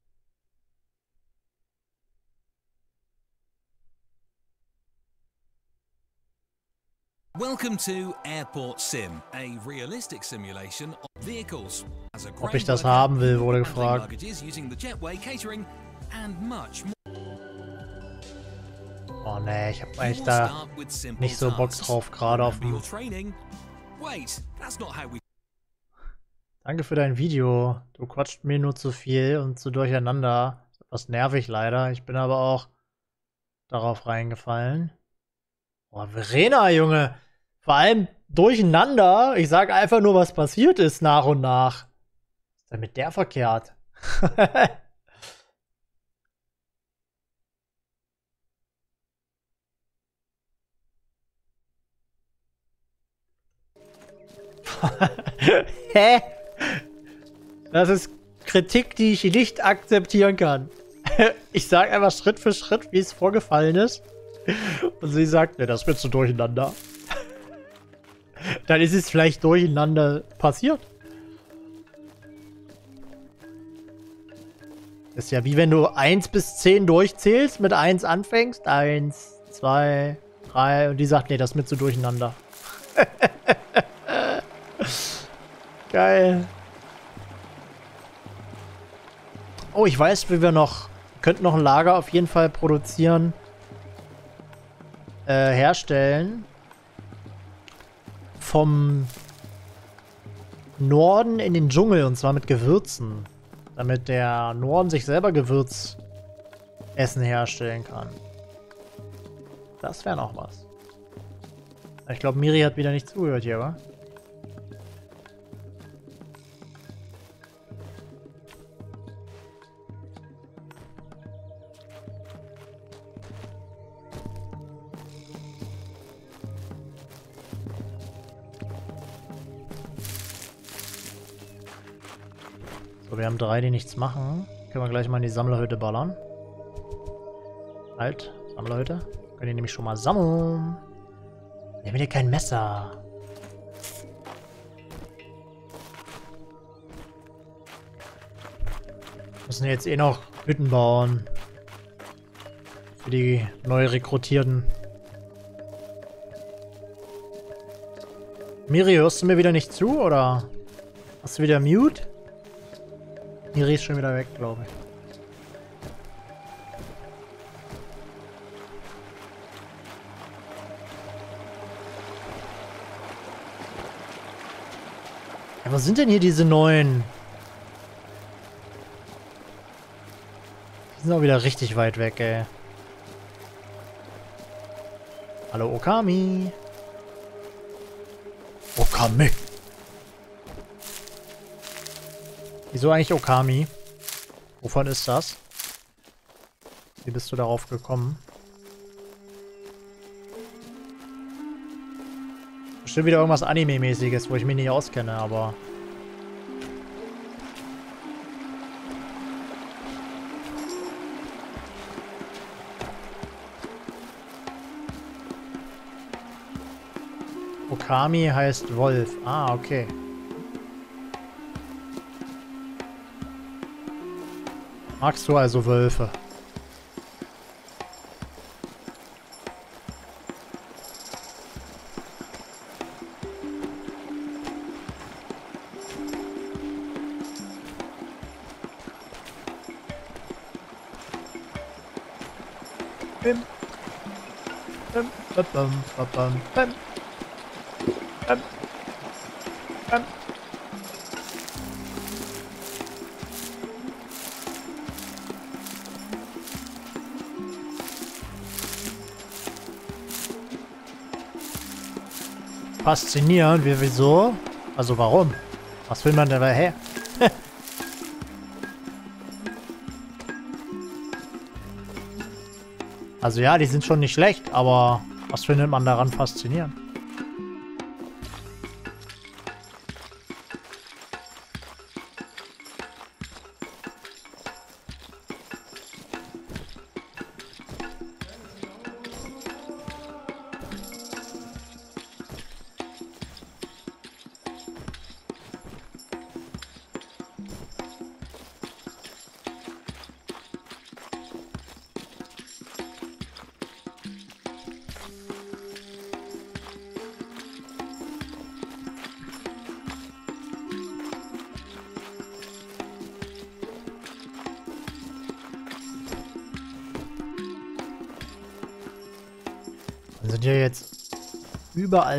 Welcome to Airport Sim, a realistic simulation of vehicles. As a
Ob ich das haben will, wurde gefragt. Oh ne, ich habe
You
eigentlich da nicht so Bock drauf, gerade auf dem...
Wait, that's not how we
Danke für dein Video. Du quatscht mir nur zu viel und zu durcheinander. Was nervig leider. Ich bin aber auch darauf reingefallen. Oh, Verena, Junge. Vor allem durcheinander. Ich sag einfach nur, was passiert ist nach und nach. Was ist denn mit der verkehrt? Hä? Das ist Kritik, die ich nicht akzeptieren kann. Ich sage einfach Schritt für Schritt, wie es vorgefallen ist. Und sie sagt, ne, das wird so durcheinander. Dann ist es vielleicht durcheinander passiert. Das ist ja wie wenn du 1 bis 10 durchzählst, mit 1 anfängst. 1, 2, 3 und die sagt, nee, das ist mit so durcheinander. Geil. Oh, ich weiß, wie wir noch... Könnten noch ein Lager auf jeden Fall produzieren. Äh, herstellen. Vom Norden in den Dschungel und zwar mit Gewürzen. Damit der Norden sich selber Gewürzessen herstellen kann. Das wäre noch was. Ich glaube, Miri hat wieder nicht zugehört hier, wa? Wir haben drei, die nichts machen. Können wir gleich mal in die Sammlerhütte ballern. Halt, Sammlerhütte. Können die nämlich schon mal sammeln. Wir haben hier kein Messer. Müssen jetzt eh noch Hütten bauen. Für die neu Rekrutierten. Miri, hörst du mir wieder nicht zu, oder? Hast du wieder Mute? Miri ist schon wieder weg, glaube ich. Ja, was sind denn hier diese neuen? Die sind auch wieder richtig weit weg, ey. Hallo Okami. Okami. Wieso eigentlich Okami? Wovon ist das? Wie bist du darauf gekommen? Bestimmt wieder irgendwas Anime-mäßiges, wo ich mich nicht auskenne, aber... Okami heißt Wolf. Ah, okay. Magst du also Wölfe? Bim. Bim, bam, bam, bam, bam, Faszinierend, wie, wieso? Also warum? Was will man dabei her? also ja, die sind schon nicht schlecht, aber was findet man daran faszinierend?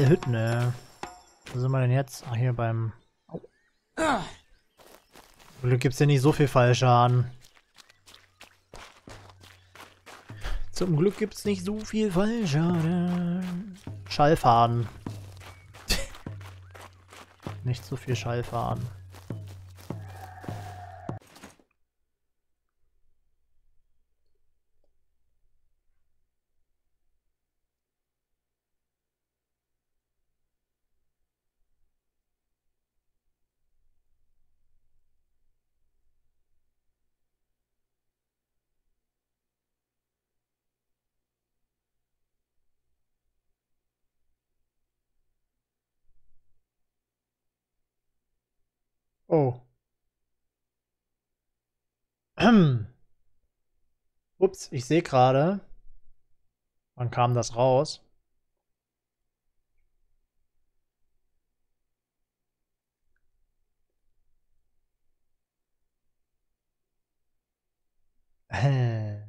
Überall Hütten, ne? Wo sind wir denn jetzt? Ach, hier beim... Au. Zum Glück gibt es ja nicht so viel Fallschaden. Zum Glück gibt es nicht so viel Fallschaden. Schallfaden. nicht so viel Schallfaden. Oh. Ups, ich sehe gerade. Wann kam das raus? Äh.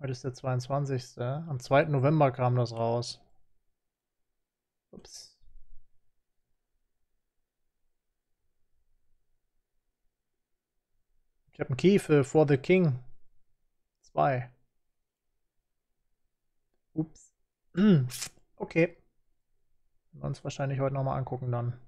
Heute ist der 22. Am 2. November kam das raus. Ups. Ich habe einen für for the King. Zwei. Ups. Okay. Wir uns wahrscheinlich heute nochmal angucken dann.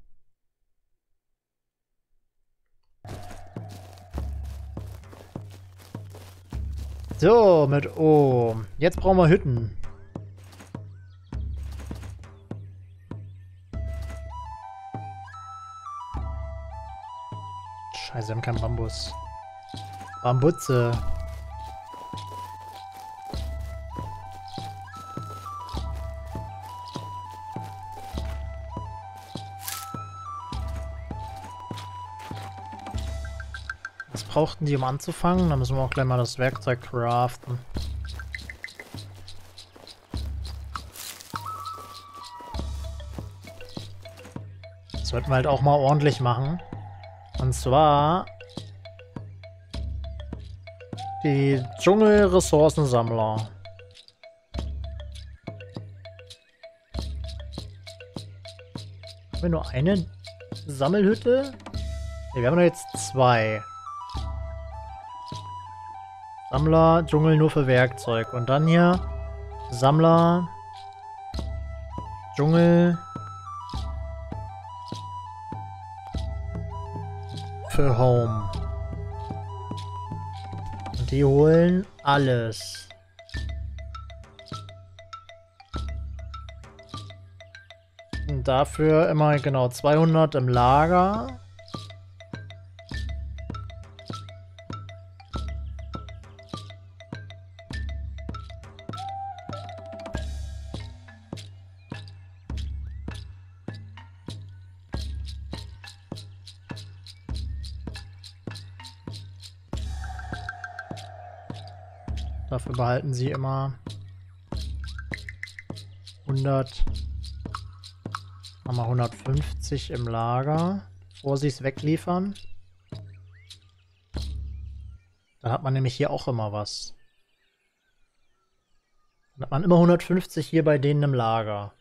So, mit O. Jetzt brauchen wir Hütten. Scheiße, wir haben keinen Bambus. Bambutze. Was brauchten die, um anzufangen? Dann müssen wir auch gleich mal das Werkzeug craften. Das sollten wir halt auch mal ordentlich machen. Und zwar die Dschungelressourcensammler. Haben wir nur eine Sammelhütte? Ne, wir haben nur jetzt zwei. Sammler, Dschungel nur für Werkzeug. Und dann hier Sammler, Dschungel für Home. Die holen alles. Und dafür immer genau 200 im Lager. Behalten sie immer 100, nochmal 150 im Lager, bevor sie es wegliefern. Dann hat man nämlich hier auch immer was. Dann hat man immer 150 hier bei denen im Lager.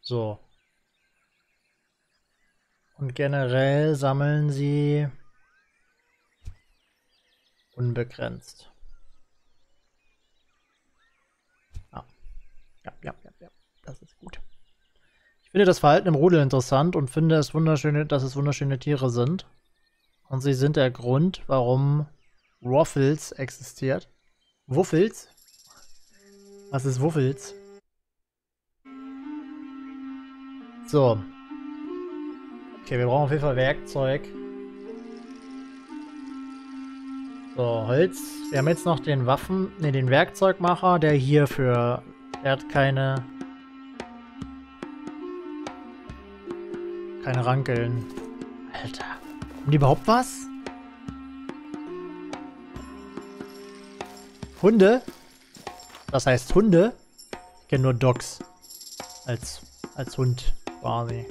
So. Und generell sammeln sie unbegrenzt. Ja, ja, ja. Das ist gut. Ich finde das Verhalten im Rudel interessant und finde es wunderschöne, dass es wunderschöne Tiere sind. Und sie sind der Grund, warum Waffles existiert. Wuffels? Was ist Wuffels? So. Okay, wir brauchen auf jeden Fall Werkzeug. So, Holz. Wir haben jetzt noch den Waffen, ne, den Werkzeugmacher, der hier für er hat keine... Keine Rankeln. Alter. Haben die überhaupt was? Hunde? Das heißt Hunde? Ich kenne nur Dogs. Als, als Hund quasi.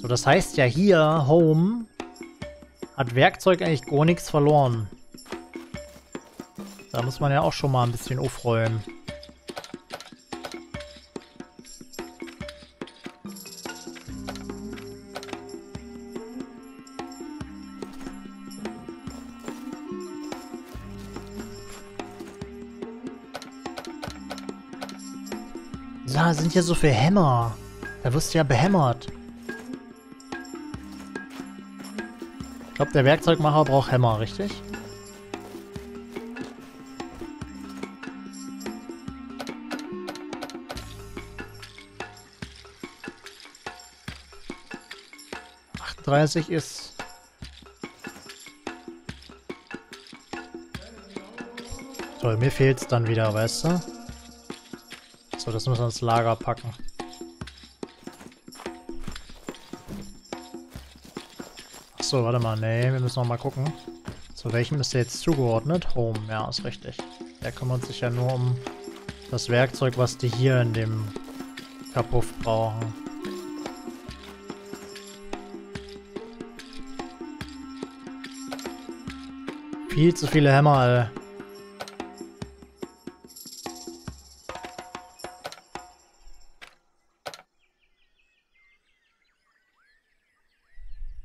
So, das heißt ja hier, Home hat Werkzeug eigentlich gar nichts verloren. Da muss man ja auch schon mal ein bisschen aufräumen. Da sind ja so viele Hämmer. Da wirst du ja behämmert. Ich glaube, der Werkzeugmacher braucht Hämmer, richtig? 30 ist. Toll, mir fehlt es dann wieder, weißt du? So, das müssen wir ins Lager packen. Achso, warte mal, nee, wir müssen noch mal gucken. Zu welchem ist der jetzt zugeordnet? Home, ja, ist richtig. Der kümmert sich ja nur um das Werkzeug, was die hier in dem Kapuff brauchen. Viel zu viele Hämmer, ey.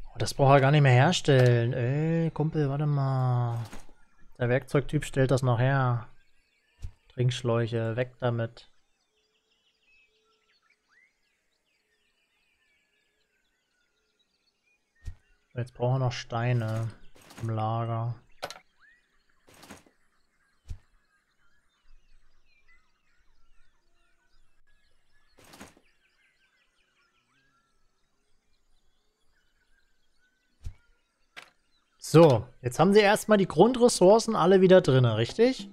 Oh, das braucht er gar nicht mehr herstellen. Ey, Kumpel, warte mal. Der Werkzeugtyp stellt das noch her. Trinkschläuche, weg damit. Jetzt brauchen wir noch Steine im Lager. So, jetzt haben sie erstmal die Grundressourcen alle wieder drin, richtig?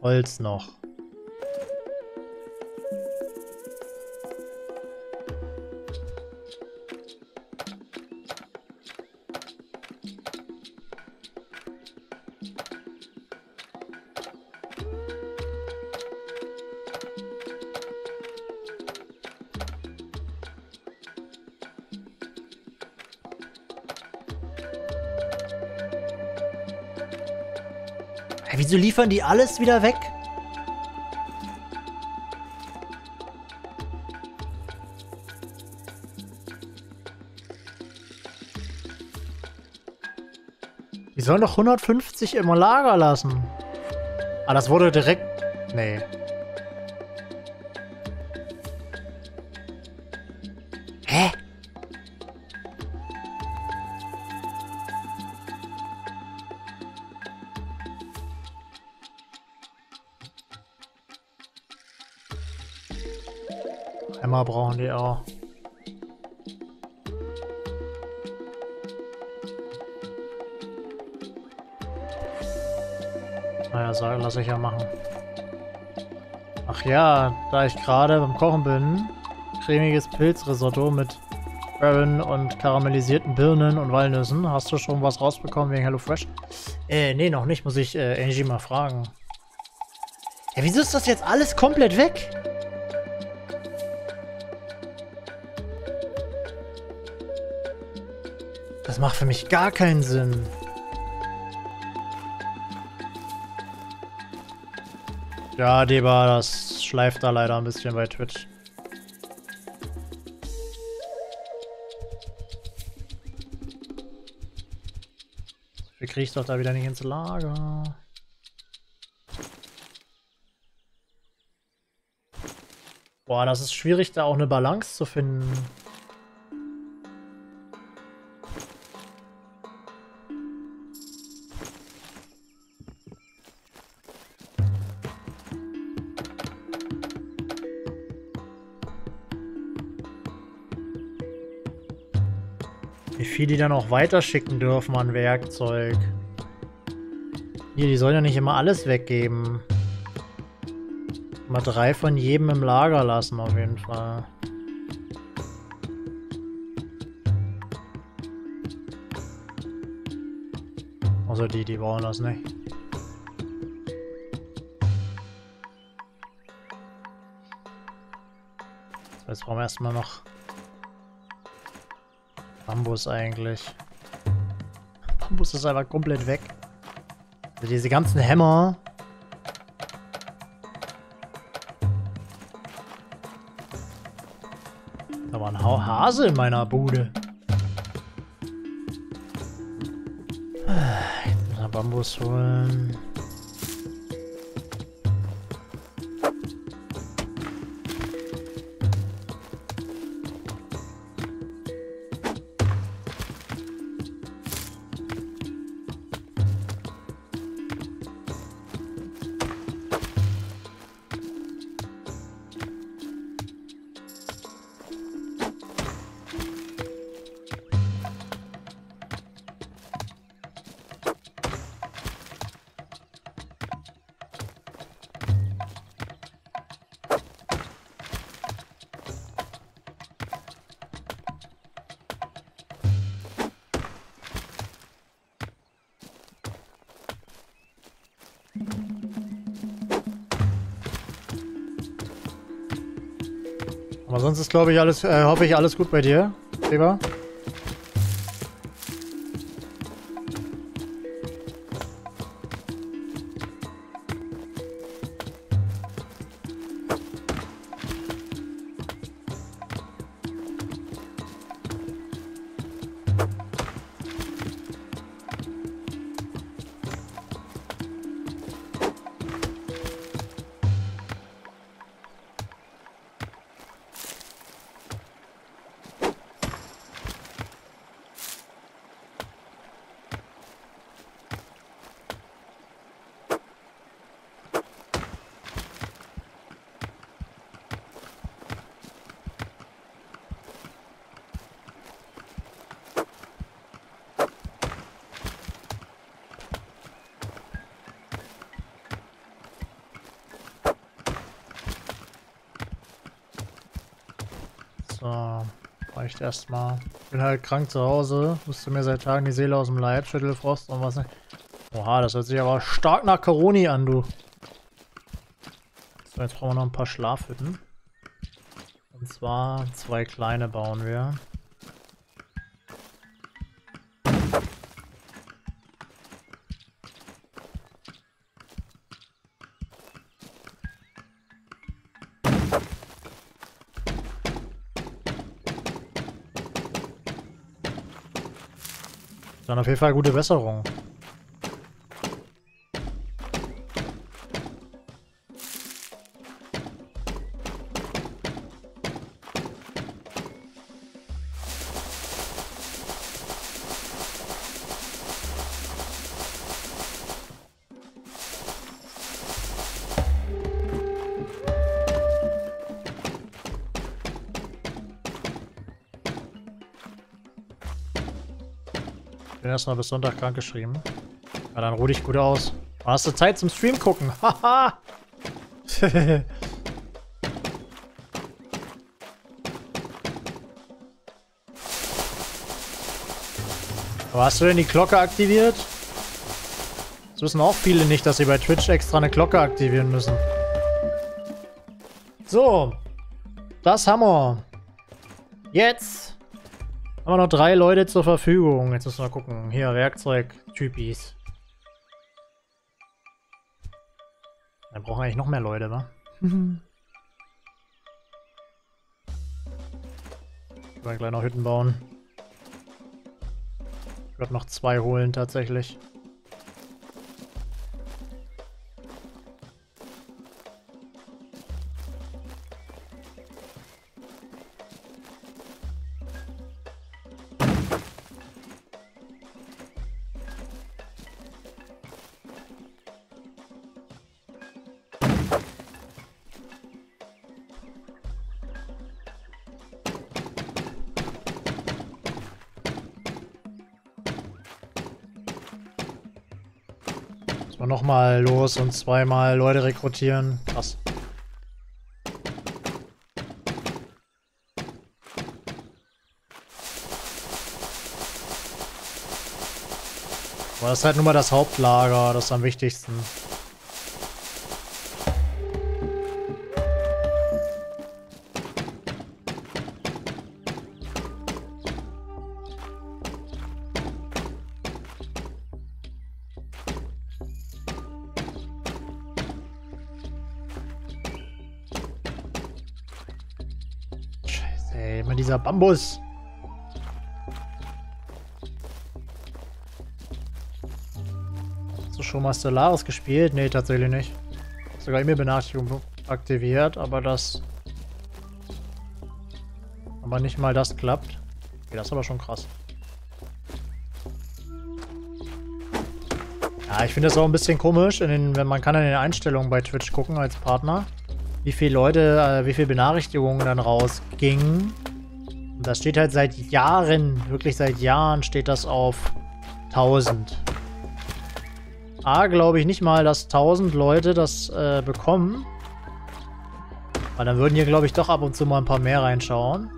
Holz noch. Wieso liefern die alles wieder weg? Die sollen doch 150 im Lager lassen. Ah, das wurde direkt... Nee. Hämmer brauchen die auch. Naja, sagen, lass ich ja machen. Ach ja, da ich gerade beim Kochen bin, cremiges Pilzrisotto mit Baron und karamellisierten Birnen und Walnüssen. Hast du schon was rausbekommen wegen HelloFresh? Äh, nee, noch nicht. Muss ich äh, Angie mal fragen. Ja, wieso ist das jetzt alles komplett weg? Macht für mich gar keinen Sinn. Ja, Deba, das schleift da leider ein bisschen bei Twitch. So viel krieg ich doch da wieder nicht ins Lager. Boah, das ist schwierig, da auch eine Balance zu finden. Viel die dann auch weiterschicken dürfen an Werkzeug. Hier, die sollen ja nicht immer alles weggeben. Mal drei von jedem im Lager lassen, auf jeden Fall. Also die, die brauchen das nicht. Jetzt brauchen wir erstmal noch Bambus eigentlich. Bambus ist einfach komplett weg. Also diese ganzen Hämmer. Da war ein ha Hase in meiner Bude. Jetzt muss man Bambus holen. Aber sonst ist, glaube ich, alles, äh, hoffe ich, alles gut bei dir, Weber. Erstmal. Bin halt krank zu Hause. Musste mir seit Tagen die Seele aus dem Leib, Schüttelfrost und was nicht. Oha, das hört sich aber stark nach Coroni an, du. So, jetzt brauchen wir noch ein paar Schlafhütten. Und zwar zwei kleine bauen wir. Dann auf jeden Fall gute Besserung. Erstmal bis Sonntag krank geschrieben. Ja, dann ruh dich gut aus. Hast du Zeit zum Stream gucken? Haha! Aber hast du denn die Glocke aktiviert? Das wissen auch viele nicht, dass sie bei Twitch extra eine Glocke aktivieren müssen. So. Das haben wir. Jetzt haben wir noch drei Leute zur Verfügung. Jetzt müssen wir gucken. Hier, Werkzeug-Typis. Dann brauchen wir eigentlich noch mehr Leute, wa? Mhm. Wir wollen gleich noch Hütten bauen. Ich werde noch zwei holen, tatsächlich. Nochmal los und zweimal Leute rekrutieren. Krass. Aber das ist halt nur mal das Hauptlager, das ist am wichtigsten. Bambus. Hast du schon mal Stellaris gespielt? Nee, tatsächlich nicht. Sogar E-Mail-Benachrichtigung aktiviert, aber das... Aber nicht mal das klappt. Okay, das ist aber schon krass. Ja, ich finde das auch ein bisschen komisch, den, wenn man kann in den Einstellungen bei Twitch gucken als Partner wie viele Leute, äh, wie viele Benachrichtigungen dann rausgingen. Und das steht halt seit Jahren, wirklich seit Jahren steht das auf 1000. A, glaube ich nicht mal, dass 1000 Leute das äh, bekommen. Weil dann würden hier, glaube ich, doch ab und zu mal ein paar mehr reinschauen.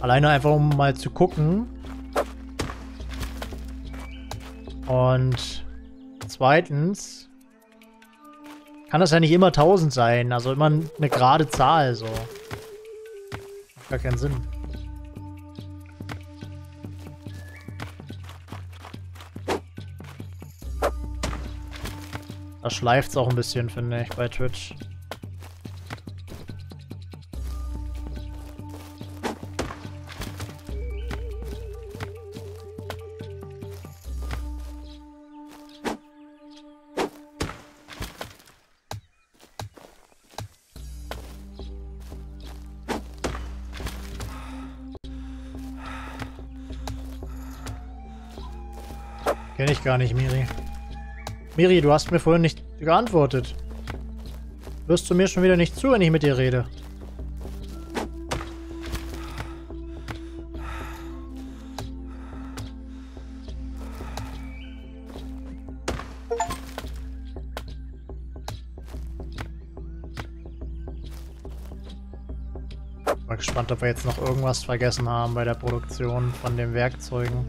Alleine einfach, um mal zu gucken. Und zweitens kann das ja nicht immer 1000 sein. Also immer eine gerade Zahl, so. Gar keinen Sinn. Da schleift es auch ein bisschen, finde ich, bei Twitch. Kenne ich gar nicht, Miri. Miri, du hast mir vorhin nicht geantwortet. Wirst du mir schon wieder nicht zu, wenn ich mit dir rede? Mal gespannt, ob wir jetzt noch irgendwas vergessen haben bei der Produktion von den Werkzeugen.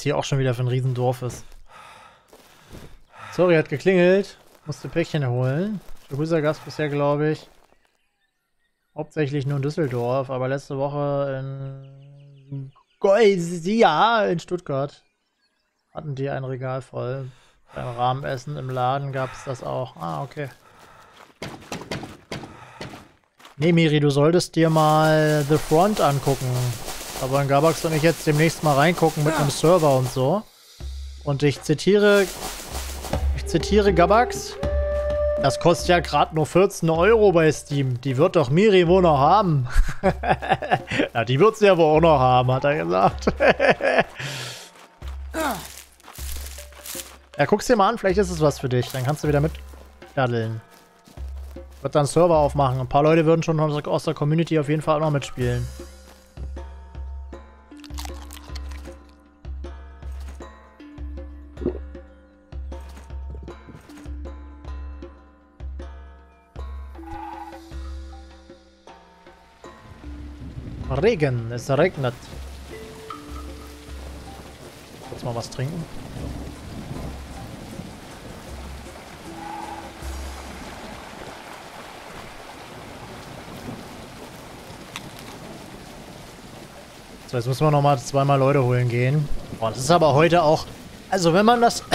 Jetzt hier auch schon wieder für ein Riesendorf ist. Sorry, hat geklingelt. Musste Päckchen holen. Grüßer Gast bisher, glaube ich. Hauptsächlich nur in Düsseldorf, aber letzte Woche in ja, in Stuttgart hatten die ein Regal voll. Beim Rahmenessen im Laden gab es das auch. Ah, okay. Nee, Miri, du solltest dir mal The Front angucken. Aber in Gabax und ich jetzt demnächst mal reingucken mit einem Server und so. Und ich zitiere. Ich zitiere Gabax. Das kostet ja gerade nur 14 Euro bei Steam. Die wird doch Miri wohl noch haben. ja, die wird sie ja wohl auch noch haben, hat er gesagt. ja, guck's dir mal an, vielleicht ist es was für dich. Dann kannst du wieder mit daddeln. Wird dann Server aufmachen. Ein paar Leute würden schon aus der Community auf jeden Fall auch noch mitspielen. Regen, es regnet. Kurz mal was trinken. So, jetzt müssen wir noch mal zweimal Leute holen gehen. Boah, das ist aber heute auch... Also wenn man das...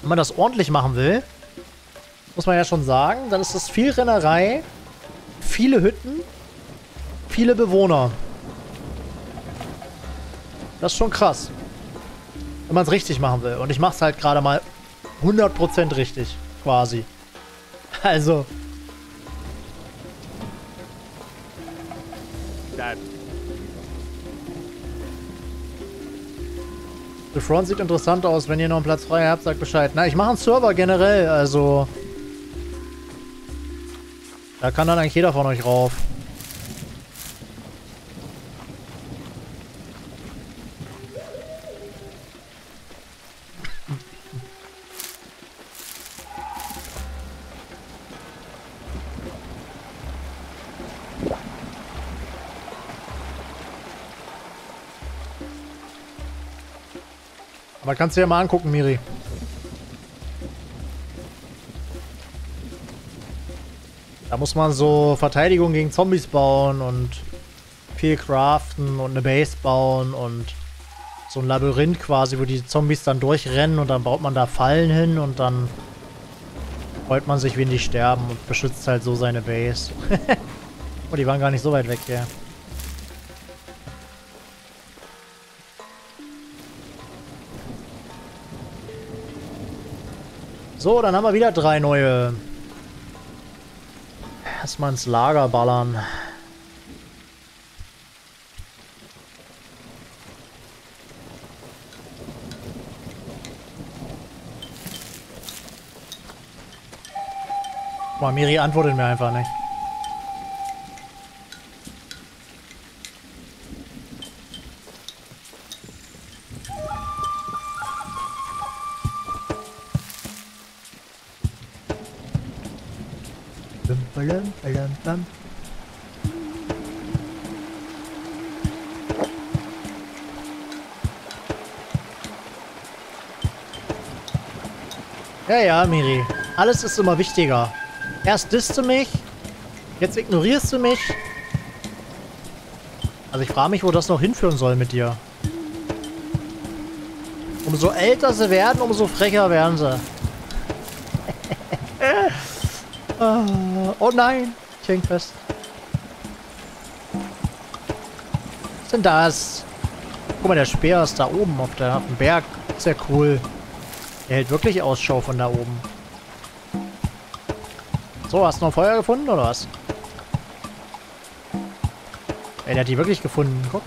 wenn man das ordentlich machen will, muss man ja schon sagen, dann ist das viel Rennerei viele Hütten, viele Bewohner. Das ist schon krass. Wenn man es richtig machen will. Und ich mache es halt gerade mal 100% richtig. Quasi. Also. The Front sieht interessant aus. Wenn ihr noch einen Platz frei habt, sagt Bescheid. Na, ich mache einen Server generell. Also. Da kann dann eigentlich jeder von euch rauf. Aber kannst du dir mal angucken, Miri. Da muss man so Verteidigung gegen Zombies bauen und viel craften und eine Base bauen und so ein Labyrinth quasi, wo die Zombies dann durchrennen und dann baut man da Fallen hin und dann freut man sich, wenn die sterben und beschützt halt so seine Base. oh, die waren gar nicht so weit weg hier. So, dann haben wir wieder drei neue Erstmal ins Lager ballern. Boah, Miri antwortet mir einfach nicht. Balam, balam, bam. Ja, ja, Miri. Alles ist immer wichtiger. Erst disst du mich, jetzt ignorierst du mich. Also ich frage mich, wo das noch hinführen soll mit dir. Umso älter sie werden, umso frecher werden sie. Oh nein, ich häng fest. Was denn das? Guck mal, der Speer ist da oben auf, der, auf dem Berg. Sehr cool. Der hält wirklich Ausschau von da oben. So, hast du noch Feuer gefunden oder was? Ey, der hat die wirklich gefunden. Guck.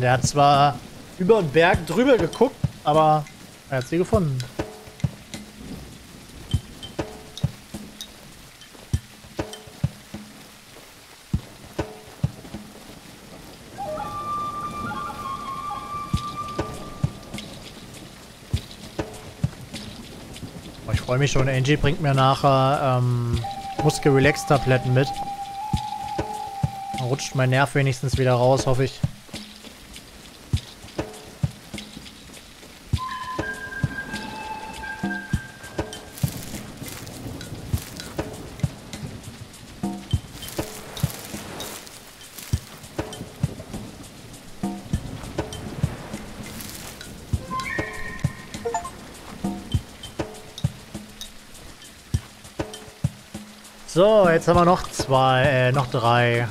Und Der hat zwar über den Berg drüber geguckt, aber er hat sie gefunden. Oh, ich freue mich schon. Angie bringt mir nachher ähm, Muskel-Relax-Tabletten mit. Dann rutscht mein Nerv wenigstens wieder raus, hoffe ich. So, jetzt haben wir noch zwei, äh, noch drei.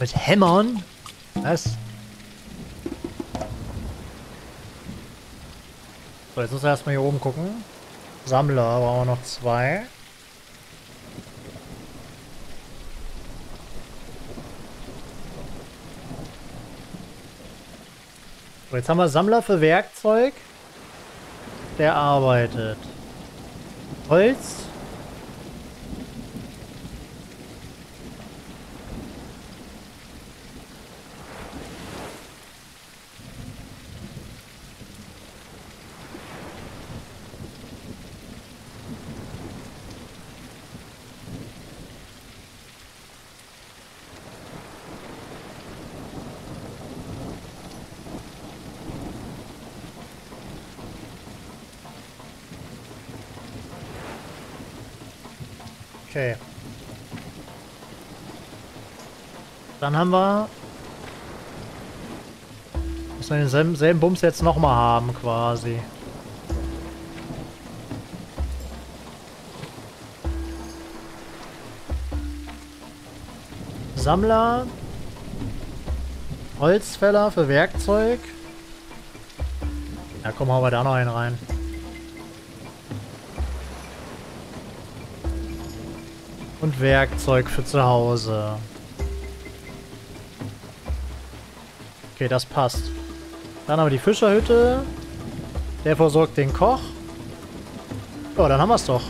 Mit Hämmern? Was? So, jetzt müssen wir erstmal hier oben gucken. Sammler brauchen wir noch zwei. So, jetzt haben wir Sammler für Werkzeug. Der arbeitet. Holz. Okay. Dann haben wir... Müssen wir denselben selben Bums jetzt nochmal haben, quasi. Sammler. Holzfäller für Werkzeug. Ja, komm, hauen wir da noch einen rein. Und Werkzeug für zu Hause. Okay, das passt. Dann haben wir die Fischerhütte. Der versorgt den Koch. Ja, dann haben wir es doch.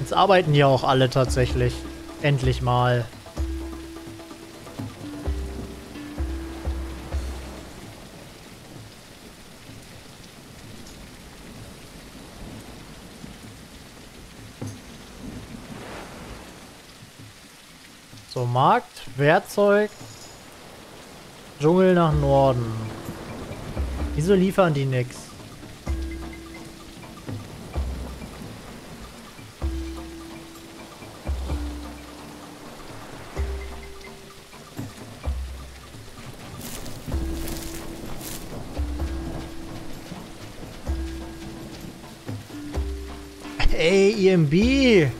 Jetzt arbeiten hier auch alle tatsächlich. Endlich mal. So, Markt, Werkzeug, Dschungel nach Norden. Wieso liefern die nix? Ey, EMB!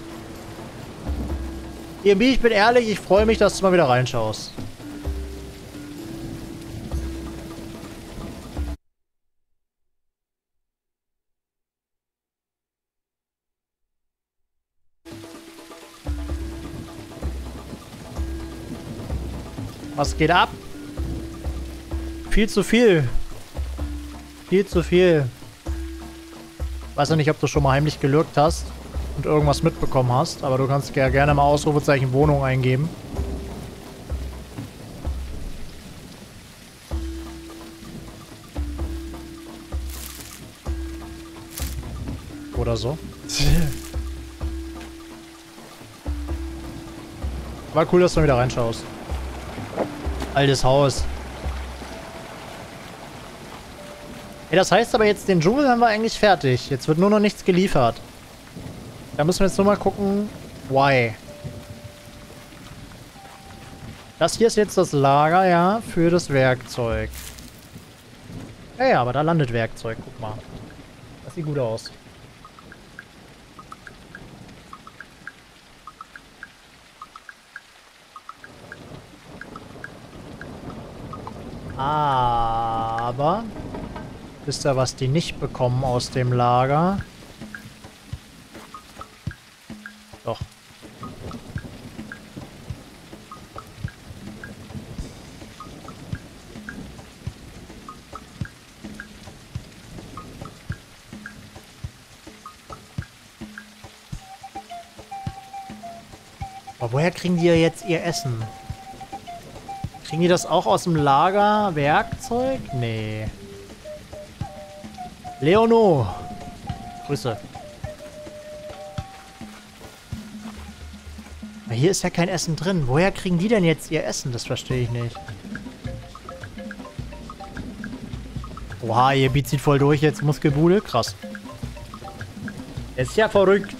EMB, ich bin ehrlich, ich freue mich, dass du mal wieder reinschaust. Was geht ab? Viel zu viel. Viel zu viel. Weiß ja nicht, ob du schon mal heimlich gelürgt hast und irgendwas mitbekommen hast, aber du kannst ja gerne mal Ausrufezeichen Wohnung eingeben. Oder so. War cool, dass du wieder reinschaust. Altes Haus. Ey, das heißt aber jetzt, den Dschungel haben wir eigentlich fertig. Jetzt wird nur noch nichts geliefert. Da müssen wir jetzt nur mal gucken, why. Das hier ist jetzt das Lager, ja, für das Werkzeug. Ja, ja, aber da landet Werkzeug. Guck mal. Das sieht gut aus. Aber... Wisst ihr, was die nicht bekommen aus dem Lager? Kriegen die ja jetzt ihr Essen? Kriegen die das auch aus dem Lager? Werkzeug? Nee. Leono! Grüße. Aber hier ist ja kein Essen drin. Woher kriegen die denn jetzt ihr Essen? Das verstehe ich nicht. Oha, ihr Beat zieht voll durch jetzt. Muskelbude. Krass. Ist ja verrückt.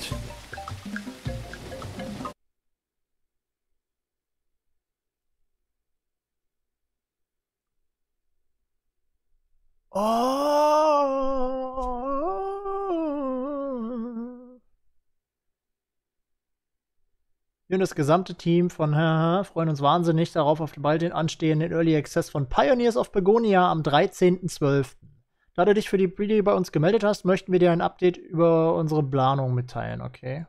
Und das gesamte Team von Haha freuen uns wahnsinnig darauf auf bald den anstehenden Early Access von Pioneers of Begonia am 13.12. Da du dich für die Preview bei uns gemeldet hast, möchten wir dir ein Update über unsere Planung mitteilen, okay?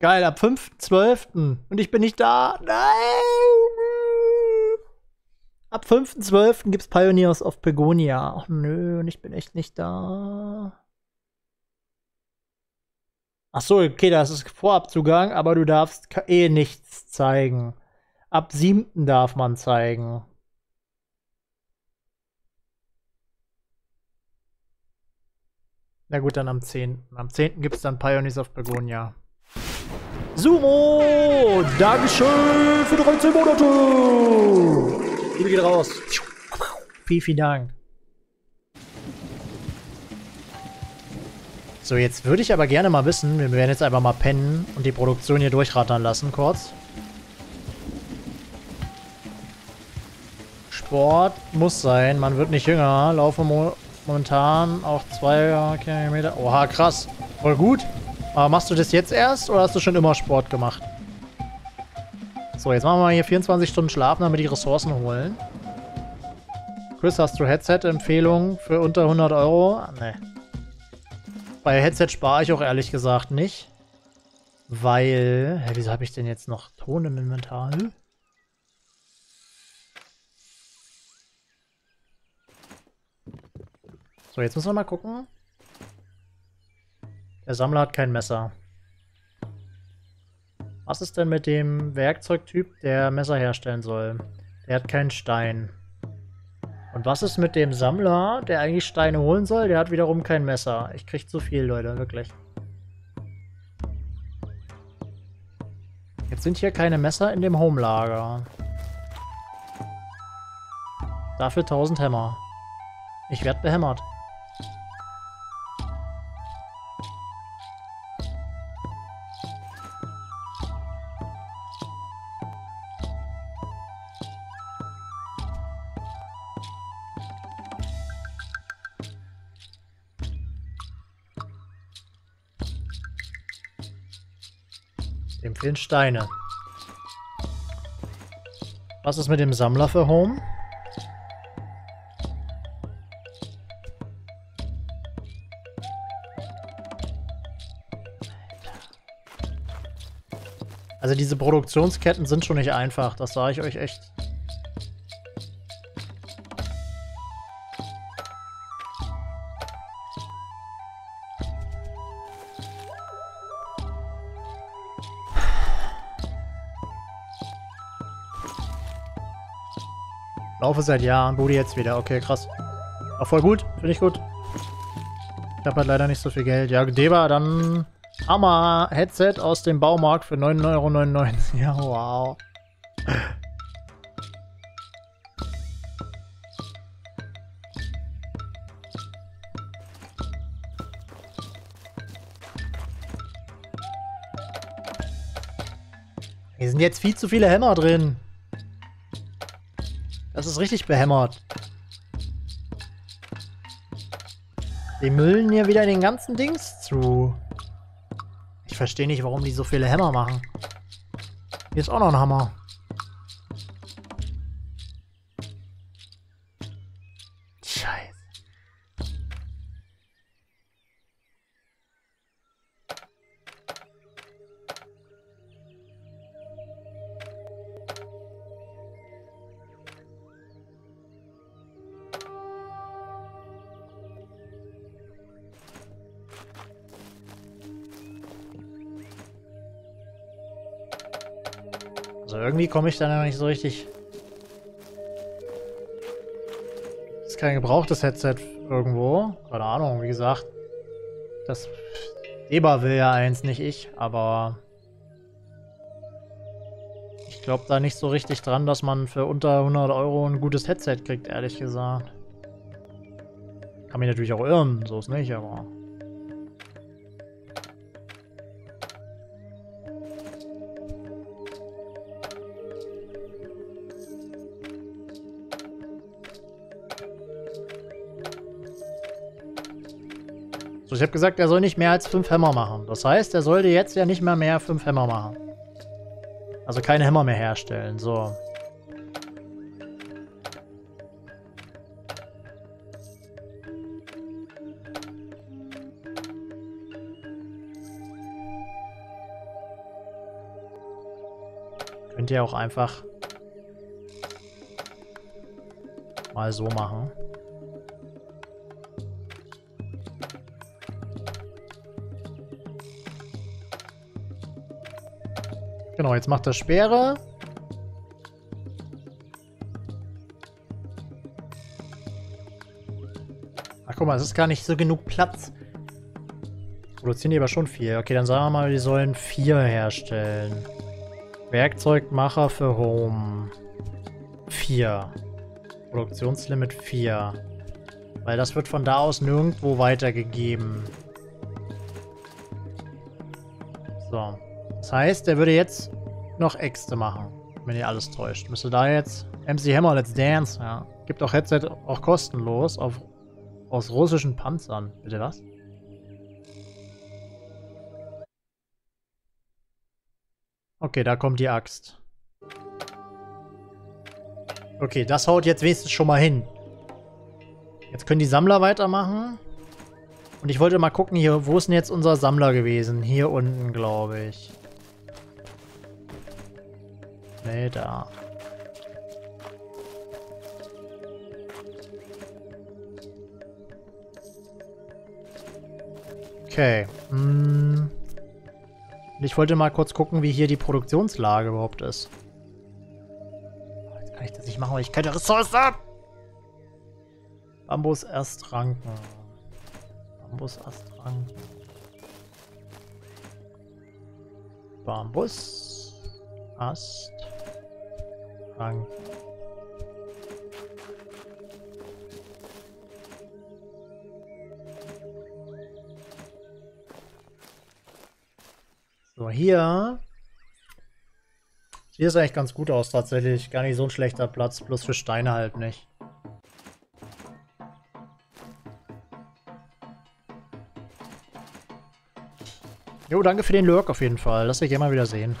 Geil, ab 5.12. Und ich bin nicht da. Nein! Ab 5.12. gibt's Pioneers of Begonia. Ach nö, und ich bin echt nicht da. Ach so, okay, das ist Vorabzugang, aber du darfst eh nichts zeigen. Ab 7. darf man zeigen. Na gut, dann am 10. Am 10. gibt's dann Pioneers of Begonia. Sumo! Dankeschön für 13 Monate! Liebe geht raus. Vielen, vielen Dank. So, jetzt würde ich aber gerne mal wissen, wir werden jetzt einfach mal pennen und die Produktion hier durchrattern lassen, kurz. Sport muss sein, man wird nicht jünger. Laufe mo momentan auch zwei Kilometer. Oha, krass. Voll gut. Aber machst du das jetzt erst oder hast du schon immer Sport gemacht? So, jetzt machen wir mal hier 24 Stunden schlafen, damit die Ressourcen holen. Chris, hast du Headset-Empfehlungen für unter 100 Euro? Ne. Bei Headset spare ich auch ehrlich gesagt nicht. Weil... Hä, wieso habe ich denn jetzt noch Ton im Inventar? So, jetzt müssen wir mal gucken. Der Sammler hat kein Messer. Was ist denn mit dem Werkzeugtyp, der Messer herstellen soll? Der hat keinen Stein. Und was ist mit dem Sammler, der eigentlich Steine holen soll? Der hat wiederum kein Messer. Ich krieg zu viel, Leute, wirklich. Jetzt sind hier keine Messer in dem Home-Lager. Dafür 1000 Hämmer. Ich werd behämmert. Fehlen Steine. Was ist mit dem Sammler für Home? Also diese Produktionsketten sind schon nicht einfach, das sage ich euch echt. Laufe seit Jahren, Budi jetzt wieder. Okay, krass. War voll gut, finde ich gut. Ich habe halt leider nicht so viel Geld. Ja, Deba, dann Hammer Headset aus dem Baumarkt für 9,99 Euro. Ja, wow. Hier sind jetzt viel zu viele Hämmer drin. Das ist richtig behämmert. Die müllen hier wieder den ganzen Dings zu. Ich verstehe nicht, warum die so viele Hämmer machen. Hier ist auch noch ein Hammer. Komme ich da noch nicht so richtig. Ist kein gebrauchtes Headset irgendwo. Keine Ahnung, wie gesagt. Das Eber will ja eins, nicht ich, aber ich glaube da nicht so richtig dran, dass man für unter 100 Euro ein gutes Headset kriegt, ehrlich gesagt. Kann mich natürlich auch irren, so ist nicht, aber... So, ich habe gesagt, er soll nicht mehr als 5 Hämmer machen. Das heißt, er sollte jetzt ja nicht mehr mehr 5 Hämmer machen. Also keine Hämmer mehr herstellen. So. Könnt ihr auch einfach mal so machen. Genau, jetzt macht er Speere. Ach guck mal, es ist gar nicht so genug Platz. Produzieren die aber schon vier. Okay, dann sagen wir mal, die sollen vier herstellen. Werkzeugmacher für Home. Vier. Produktionslimit vier. Weil das wird von da aus nirgendwo weitergegeben. Das heißt, der würde jetzt noch Äxte machen, wenn ihr alles täuscht. Müsste da jetzt MC Hammer Let's Dance, ja. Gibt auch Headset auch kostenlos auf, aus russischen Panzern. Bitte was? Okay, da kommt die Axt. Okay, das haut jetzt wenigstens schon mal hin. Jetzt können die Sammler weitermachen. Und ich wollte mal gucken hier, wo ist denn jetzt unser Sammler gewesen? Hier unten, glaube ich. Da. Okay. Hm. Ich wollte mal kurz gucken, wie hier die Produktionslage überhaupt ist. Jetzt kann ich das nicht machen, weil ich keine Ressourcen habe. Bambus erst ranken. Bambus erst ranken. Bambus. Ast. Ranken. So, hier. Hier ist eigentlich ganz gut aus, tatsächlich. Gar nicht so ein schlechter Platz, bloß für Steine halt nicht. Jo, danke für den Lurk auf jeden Fall. Lass dich mal wieder sehen.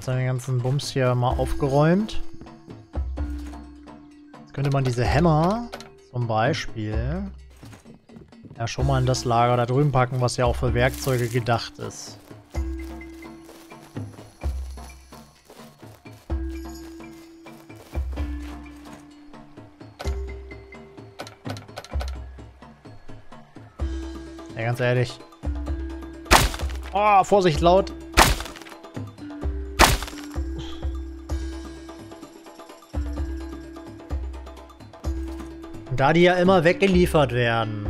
Jetzt haben wir den ganzen Bums hier mal aufgeräumt. Jetzt könnte man diese Hämmer zum Beispiel ja schon mal in das Lager da drüben packen, was ja auch für Werkzeuge gedacht ist. Ja, ganz ehrlich. Oh, Vorsicht, laut. Da die ja immer weggeliefert werden,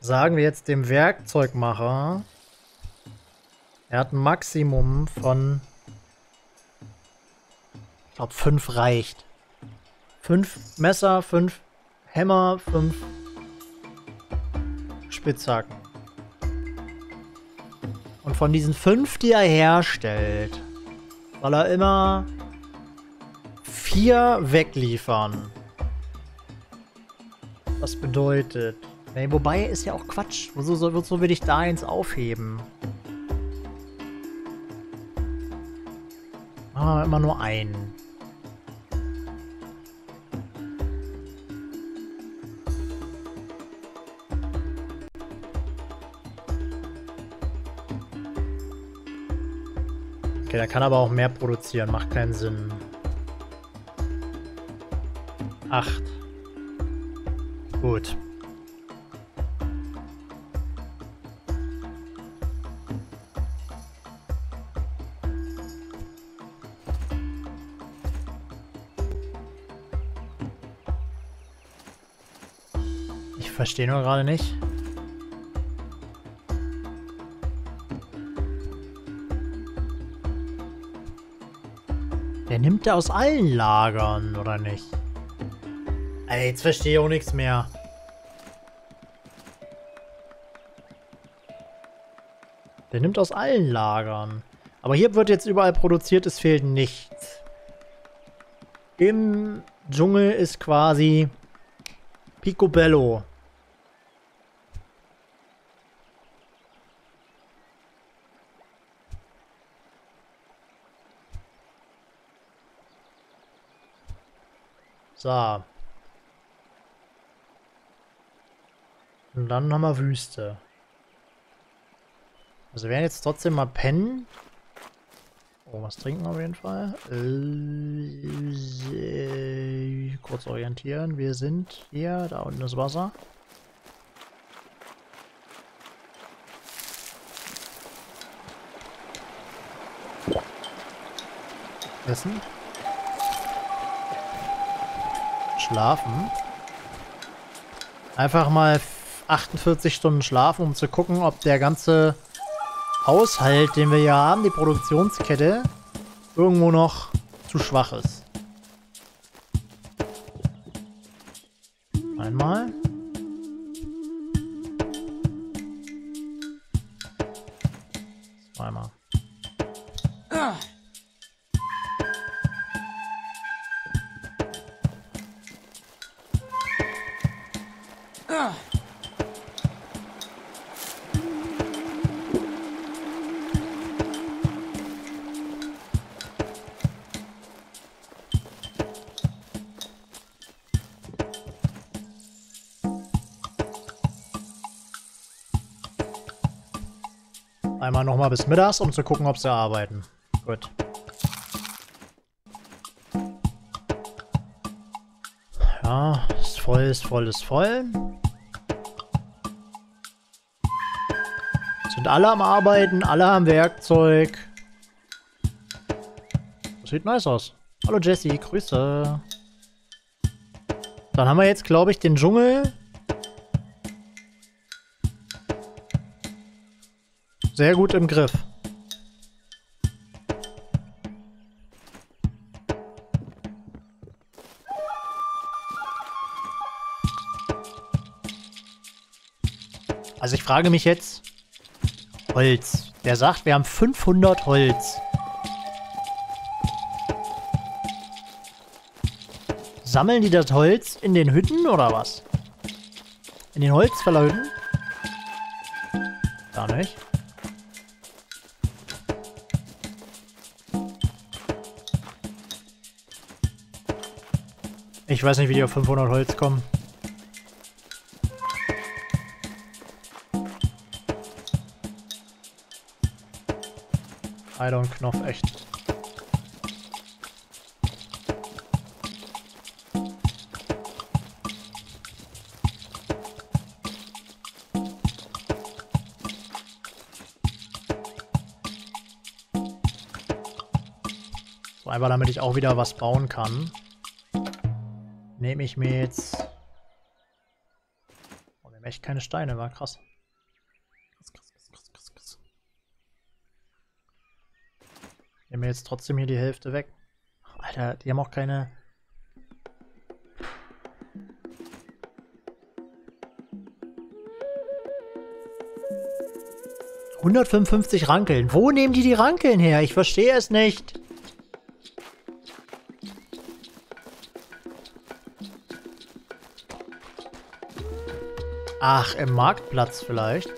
sagen wir jetzt dem Werkzeugmacher, er hat ein Maximum von, ich glaube 5 reicht. Fünf Messer, fünf Hämmer, fünf Spitzhacken. Und von diesen fünf, die er herstellt, soll er immer vier wegliefern. Das bedeutet. Nee, wobei ist ja auch Quatsch. Woso, so, woso will ich da eins aufheben? Ah, immer nur einen. Okay, der kann aber auch mehr produzieren, macht keinen Sinn. Acht. Gut. Ich verstehe nur gerade nicht. Der nimmt er aus allen Lagern, oder nicht? Ey, jetzt verstehe ich auch nichts mehr. Der nimmt aus allen Lagern. Aber hier wird jetzt überall produziert, es fehlt nichts. Im Dschungel ist quasi Picobello. So. Und dann haben wir Wüste. Also wir werden jetzt trotzdem mal pennen. Oh, was trinken auf jeden Fall. Äh, kurz orientieren. Wir sind hier. Da unten ist Wasser. Essen. Schlafen. Einfach mal 48 Stunden schlafen, um zu gucken, ob der ganze Haushalt, den wir hier haben, die Produktionskette, irgendwo noch zu schwach ist. Einmal. Nochmal bis mittags, um zu gucken, ob sie arbeiten. Gut. Ja, ist voll, ist voll, ist voll. Sind alle am Arbeiten, alle haben Werkzeug. Das sieht nice aus. Hallo Jesse, Grüße. Dann haben wir jetzt, glaube ich, den Dschungel sehr gut im Griff. Also ich frage mich jetzt, Holz. Der sagt, wir haben 500 Holz. Sammeln die das Holz in den Hütten oder was? In den Holzfällerhütten? Gar nicht. Ich weiß nicht, wie die auf 500 Holz kommen. I don't Knopf, echt. So, einfach damit ich auch wieder was bauen kann Nehme ich mir jetzt... Oh, wir haben echt keine Steine, war krass. Krass, krass, krass, krass, krass, krass. Nehmen wir jetzt trotzdem hier die Hälfte weg. Alter, die haben auch keine... ...155 Rankeln. Wo nehmen die die Rankeln her? Ich verstehe es nicht. Ach, im Marktplatz vielleicht.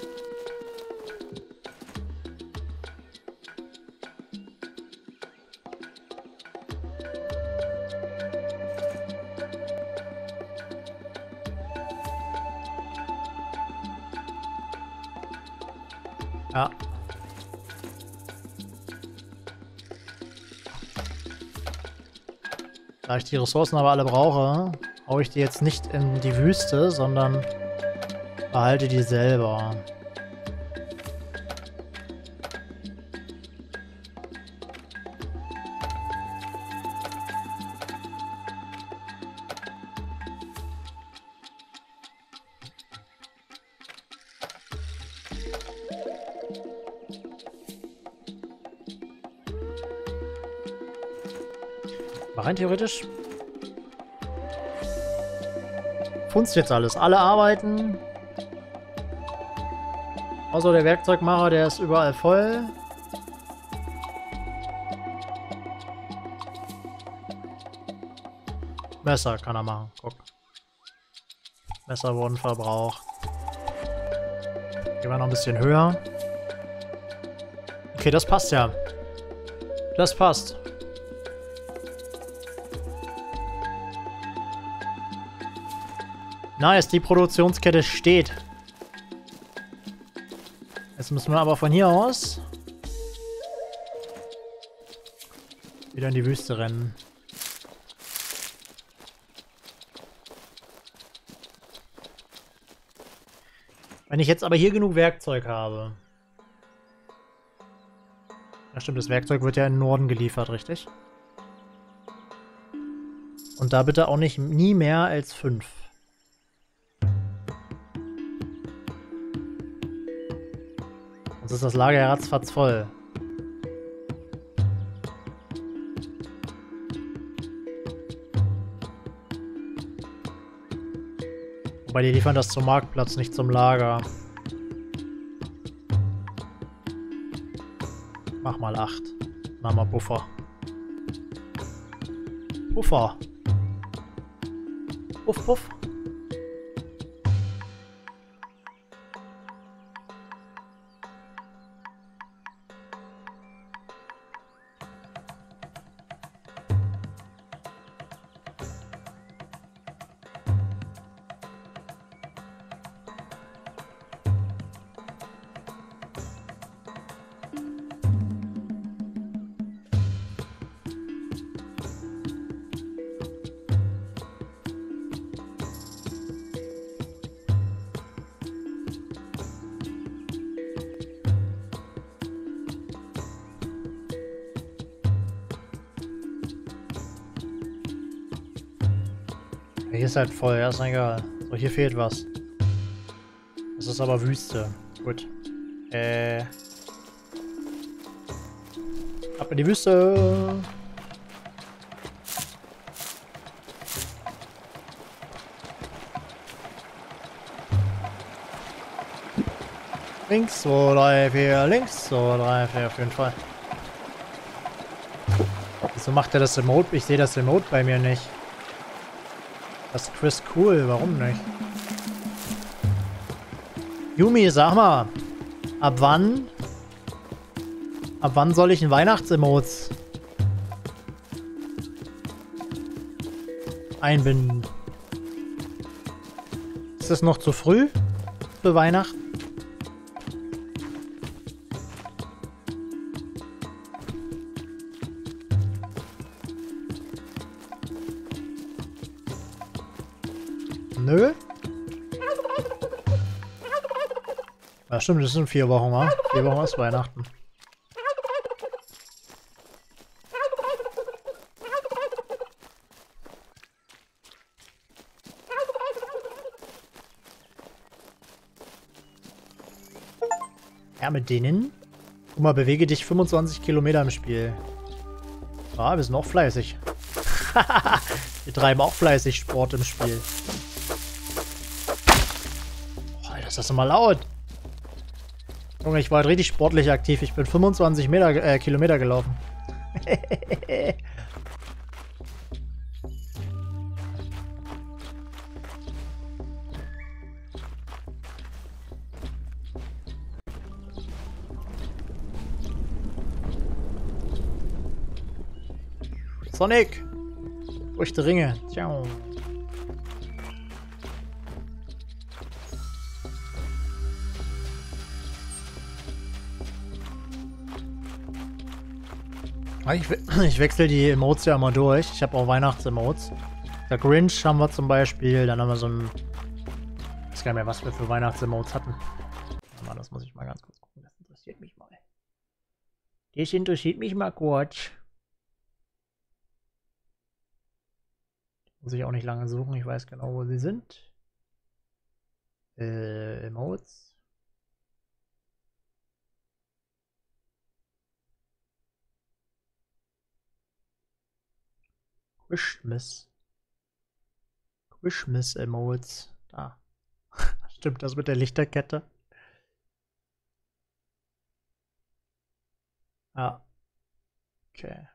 Ja. Da ich die Ressourcen aber alle brauche, hau ich die jetzt nicht in die Wüste, sondern behalte die selber. Rein theoretisch. Funzt jetzt alles. Alle arbeiten. Außer der Werkzeugmacher, der ist überall voll. Messer kann er machen. Guck. Messer wurden verbraucht. Gehen wir noch ein bisschen höher. Okay, das passt ja. Das passt. Nice, die Produktionskette steht. Jetzt müssen wir aber von hier aus wieder in die Wüste rennen. Wenn ich jetzt aber hier genug Werkzeug habe. Ja stimmt, das Werkzeug wird ja in den Norden geliefert, richtig? Und da bitte auch nicht nie mehr als fünf. Sonst ist das Lager ja ratzfatz voll. Wobei die liefern das zum Marktplatz, nicht zum Lager. Mach mal 8. Mach mal Buffer. Puffer. Puff, puff. Ist halt voll, ja, ist egal. So, hier fehlt was. Das ist aber Wüste. Gut. Äh. Ab in die Wüste. Links, 2, 3, 4, links, 2, 3, 4, auf jeden Fall. Wieso macht er das Emote? Ich sehe das Emote bei mir nicht. Das ist Chris cool, warum nicht? Yumi, sag mal, ab wann? Ab wann soll ich ein Weihnachtsemotes einbinden? Ist das noch zu früh für Weihnachten? Stimmt, das sind vier Wochen, wa? Vier Wochen ist Weihnachten. Ja, mit denen? Guck mal, bewege dich 25 Kilometer im Spiel. Ah, wir sind auch fleißig. wir treiben auch fleißig Sport im Spiel. Boah, Alter, ist das immer laut. Junge, ich war halt richtig sportlich aktiv. Ich bin 25 Meter, äh, Kilometer gelaufen. Sonic! Durch die Ringe. Ciao. Ich, we- ich wechsle die Emotes ja immer durch. Ich habe auch Weihnachts-Emotes. Der Grinch haben wir zum Beispiel. Dann haben wir so ein... Ich weiß gar nicht mehr, was wir für Weihnachts-Emotes hatten. Mal, das muss ich mal ganz kurz gucken. Das interessiert mich mal. Das interessiert mich mal kurz. Muss ich auch nicht lange suchen. Ich weiß genau, wo sie sind. Äh, Emotes. Christmas. Christmas Emotes. Da. Stimmt das mit der Lichterkette? Ja. Okay.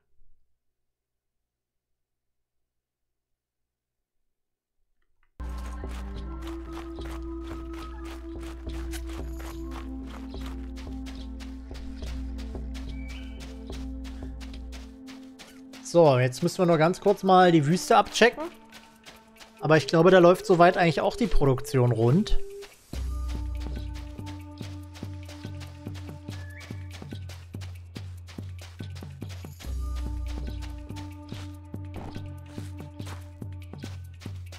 So, jetzt müssen wir nur ganz kurz mal die Wüste abchecken. Aber ich glaube, da läuft soweit eigentlich auch die Produktion rund.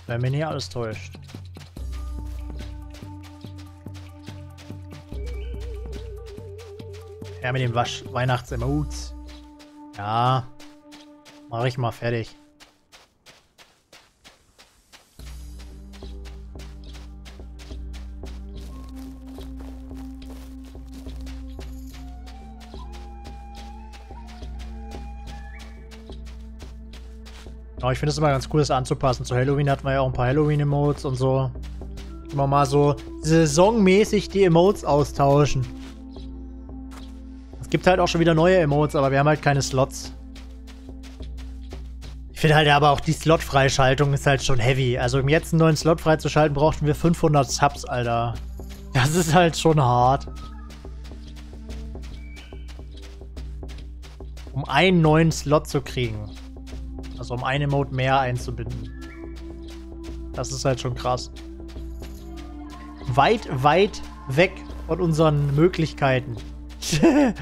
Wenn mir nicht alles täuscht. Ja, mit dem Wasch Weihnachts-Emotes. Ja, Mach ich mal fertig. Aber ich finde es immer ganz cool, das anzupassen. Zu Halloween hatten wir ja auch ein paar Halloween-Emotes und so. Immer mal so saisonmäßig die Emotes austauschen. Es gibt halt auch schon wieder neue Emotes, aber wir haben halt keine Slots. Finde halt aber auch die Slot-Freischaltung ist halt schon heavy. Also um jetzt einen neuen Slot freizuschalten, brauchten wir 500 Subs, Alter. Das ist halt schon hart. Um einen neuen Slot zu kriegen. Also um eine Mode mehr einzubinden. Das ist halt schon krass. Weit, weit weg von unseren Möglichkeiten.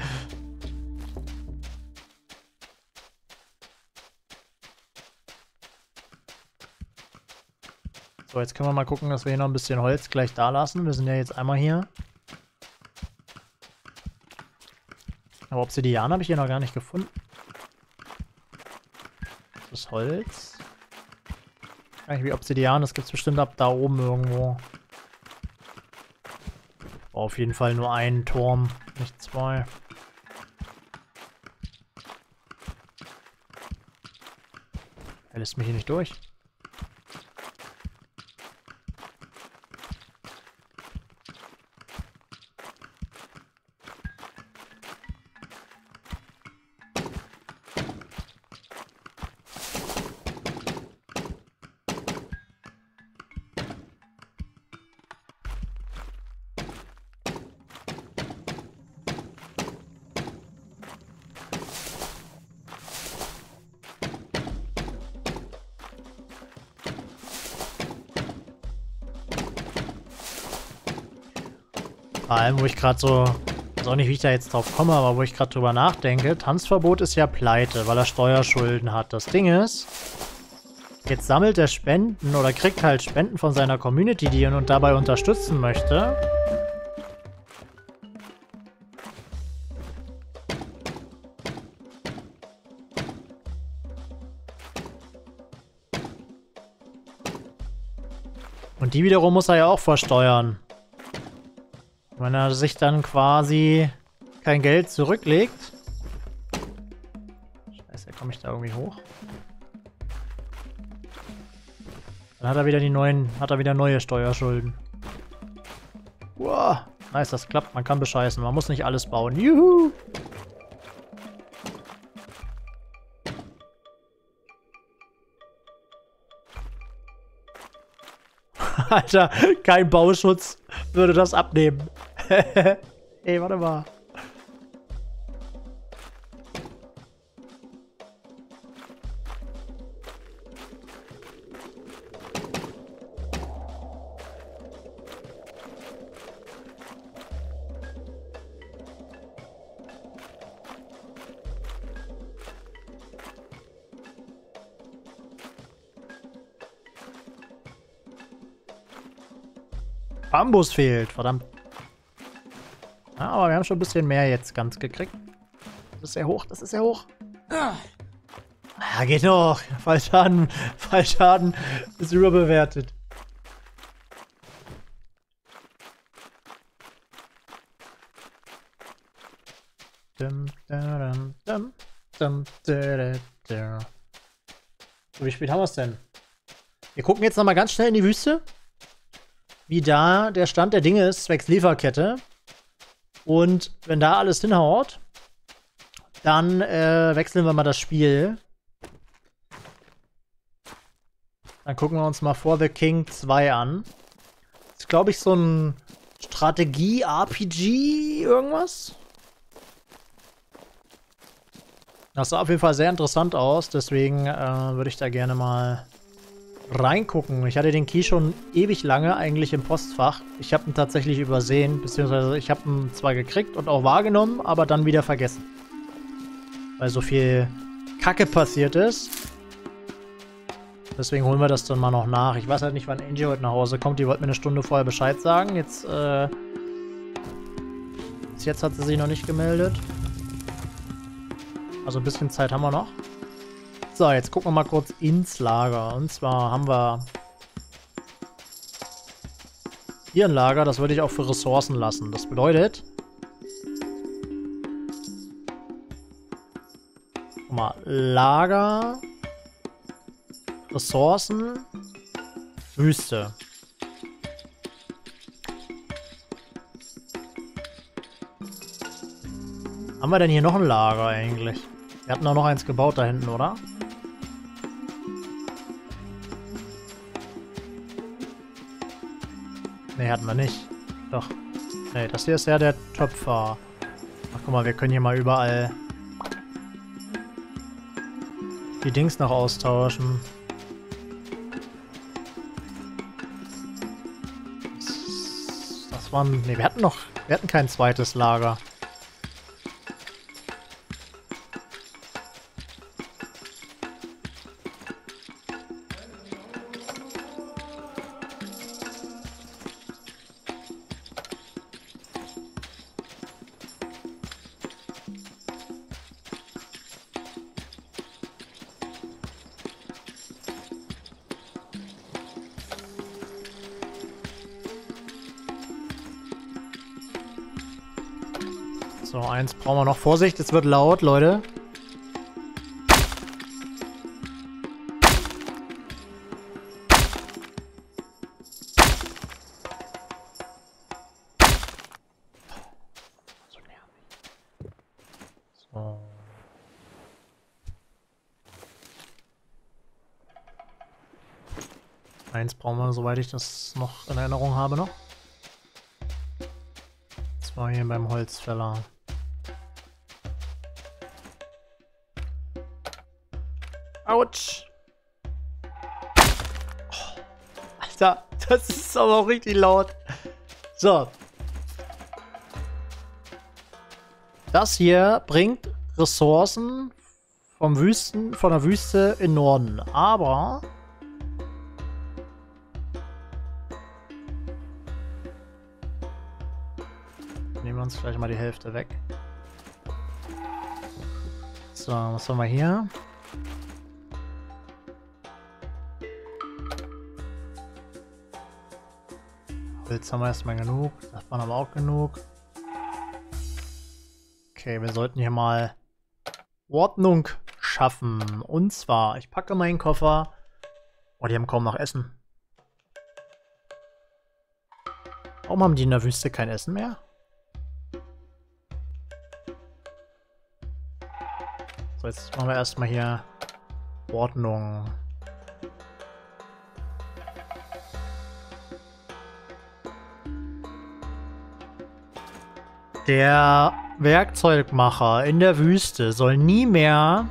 So, jetzt können wir mal gucken, dass wir hier noch ein bisschen Holz gleich da lassen. Wir sind ja jetzt einmal hier. Aber Obsidian habe ich hier noch gar nicht gefunden. Das Holz. Nicht wie Obsidian, das gibt es bestimmt ab da oben irgendwo. Oh, auf jeden Fall nur einen Turm, nicht zwei. Er lässt mich hier nicht durch. Allem, wo ich gerade so, weiß auch nicht, wie ich da jetzt drauf komme, aber wo ich gerade drüber nachdenke, Tanzverbot ist ja pleite, weil er Steuerschulden hat. Das Ding ist, jetzt sammelt er Spenden oder kriegt halt Spenden von seiner Community, die ihn und dabei unterstützen möchte. Und die wiederum muss er ja auch versteuern. Wenn er sich dann quasi kein Geld zurücklegt. Scheiße, komme ich da irgendwie hoch? Dann hat er wieder die neuen, hat er wieder neue Steuerschulden. Wow, Nice, das klappt. Man kann bescheißen. Man muss nicht alles bauen. Juhu! Alter, kein Bauschutz würde das abnehmen. Ey, warte mal. Bambus fehlt, verdammt. Aber wir haben schon ein bisschen mehr jetzt ganz gekriegt. Das ist sehr hoch, das ist sehr hoch. Ja, geht noch. Fallschaden, Fallschaden ist überbewertet. So, wie spät haben wir es denn? Wir gucken jetzt nochmal ganz schnell in die Wüste wie da der Stand der Dinge ist, zwecks Lieferkette. Und wenn da alles hinhaut, dann äh, wechseln wir mal das Spiel. Dann gucken wir uns mal For the King 2 an. Das ist, glaube ich, so ein Strategie-RPG irgendwas. Das sah auf jeden Fall sehr interessant aus, deswegen äh, würde ich da gerne mal reingucken. Ich hatte den Key schon ewig lange eigentlich im Postfach. Ich habe ihn tatsächlich übersehen, beziehungsweise ich habe ihn zwar gekriegt und auch wahrgenommen, aber dann wieder vergessen. Weil so viel Kacke passiert ist. Deswegen holen wir das dann mal noch nach. Ich weiß halt nicht, wann Angie heute nach Hause kommt. Die wollte mir eine Stunde vorher Bescheid sagen. Jetzt, äh... Bis jetzt hat sie sich noch nicht gemeldet. Also ein bisschen Zeit haben wir noch. So, jetzt gucken wir mal kurz ins Lager. Und zwar haben wir hier ein Lager, das würde ich auch für Ressourcen lassen. Das bedeutet... Guck mal, Lager, Ressourcen, Wüste. Haben wir denn hier noch ein Lager eigentlich? Wir hatten auch noch eins gebaut da hinten, oder? Ne, hatten wir nicht. Doch. Ne, das hier ist ja der Töpfer. Ach, guck mal, wir können hier mal überall die Dings noch austauschen. Das, waren... Ne, wir hatten noch... Wir hatten kein zweites Lager. Eins brauchen wir noch. Vorsicht, es wird laut, Leute. Eins brauchen wir, soweit ich das noch in Erinnerung habe, noch. Das war hier beim Holzfäller. Autsch. Oh, Alter, das ist aber auch richtig laut. So. Das hier bringt Ressourcen vom Wüsten, von der Wüste in Norden. Aber... Nehmen wir uns vielleicht mal die Hälfte weg. So, was haben wir hier? Pilz haben wir erstmal genug. Das waren aber auch genug. Okay, wir sollten hier mal Ordnung schaffen. Und zwar, ich packe meinen Koffer. Oh, die haben kaum noch Essen. Warum haben die in der Wüste kein Essen mehr? So, jetzt machen wir erstmal hier Ordnung. Der Werkzeugmacher in der Wüste soll nie mehr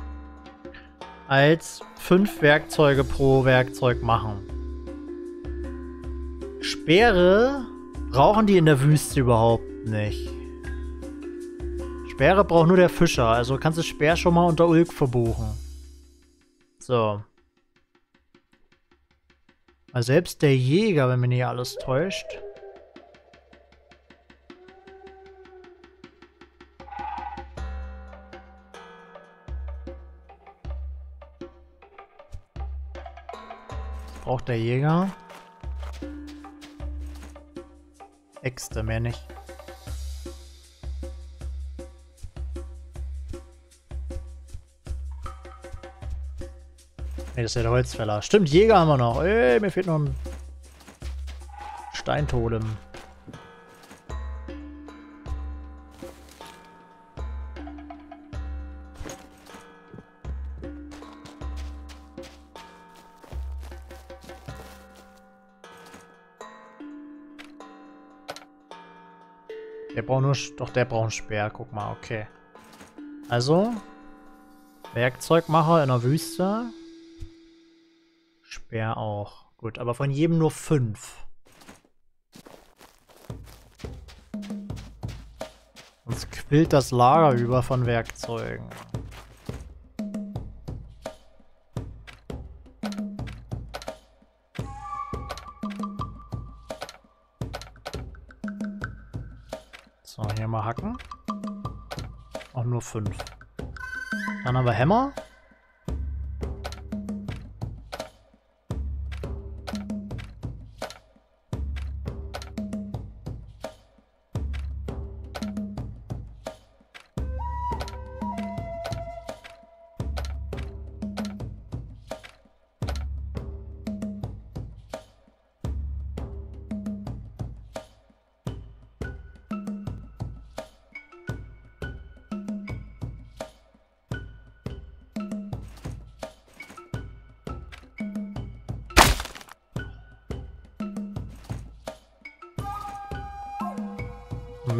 als fünf Werkzeuge pro Werkzeug machen. Speere brauchen die in der Wüste überhaupt nicht. Speere braucht nur der Fischer, also kannst du Speer schon mal unter Ulk verbuchen. So. Selbst der Jäger, wenn mir nicht alles täuscht. Braucht der Jäger? Äxte, mehr nicht. Ne, das ist ja der Holzfäller. Stimmt, Jäger haben wir noch. Ey, mir fehlt noch ein Steintodem. Braucht nur... Doch, der braucht einen Speer. Guck mal, okay. Also... Werkzeugmacher in der Wüste. Speer auch. Gut, aber von jedem nur fünf. Sonst quillt das Lager über von Werkzeugen. 5. Dann haben wir Hammer.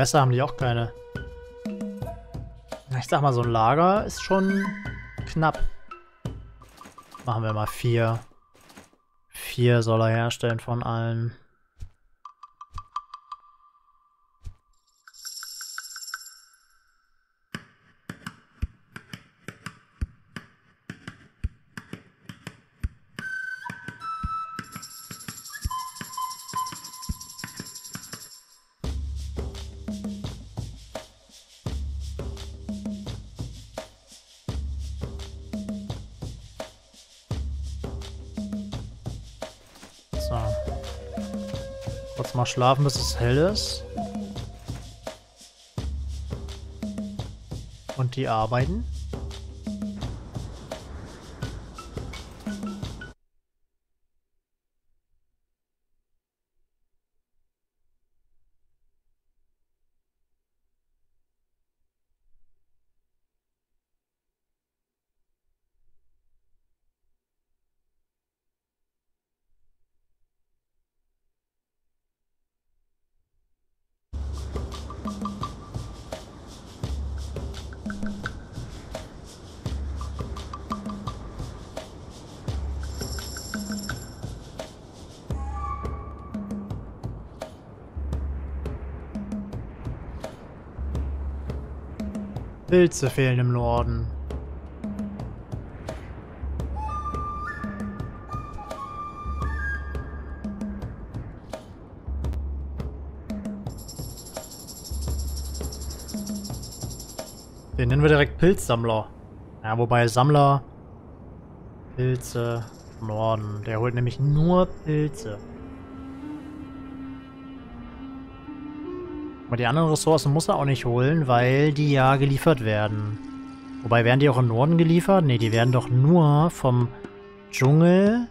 Messer haben die auch keine. Ich sag mal, so ein Lager ist schon knapp. Machen wir mal vier. Vier soll er herstellen von allen. Schlafen, bis es hell ist. Und die arbeiten. Pilze fehlen im Norden. Den nennen wir direkt Pilzsammler. Ja, wobei Sammler Pilze Norden. Der holt nämlich nur Pilze. Aber die anderen Ressourcen muss er auch nicht holen, weil die ja geliefert werden. Wobei, werden die auch im Norden geliefert? Ne, die werden doch nur vom Dschungel...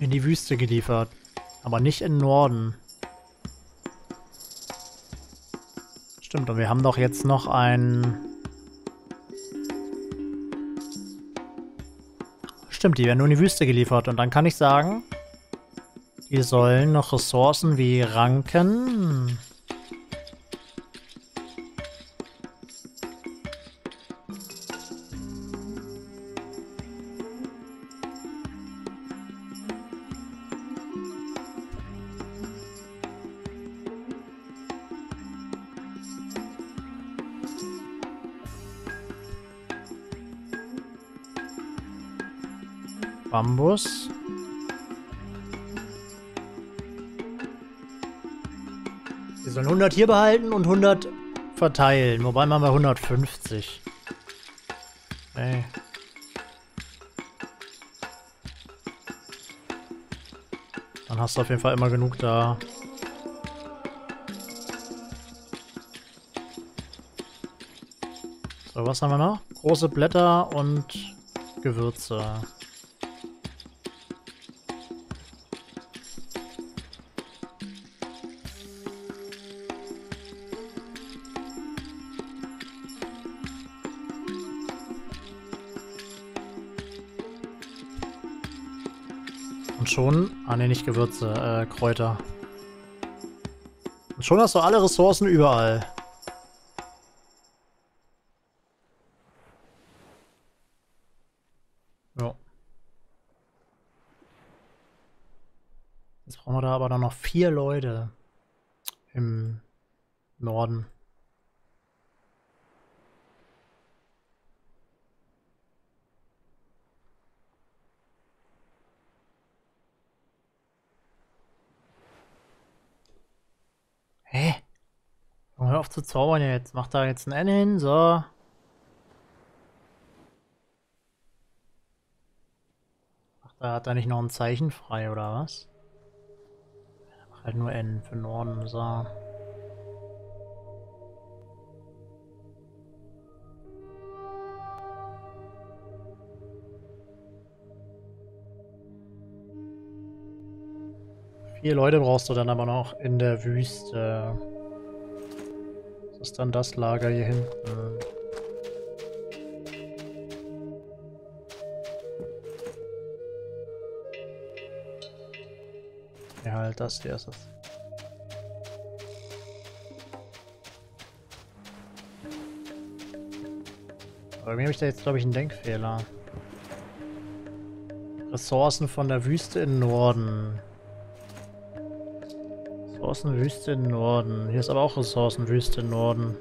in die Wüste geliefert. Aber nicht in Norden. Stimmt, und wir haben doch jetzt noch ein... Stimmt, die werden nur in die Wüste geliefert. Und dann kann ich sagen, die sollen noch Ressourcen wie Ranken... Bambus. Wir sollen 100 hier behalten und 100 verteilen. Wobei machen wir 150. Ey. Dann hast du auf jeden Fall immer genug da. So, was haben wir noch? Große Blätter und Gewürze. Schon... Ah ne, nicht Gewürze, äh, Kräuter. Und schon hast du alle Ressourcen überall. Ja. Jetzt brauchen wir da aber dann noch vier Leute im Norden. Hä? Junge, Hör auf zu zaubern jetzt. Mach da jetzt ein N hin, so. Ach, da hat er nicht noch ein Zeichen frei, oder was? Mach halt nur N für Norden, so. Vier Leute brauchst du dann aber noch in der Wüste. Das ist dann das Lager hier hinten. Ja, halt das hier ist es. Aber irgendwie habe ich da jetzt, glaube ich, einen Denkfehler. Ressourcen von der Wüste im Norden. Ressourcenwüste Norden. Hier ist aber auch Ressourcenwüste Norden.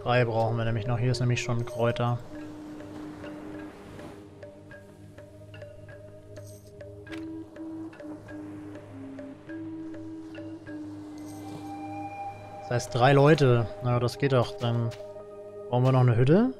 Drei brauchen wir nämlich noch. Hier ist nämlich schon Kräuter. Das heißt drei Leute. Na, das geht doch. Dann brauchen wir noch eine Hütte.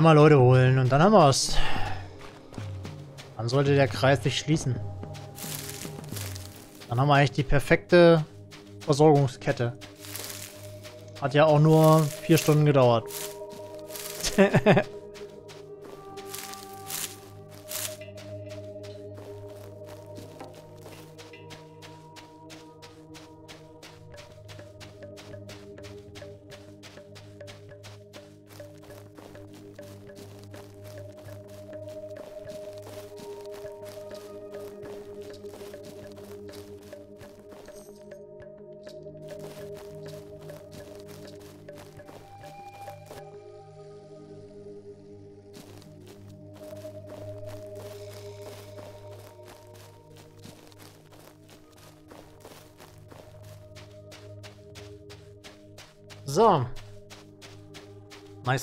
Einmal Leute holen und dann haben wir's. Dann sollte der Kreis sich schließen. Dann haben wir eigentlich die perfekte Versorgungskette. Hat ja auch nur vier Stunden gedauert.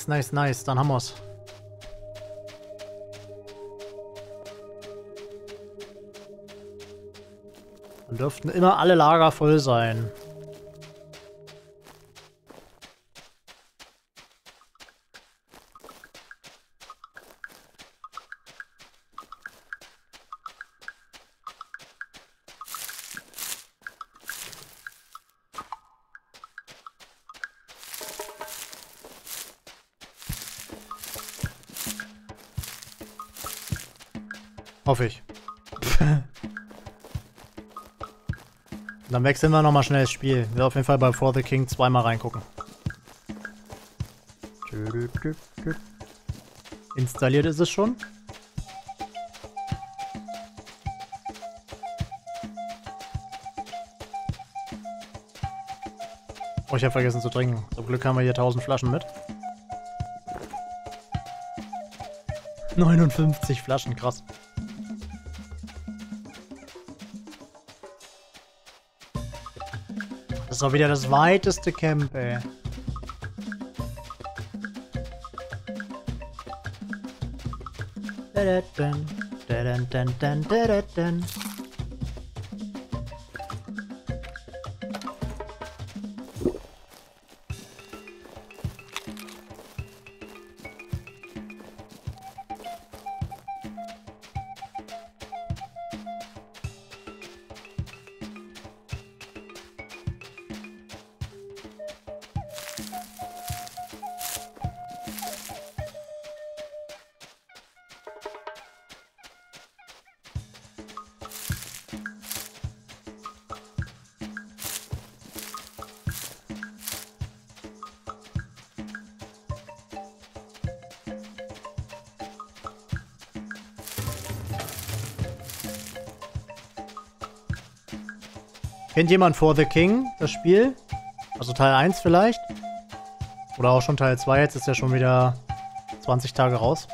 Nice, nice, nice. Dann haben wir's. Dann dürften immer alle Lager voll sein. Hoffe ich. Dann wechseln wir nochmal schnell das Spiel. Will auf jeden Fall bei For the King zweimal reingucken. Installiert ist es schon. Oh, ich habe vergessen zu trinken. Zum Glück haben wir hier 1000 Flaschen mit. 59 Flaschen, krass. Das auch wieder das weiteste Camp, ey. Da-da-dun, da-dun-dun, dun, da-da-dun. Kennt jemand For the King, das Spiel? Also Teil 1 vielleicht? Oder auch schon Teil 2, jetzt ist ja schon wieder 20 Tage raus.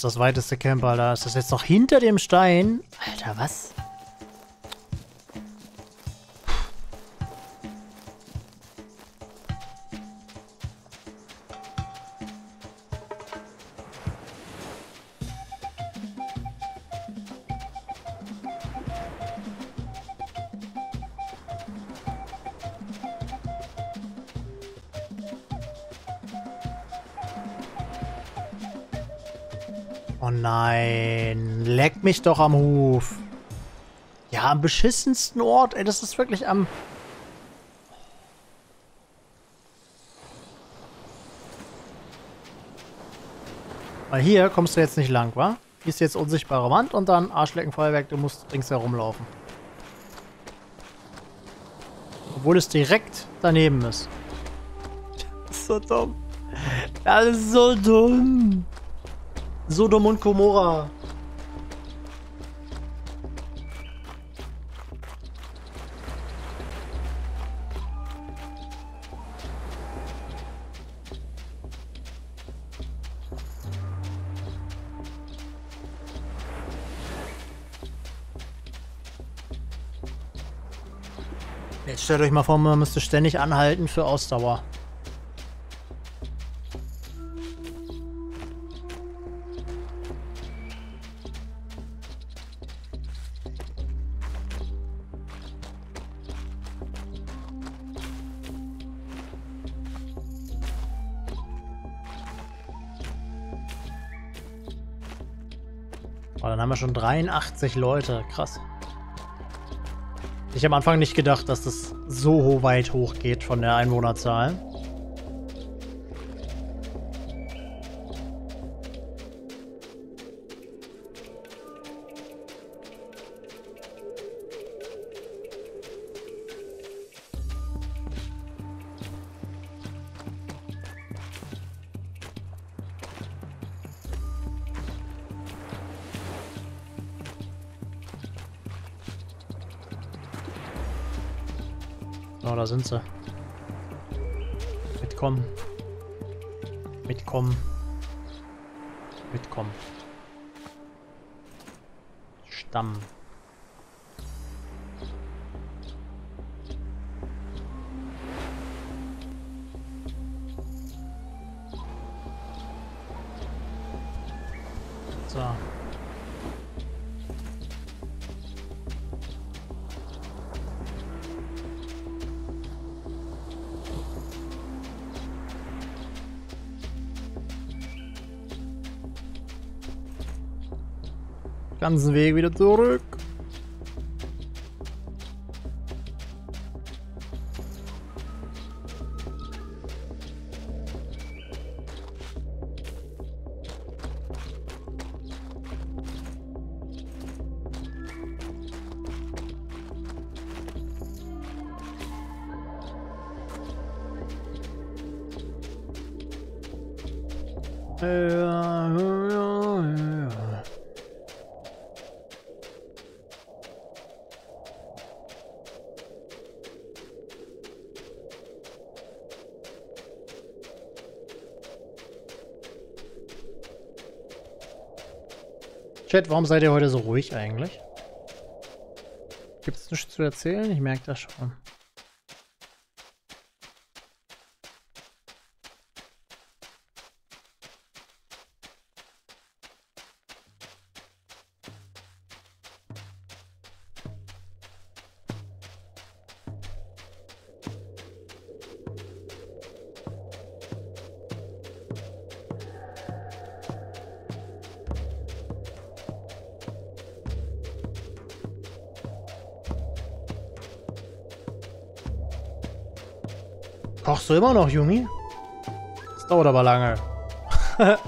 Ist das weiteste Camp, Alter. Ist das jetzt noch hinter dem Stein? Alter, was? Mich doch am Huf. Ja, am beschissensten Ort. Ey, das ist wirklich am... Weil hier kommst du jetzt nicht lang, wa? Hier ist jetzt unsichtbare Wand und dann Arschleckenfeuerwerk. Du musst rings herumlaufen. Obwohl es direkt daneben ist. Das ist so dumm. Das ist so dumm. Sodom und Gomorra. Stellt euch mal vor, man müsste ständig anhalten für Ausdauer. Oh, dann haben wir schon 83 Leute. Krass. Ich habe am Anfang nicht gedacht, dass das so weit hoch geht von der Einwohnerzahl. Sind sie. Mitkommen. Mitkommen. Mitkommen. Stamm. Ganzen Weg wieder zurück. Warum seid ihr heute so ruhig eigentlich? Gibt es nichts zu erzählen? Ich merke das schon. Immer noch, Jungi? Das dauert aber lange.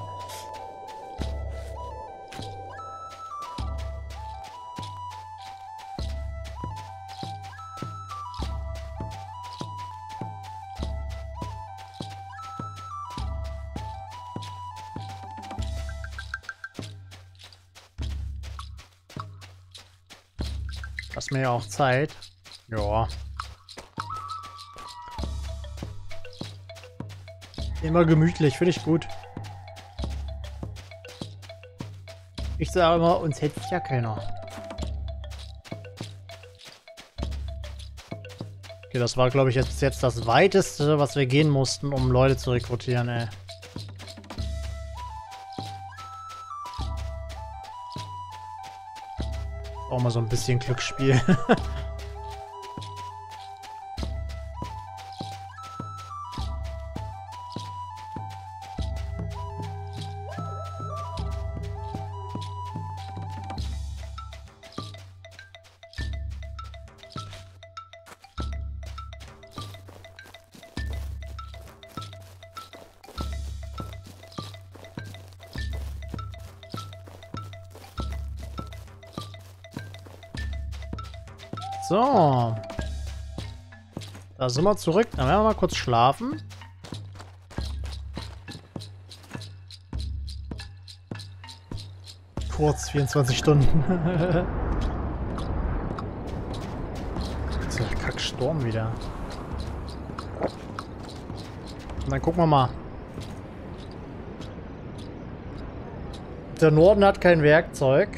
Lass mir ja auch Zeit. Immer gemütlich, finde ich gut. Ich sage immer, uns hetzt ja keiner. Okay, das war, glaube ich, jetzt, jetzt das weiteste, was wir gehen mussten, um Leute zu rekrutieren, ey. Auch mal so ein bisschen Glücksspiel. Da sind wir zurück. Dann werden wir mal kurz schlafen. Kurz, 24 Stunden. Dieser Kacksturm wieder. Und dann gucken wir mal. Der Norden hat kein Werkzeug.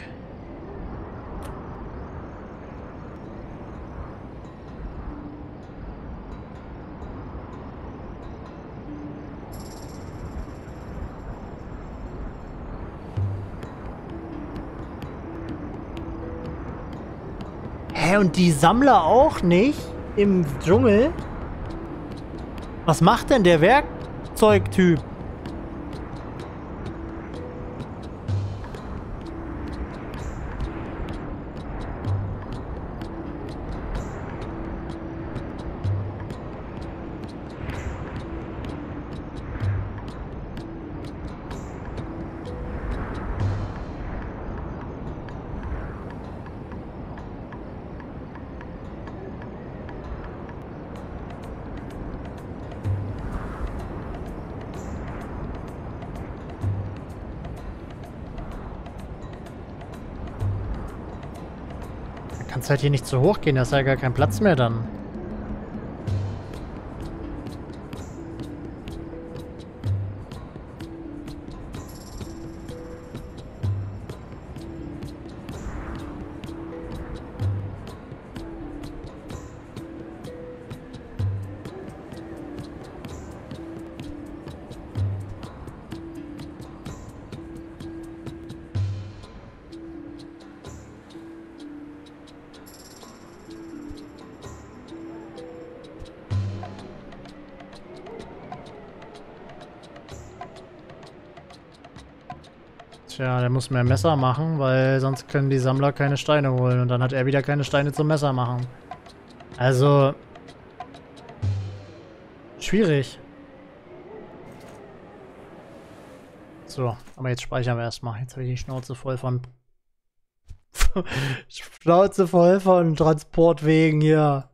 Die Sammler auch nicht? Im Dschungel? Was macht denn der Werkzeugtyp? Kannst halt hier nicht zu hoch gehen, da ist ja gar kein Platz mehr dann. Muss mehr Messer machen, weil sonst können die Sammler keine Steine holen und dann hat er wieder keine Steine zum Messer machen. Also... Schwierig. So, aber jetzt speichern wir erstmal. Jetzt habe ich die Schnauze voll von... Schnauze voll von Transportwegen hier.